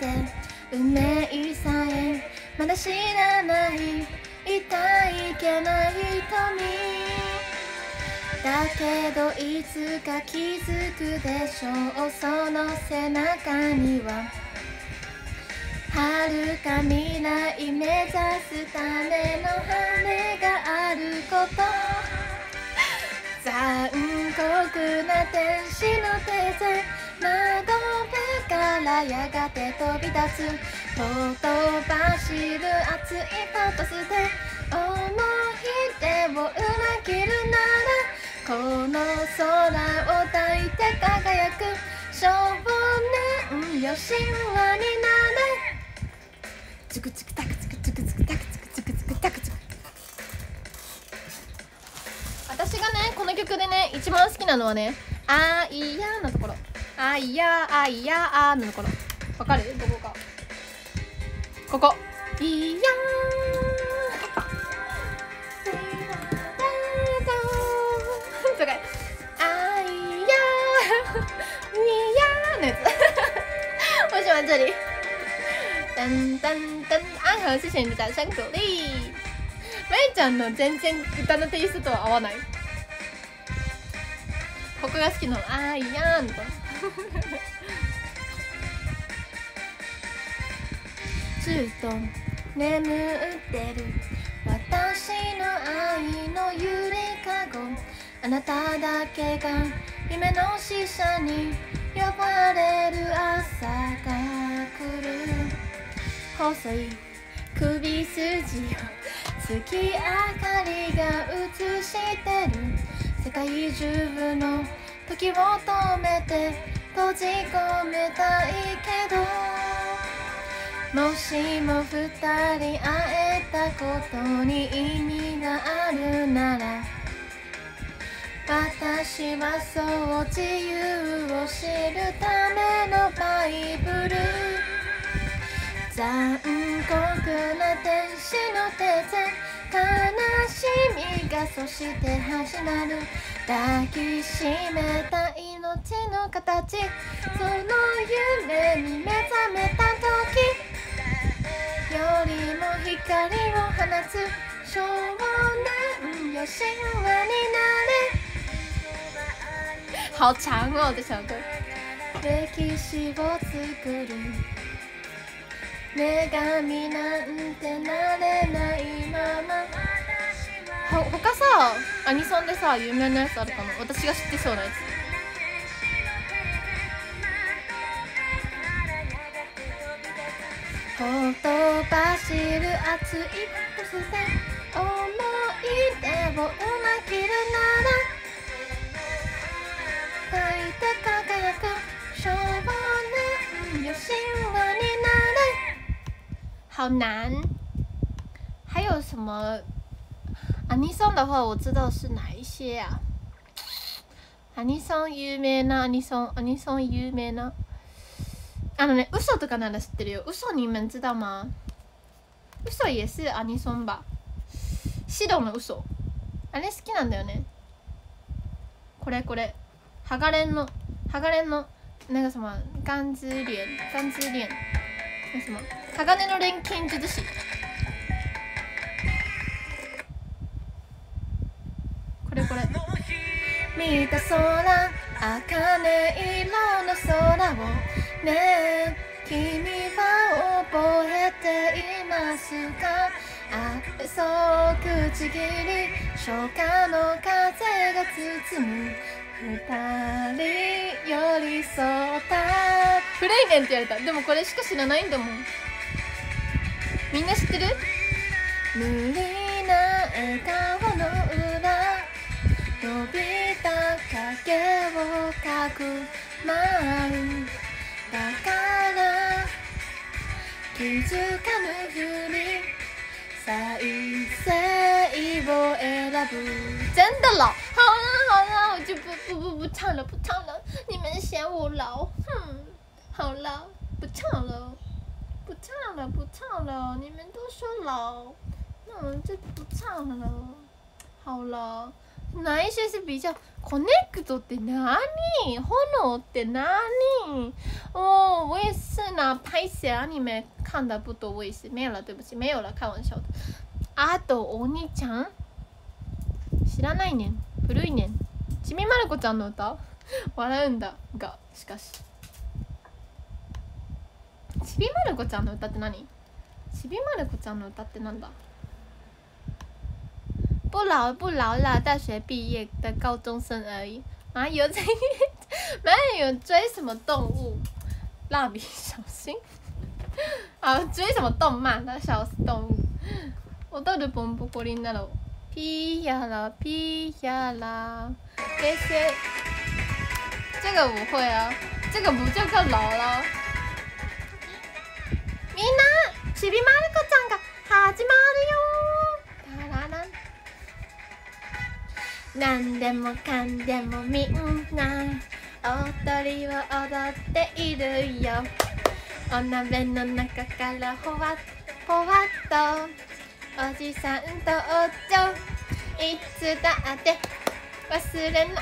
で。運命さえまだ知らない痛いけない瞳だけどいつか気づくでしょう。その背中には。遥か未来目指すための羽があること。残酷な天使の手で窓辺からやがて飛び立つ。ほとばしる熱いパトスで。思い出を裏切るならこの空を抱いて輝く。少年よ神話になれ一番好きなのはね「あいや」のところ「あいやあいやあ」のところ。わかる？どこかここ「いやとか 「あいやいや」のやつ为什么这里噔噔噔安和谢谢你的掌声鼓励まゆちゃんの全然歌のテイストとは合わない。ここが好きなの。あーいやーんとずっと眠ってる私の愛のゆりかごあなただけが夢の使者に呼ばれる朝が来る。細い首筋を月明かりが映してる。世界中の時を止めて閉じ込めたいけどもしも二人会えたことに意味があるなら私はそう自由を知るためのバイブル。残酷な天使の手で悲しみがそして始まる。抱きしめた命の形。その夢に目覚めた時。よりも光を放つ。少年よ神話になれ。好长哦，这首歌。歴史を作る。女神なんてなれないままほ他さアニソンでさ有名なやつあるかな私が知ってそうなやつ。ほとばしる熱いパトスで思い出を裏切るなら。泣いて輝く少年よ神話になれ。好难。还有什么？アニソン的话，我知道是哪一些啊？アニソン有名なアニソン，アニソン有名な？あのね、嘘とかなら知ってるよ。嘘你们知道吗？嘘也是アニソン吧。シドの嘘。あれ好きなんだよね。これこれ。ハガレンのハガレンの那个什么钢之炼钢之炼那什么鋼の錬金術師れこれ。見た空茜色の空をねえ君は覚えていますか？あそう口切り初夏の風が包む二人寄り添った。フレイデンって言われた。でもこれしか知らないんだもん。みんな知ってる？無理な笑顔 の裏伸びた影を く舞うだから気づかぬふり再生を選ぶ真的老好了好了我就不不不不唱了不唱了你们嫌我老哼好了不唱了不唱了不唱了你们都说老那我就不唱了好了 哪一些是比较コネクトって何炎って何哦，我也是呢，拍写啊，你们看的不多，我也是没有了，对不起，没有了，开玩笑的。あとお兄ちゃん。知らないねん。古いねん。ちびまる子ちゃんの歌？笑うんだ。がしかしちびまる子ちゃんの歌って何？ちびまる子ちゃんの歌ってなんだ？不老不老啦，大学毕业的高中生而已。啊，有这没有追什么动物？蜡笔小新。啊，追什么动漫？那笑死动物。踊るポンポコリンなの。ピや啦ピ呀啦，这些，这个我会啊，这个不就够老了？みんな、ちびまる子ちゃんが始まる なんでもかんでもみんな踊りを踊っているよ。お鍋の中からほわっほわっと。おじさんとおちょ。いつだって忘れな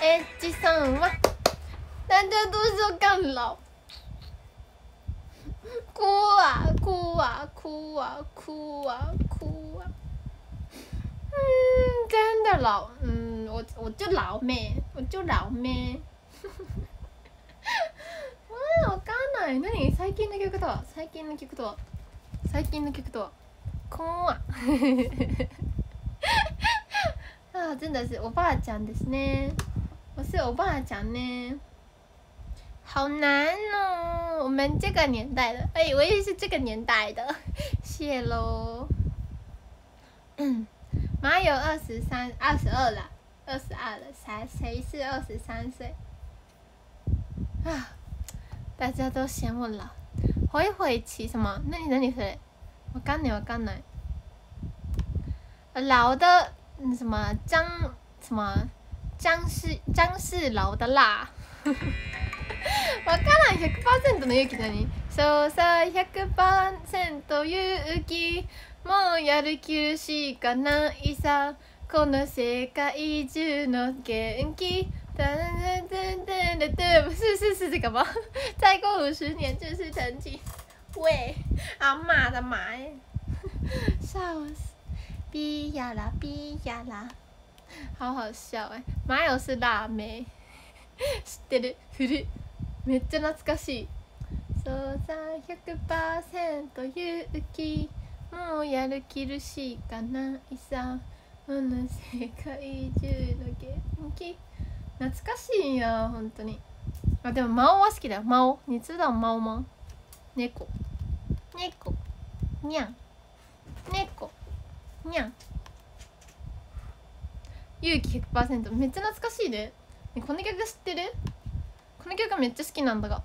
おエッジさんは。大家都说更老哭啊哭啊哭啊哭啊哭啊嗯，真的老，嗯，我我就老咩，我就老咩。わわかんない。何最近の曲とは最近の曲とは最近の曲とはこんわ。啊，真的是我爸讲ですね。我是我爸讲呢。好难哦，我们这个年代的，哎，我也是这个年代的，谢喽。嗯。 马有二十三、二十二了，二十二了，才谁是二十三岁？啊！大家都嫌我老，回回起什么？那你那你谁？我干你，我干你。老的什么张什么张氏张氏老的辣。わからん100%の勇気何そうさ100%勇気 もうやる気るしかないさこの世界中の元気噔噔噔噔噔噔，不是是是这个吗？再过五十年就是成绩。喂，阿妈的妈耶！笑死！逼呀啦，逼呀啦，好好笑哎！马友是辣妹，知ってる？古めっちゃ懐かしい。そうさ100%勇気 もうやる気るしかな。いさこの世界中の元気懐かしいや本当に。あでも魔王は好きだよ。魔王你知道魔王吗猫。猫。にゃん。猫。にゃん。勇気100%めっちゃ懐かしいで、ね、この曲知ってる？この曲めっちゃ好きなんだが。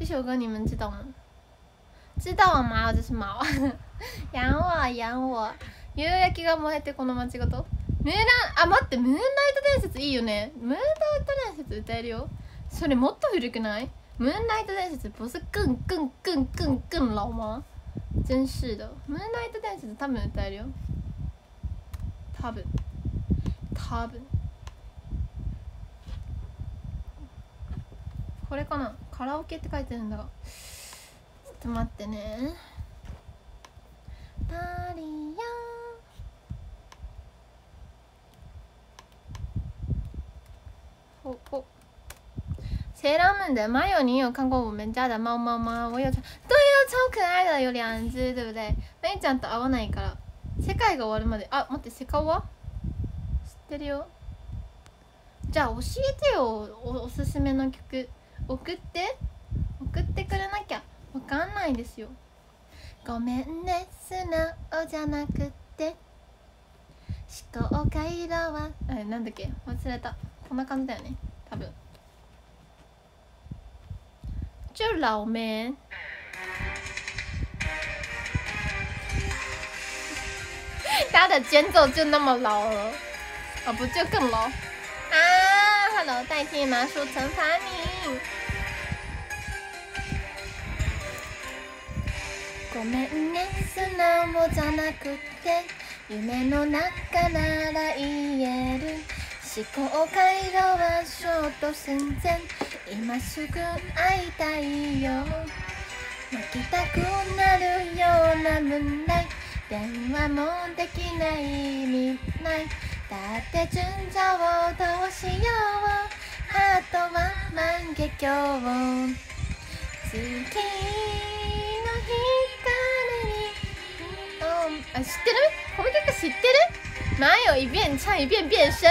这首歌你们知道吗？知道はまあ私まあやんわやんわ夕焼けが燃えてこの街ごと？ムーランあ待ってムーンライト伝説いいよね。ムーンライト伝説歌えるよ。それもっと古くない？ムーンライト伝説不是更更更更更老吗真是的。ムーンライト伝説多分歌えるよ。多分。多分。これかな？カラオケって書いてるんだ。がちょっと待ってね。パリヤほほセーラームーン的马友，你有看过我们家的猫猫吗？我有，对呀，超可爱的，有两只，对不对？メイちゃんと会わないから。世界が終わるまで。あ、待ってセカオは？知ってるよ。じゃあ教えてよ。おおすすめの曲。送って。送ってくれなきゃわかんないですよ。ごめんね素直じゃなくって。思考回路は。えなんだっけ？忘れた。こんな感じだよね。多分。就老咩他的间奏就那么老了，哦不就更老啊？Hello，代替麻薯惩罚你。ごめんね素直じゃなくて夢の中なら言える。思考回路はショート寸前。今すぐ会いたいよ。泣きたくなるようなムーンライ電話もできないみない。だって順序をどうしよう。ハートは万華鏡月知ってるこの曲知ってる哪有一遍唱一遍变身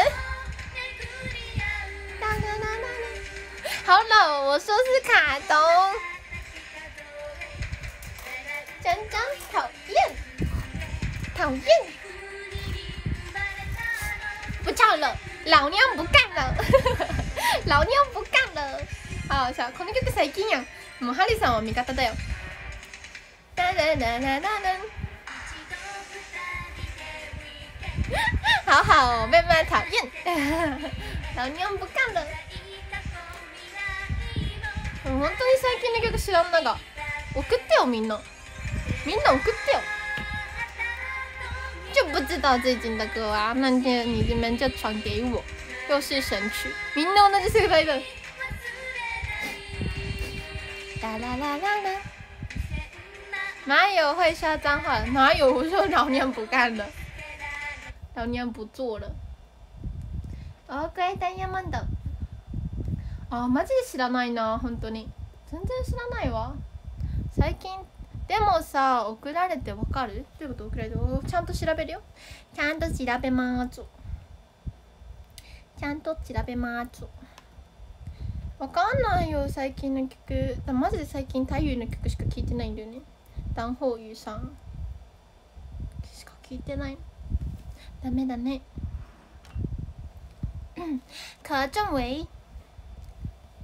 好老我说是卡通真真讨厌讨厌！不唱了，老娘不干了，老娘不干了。好笑，この曲最近やん。もうハリさんは味方だよ。 哒哒哒哒哒哒。好好，妹妹讨厌，老娘不干了。本当に最近の曲知らんなが送ってよみんなみんな送ってよ就不知道最近的歌啊，那天你这边就传给我，又是神曲，明诺那就是个来的。啦啦啦啦啦！ 哪有会说脏话？哪有我说老娘不干了，老娘不做了？OK，ダイヤモンド。あ、マジで知らないな、本当に。全然知らないわ。最近でもさ送られてわかる？どういうこと？送られてちゃんと調べるよちゃんと調べますちゃんと調べますわかんないよ最近の曲マジで最近太陽の曲しか聴いてないんだよねダンホーユーさん。しか聴いてない。ダメだね。柯震伟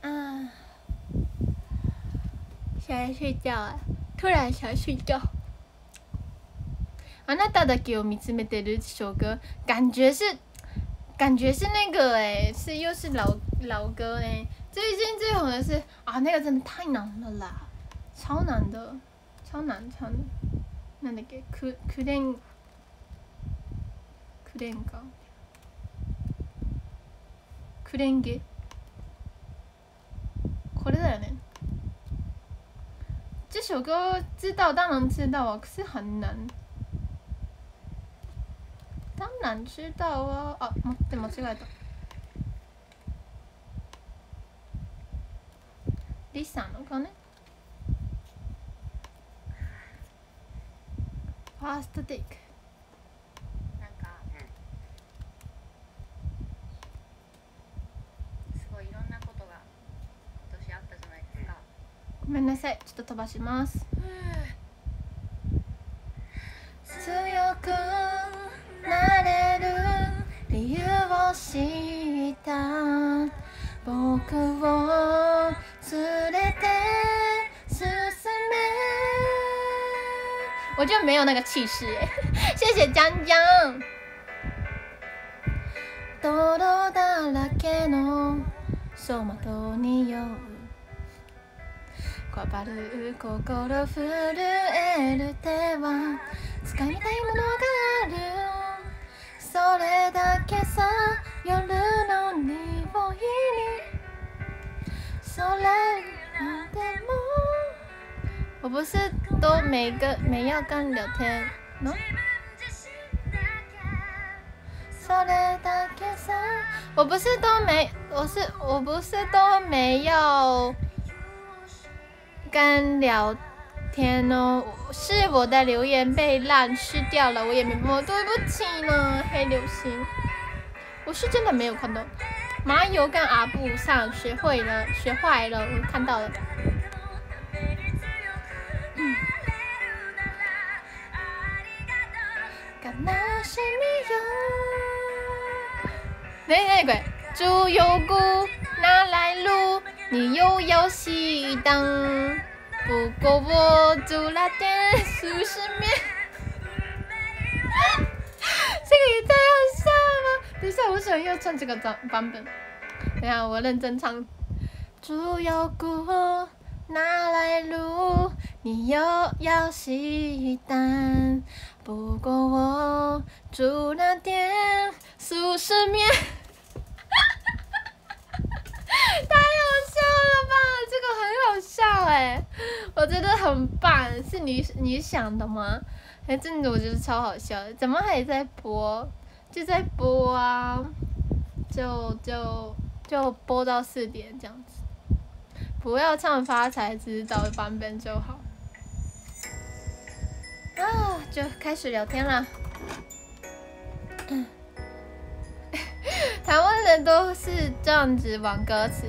啊现在睡觉啊突然想睡觉。あなただけを見つめてる这首歌，感觉是，感觉是那个哎，是又是老老歌哎。最近最红的是啊，那个真的太难了啦，超难的，超难唱的。なんだっけ、ククレンクレンか。クレンゲ。これだよね。这首歌知道当然知道啊，可是很难。当然知道啊！あ、待って間違えた。リサのかね。ファーストテイクなんか、うん、すごいいろんなことが今年あったじゃないですか、ごめんなさい。ちょっと飛ばします。強くなれる理由を知った。僕を連れて我就没有那个气势哎，谢谢江江。泥だらけの走馬灯に酔う。こばる心震える手は掴みたいものがある。それだけさ夜の匂いに。それまでも我不是都没跟没要跟聊天吗？それだけさ我不是都没我是我不是都没有跟聊天哦，是我的留言被烂吃掉了，我也没办法，对不起呢，黑流星，我是真的没有看到。麻油跟阿布上学会了，学坏了，我看到了。 那那个猪油菇拿来卤，你又要熄灯。不过我煮了点速食面，这个也太好笑了吧！等一下，我想要唱这个版版本。等下，我认真唱。猪油菇拿来路，你又要熄灯。不过我住那点速食面。太好笑了吧！这个很好笑哎，我觉得很棒，是你你想的吗？哎，真的我觉得超好笑，怎么还在播？就在播啊，就就就播到四点这样子，不要唱发财知道版本就好。啊，就开始聊天了。台湾人都是这样子玩歌词，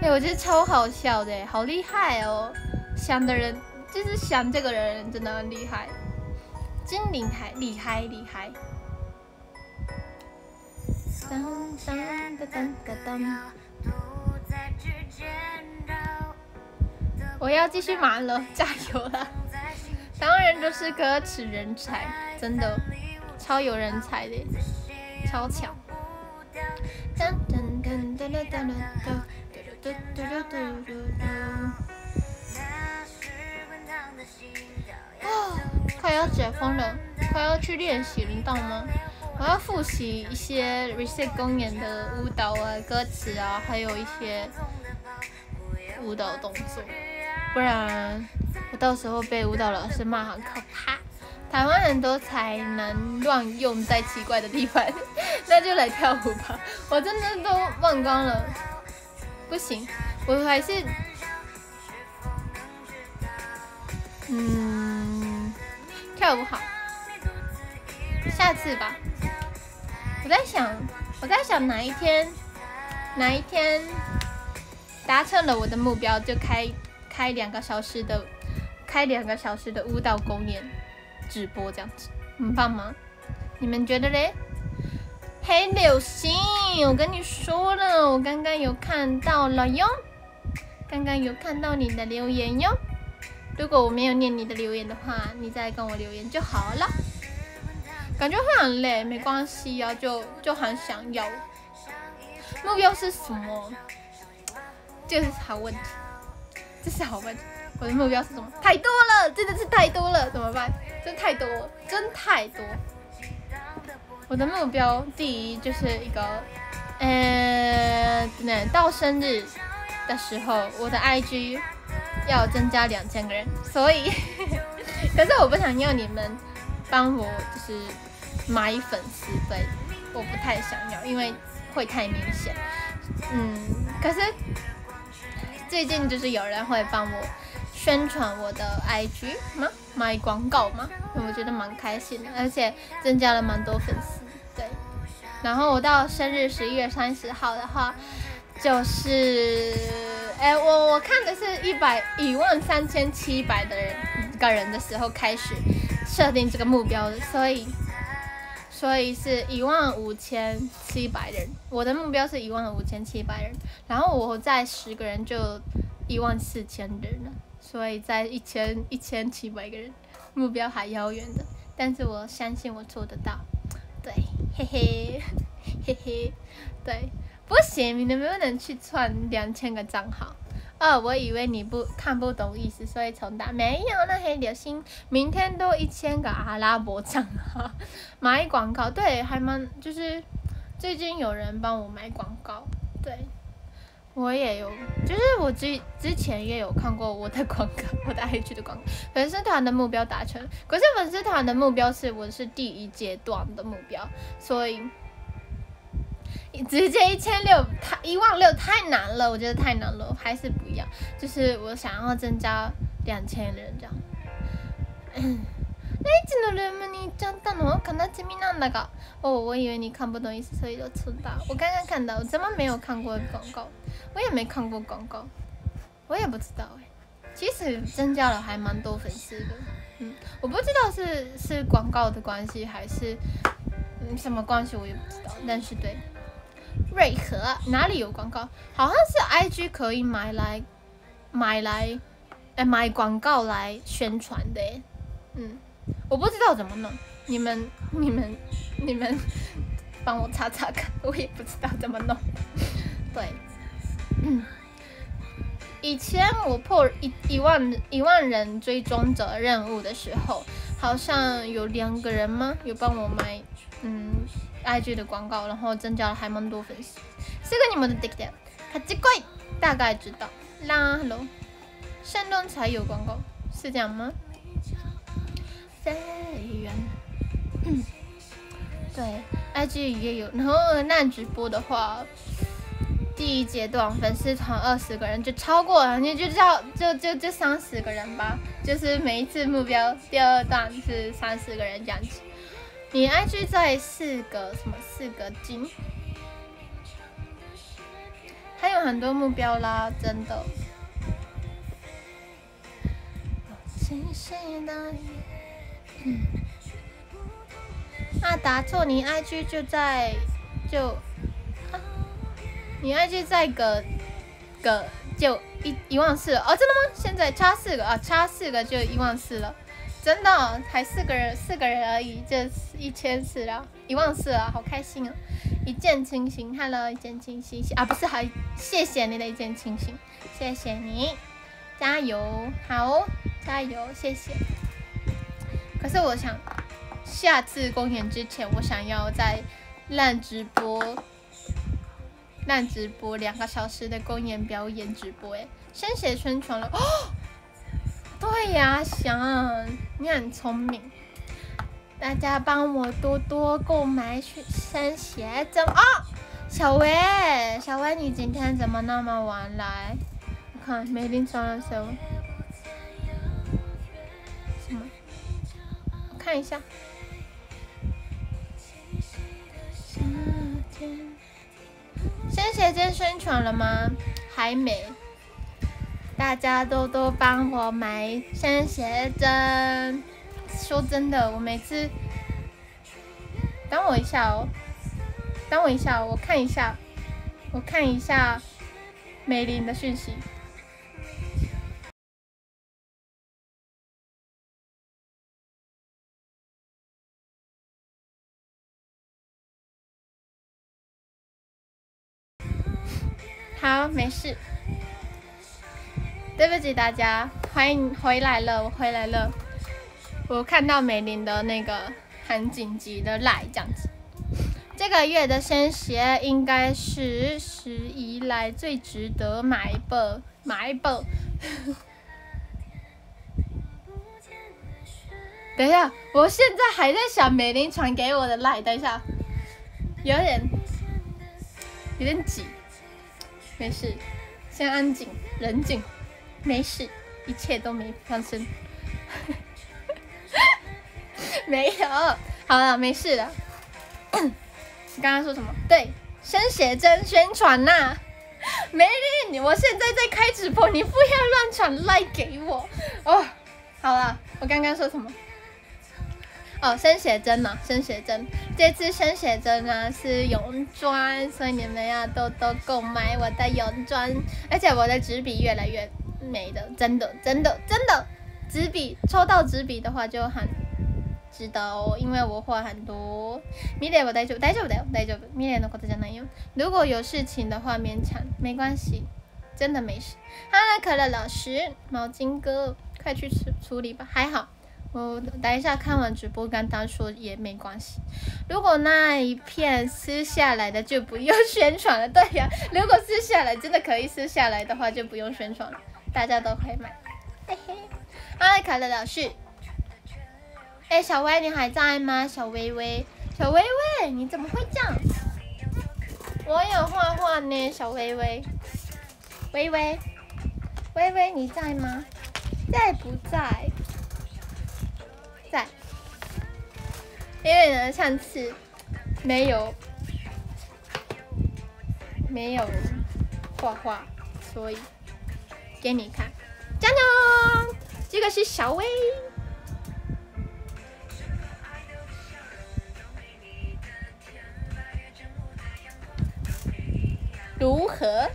哎，我觉得超好笑的，好厉害哦！想的人就是想这个人真的很厉害，精灵还厉害厉害。我要继续忙了，加油了！台湾人都是歌词人才，真的超有人才的，超强。啊快要解封了，快要去练习，你知道吗？我要复习一些 reset 公演的舞蹈啊、歌词啊，还有一些舞蹈动作，不然我到时候被舞蹈老师骂很可怕。台湾人都才能乱用在奇怪的地方，那就来跳舞吧。我真的都忘光了，不行，我还是，嗯，跳舞好，下次吧。我在想，我在想哪一天，哪一天达成了我的目标，就开开两个小时的，开两个小时的舞蹈公演。直播这样子很棒吗？你们觉得嘞？黑流星，我跟你说了，我刚刚有看到了哟，刚刚有看到你的留言哟。如果我没有念你的留言的话，你再跟我留言就好了。感觉会很累，没关系呀，就就很想要。目标是什么？这是好问题，这是好问题。我的目标是什么？太多了，真的是太多了，怎么办？真太多，真太多。我的目标第一就是一个，呃，到生日的时候，我的 IG 要增加两千个人。所以，可是我不想要你们帮我，就是买粉丝费，我不太想要，因为会太明显。嗯，可是最近就是有人会帮我。宣传我的 IG 吗？买广告吗？我觉得蛮开心的，而且增加了蛮多粉丝。对，然后我到生日十一月三十号的话，就是，哎，我我看的是一百一万三千七百的人个人的时候开始设定这个目标的，所以，所以是一万五千七百人。我的目标是一万五千七百人，然后我在十个人就一万四千人了。所以在一千一千七百个人，目标还遥远的，但是我相信我做得到。对，嘿嘿，嘿嘿，对，不行，你能不能去串两千个账号？哦，我以为你不看不懂意思，所以重打。没有，那黑流星明天都一千个阿拉伯账号买广告，对，还蛮就是最近有人帮我买广告，对。我也有，就是我之之前也有看过我的广告，我的 IG 的广告。粉丝团的目标达成，可是粉丝团的目标是我是第一阶段的目标，所以直接一千六，太一万六太难了，我觉得太难了，还是不要。就是我想要增加两千人这样。那一のルームに行っちゃったの？形見なんだが。哦，我以为你看不懂意思，所以就知道。我刚刚看到，怎么没有看过广告？我也没看过广告，我也不知道哎。其实增加了还蛮多粉丝的，嗯，我不知道是是广告的关系还是嗯什么关系，我也不知道。但是对， 瑞和哪里有广告？好像是 IG 可以买来买来，哎，买广告来宣传的。嗯，我不知道怎么弄，你们你们你们 帮我查查看，我也不知道怎么弄。对，嗯。以前我破一一万一万人追踪者任务的时候，好像有两个人吗？有帮我买嗯 IG 的广告，然后增加了还蛮多粉丝。这个你们的 d i c t 卡奇怪，大概知道。啦，Hello，山东才有广告，是这样吗？飞远，对，IG 也有，然后那直播的话。第一阶段粉丝团二十个人就超过了，你就叫就就就三十个人吧，就是每一次目标。第二段是三十个人这样子。你 IG 在四个什么四个金，还有很多目标啦，真的。嗯啊，答错，你 IG 就在就。你 IG 在个个就一一万四哦，真的吗？现在差四个啊，差四个就一万四了，真的，才四个人四个人而已，就一千次了，一万次了，好开心啊！一见倾心，Hello，一见倾心啊，不是，还谢谢你的一见倾心，谢谢你，加油，好，加油，谢谢。可是我想下次公演之前，我想要在烂直播。烂直播两个小时的公演表演直播，哎，先写宣传了哦。对呀，想你很聪明，大家帮我多多购买生写真啊。小薇，小薇，你今天怎么那么晚来？我看梅林穿了什么？什么？看一下。夏天。先写真宣传了吗？还没。大家多多帮我买先写真。说真的，我每次……等我一下哦，等我一下，我看一下，我看一下美玲的讯息。好，没事。对不起大家，欢迎回来了，我回来了。我看到美玲的那个很紧急的来这样子。这个月的鲜鞋应该是十以来最值得买一本，买一本。等一下，我现在还在想美玲传给我的赖，等一下，有点有点挤。没事，先安静，冷静，没事，一切都没发生。没有，好了，没事了。你 刚刚说什么？对，先写真宣传呐。美丽，我现在在开直播，你不要乱传赖给我哦。好了，我刚刚说什么？哦，生写真嘛，生写真，这次生写真呢是泳装，所以你们要多多购买我的泳装，而且我的纸笔越来越美的，真的，真的，真的，纸笔抽到纸笔的话就很值得哦，因为我画很多。米点我带走，带走的，带走。米点的ことじゃないよ。如果有事情的话，勉强没关系，真的没事。好了，可乐老师，毛巾哥，快去处处理吧，还好。我等一下看完直播跟他说也没关系。如果那一片撕下来的就不用宣传了，对呀。如果撕下来真的可以撕下来的话就不用宣传了，大家都可以买。嘿嘿，嗨，卡乐老师。 哎，小薇你还在吗？小薇薇，小薇薇，你怎么会这样？我有画画呢，小薇薇。薇薇，薇薇你在吗？在不在？在，因为呢，上次没有没有画画，所以给你看，加油！这个是小薇。如何？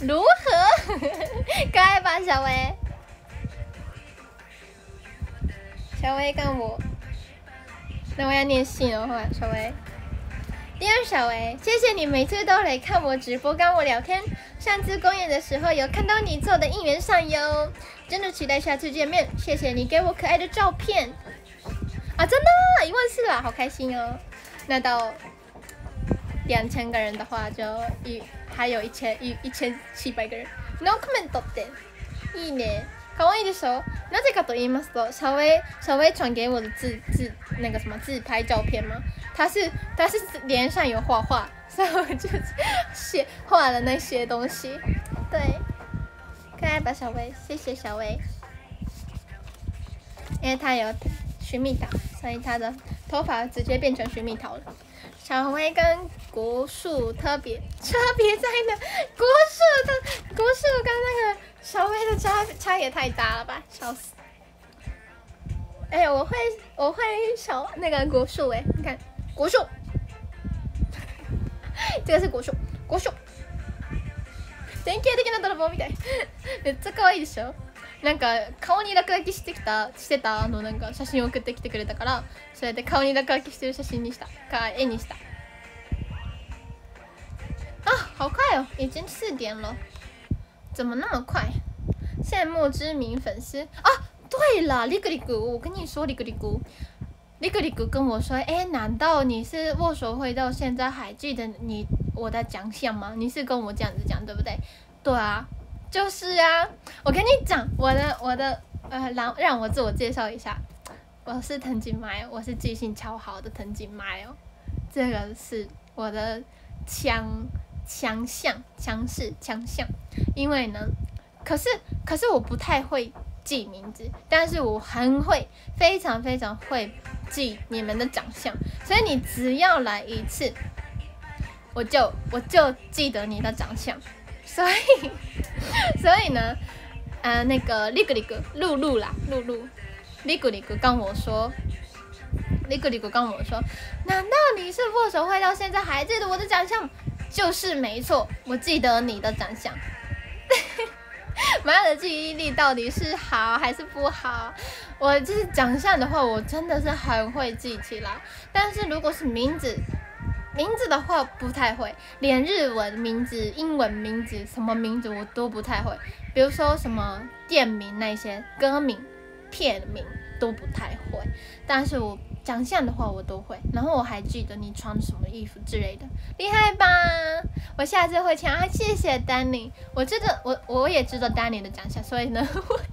如何？可爱吧，小薇？小薇跟我，那我要念信的话，小薇。第二小薇，谢谢你每次都来看我直播，跟我聊天。上次公演的时候有看到你做的应援上哟，真的期待下次见面。谢谢你给我可爱的照片啊，真的，一万四了，好开心哦。那到两千个人的话，就一还有一千一一千七百个人。No comment 的，いいね。可愛いでしょ。なぜかと言いますと，小薇小薇传给我的自自那个什么自拍照片吗？他是他是脸上有画画，所以我就写画了那些东西。对，可爱吧小薇，谢谢小薇。因为他有寻蜜桃，所以他的头发直接变成寻蜜桃了。 小薇跟国树特别差别在哪？国树的国树跟那个小薇的差差也太大了吧，笑死！哎，我会我会小那个国树哎，你看国树，这个是国树国树，典型的な泥棒みたい。めっちゃ可愛いでしょ。 なんか顔に落書きしてきたしてたあのなんか写真送ってきてくれたからそれで顔に落書きしてる写真にした。か絵にした。啊好快哦。已经四点了。怎么那么快？羡慕知名粉丝。啊对了利克利克我跟你说利克利克利克利克跟我说哎难道你是握手会到现在还记得你我的奖项吗？你是跟我这样子讲对不对？对啊。就是啊，我跟你讲，我的我的呃，让让我自我介绍一下，我是藤井麦，我是记性超好的藤井麦哦，这个是我的强强项强势强项，因为呢，可是可是我不太会记名字，但是我很会，非常非常会记你们的长相，所以你只要来一次，我就我就记得你的长相。所以，所以呢，呃，那个利格利格露露啦，露露，利格利格跟我说，利格利格跟我说，难道你是握手会到现在还记得我的长相？就是没错，我记得你的长相。妈的记忆力到底是好还是不好？我就是长相的话，我真的是很会记起来，但是如果是名字。名字的话不太会，连日文名字、英文名字什么名字我都不太会。比如说什么店名那些歌名、片名都不太会。但是我长相的话我都会，然后我还记得你穿什么衣服之类的，厉害吧？我下次会抢啊！谢谢 Danny，我知道我我也知道 Danny 的长相，所以呢，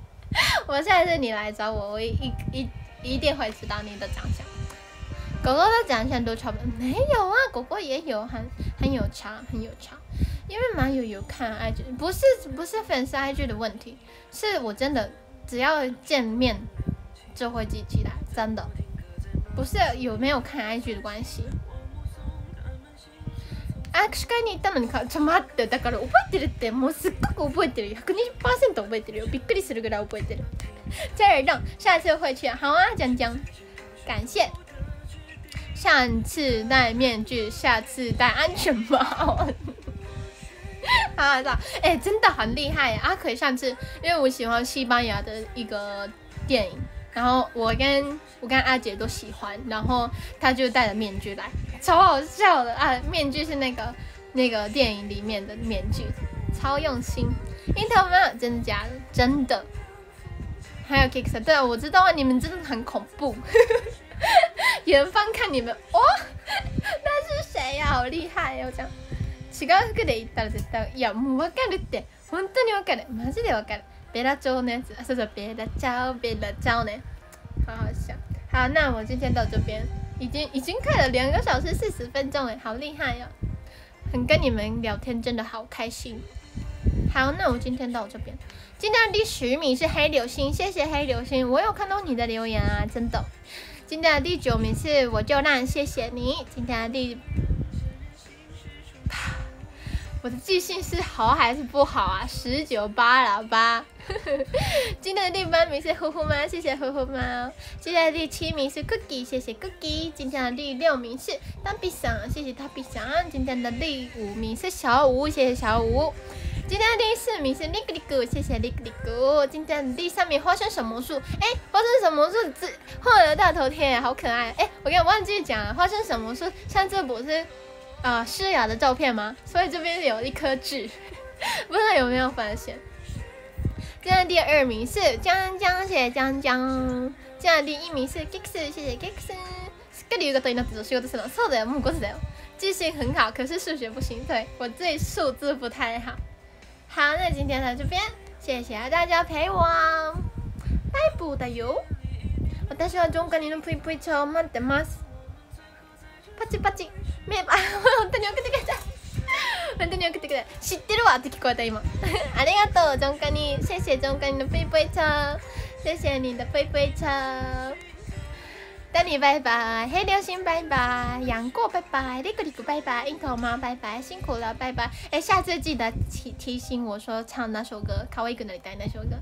我下次你来找我，我一一一定会知道你的长相。狗狗的长相都差不多，没有啊，狗狗也有，很很有差，很有差。因为马友有看 IG，不是不是粉丝 IG 的问题，是我真的只要见面就会记起来，真的不是有没有看 IG 的关系。握手会に行ったのにかちょ待ってだから覚えてるってもうすっごく覚えてるよ120%覚えてるよびっくりするぐらい覚えてる。再让下次会去，好啊，江江，感谢。 上次戴面具，下次戴安全帽。好的，哎，真的很厉害阿奎上次，因为我喜欢西班牙的一个电影，然后我跟我跟阿姐都喜欢，然后他就戴着面具来，超好笑的啊！面具是那个那个电影里面的面具，超用心。樱桃没有，真的假的？真的。还有 Kicks，对啊，我知道啊，你们真的很恐怖。远方看你们，哇，那是谁呀？好厉害哟！这样，違う服で行ったら絶対いやもうわかるって本当にわかるマジでわかるベラ町のやつそうそうベラ町ベラ町呢，好好笑。好，那我今天到这边已经已经看了两个小时四十分钟哎，好厉害哟！很跟你们聊天真的好开心。好，那我今天到这边，今天的第十名是黑流星，谢谢黑流星，我有看到你的留言啊，真的。 今天的第九名是我就让谢谢你。今天的第，我的记性是好还是不好啊？十九八了八。今天的第八名是呼呼猫，谢谢呼呼猫。今天的第七名是 Cookie，谢谢 Cookie。今天的第六名是大比上，谢谢大比上。今天的第五名是小五，谢谢小五。今天的第四名是 l i g l i g 谢谢 l i g l i g 今天的第三名花生什么树？哎，花生什么树？这后来的大头贴好可爱。哎，我给忘记讲了，花生什么树？像这不是。啊，诗雅的照片吗？所以这边有一颗痣，不知道有没有发现。今天第二名是江江，谢谢江江。今天第一名是 Kix，谢谢 Kix。这里有个对应的字，是有的是的，错的，木过是的。记性很好，可是数学不行，对我对数字不太好。好，那今天到这边，谢谢大家陪我，逮捕だよ。私はジョンカニのぷいぷいちゃんを待ってます。パチパチ。目、あ、本当に送ってくれた。本当に送ってくれた。知ってるわって聞こえた今。ありがとう、ジョンカニ。シェシェ、ジョンカニのぷいぷいちゃん。シェシェにのぷいぷいちゃん。等你拜拜，黑流星拜拜，杨过拜拜，立个立个拜拜，樱桃妈拜拜，辛苦了拜拜。哎，下次记得提提醒我说唱那首歌，卡哇伊跟那里带那首歌，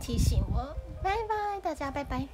提醒我，拜拜，大家拜拜。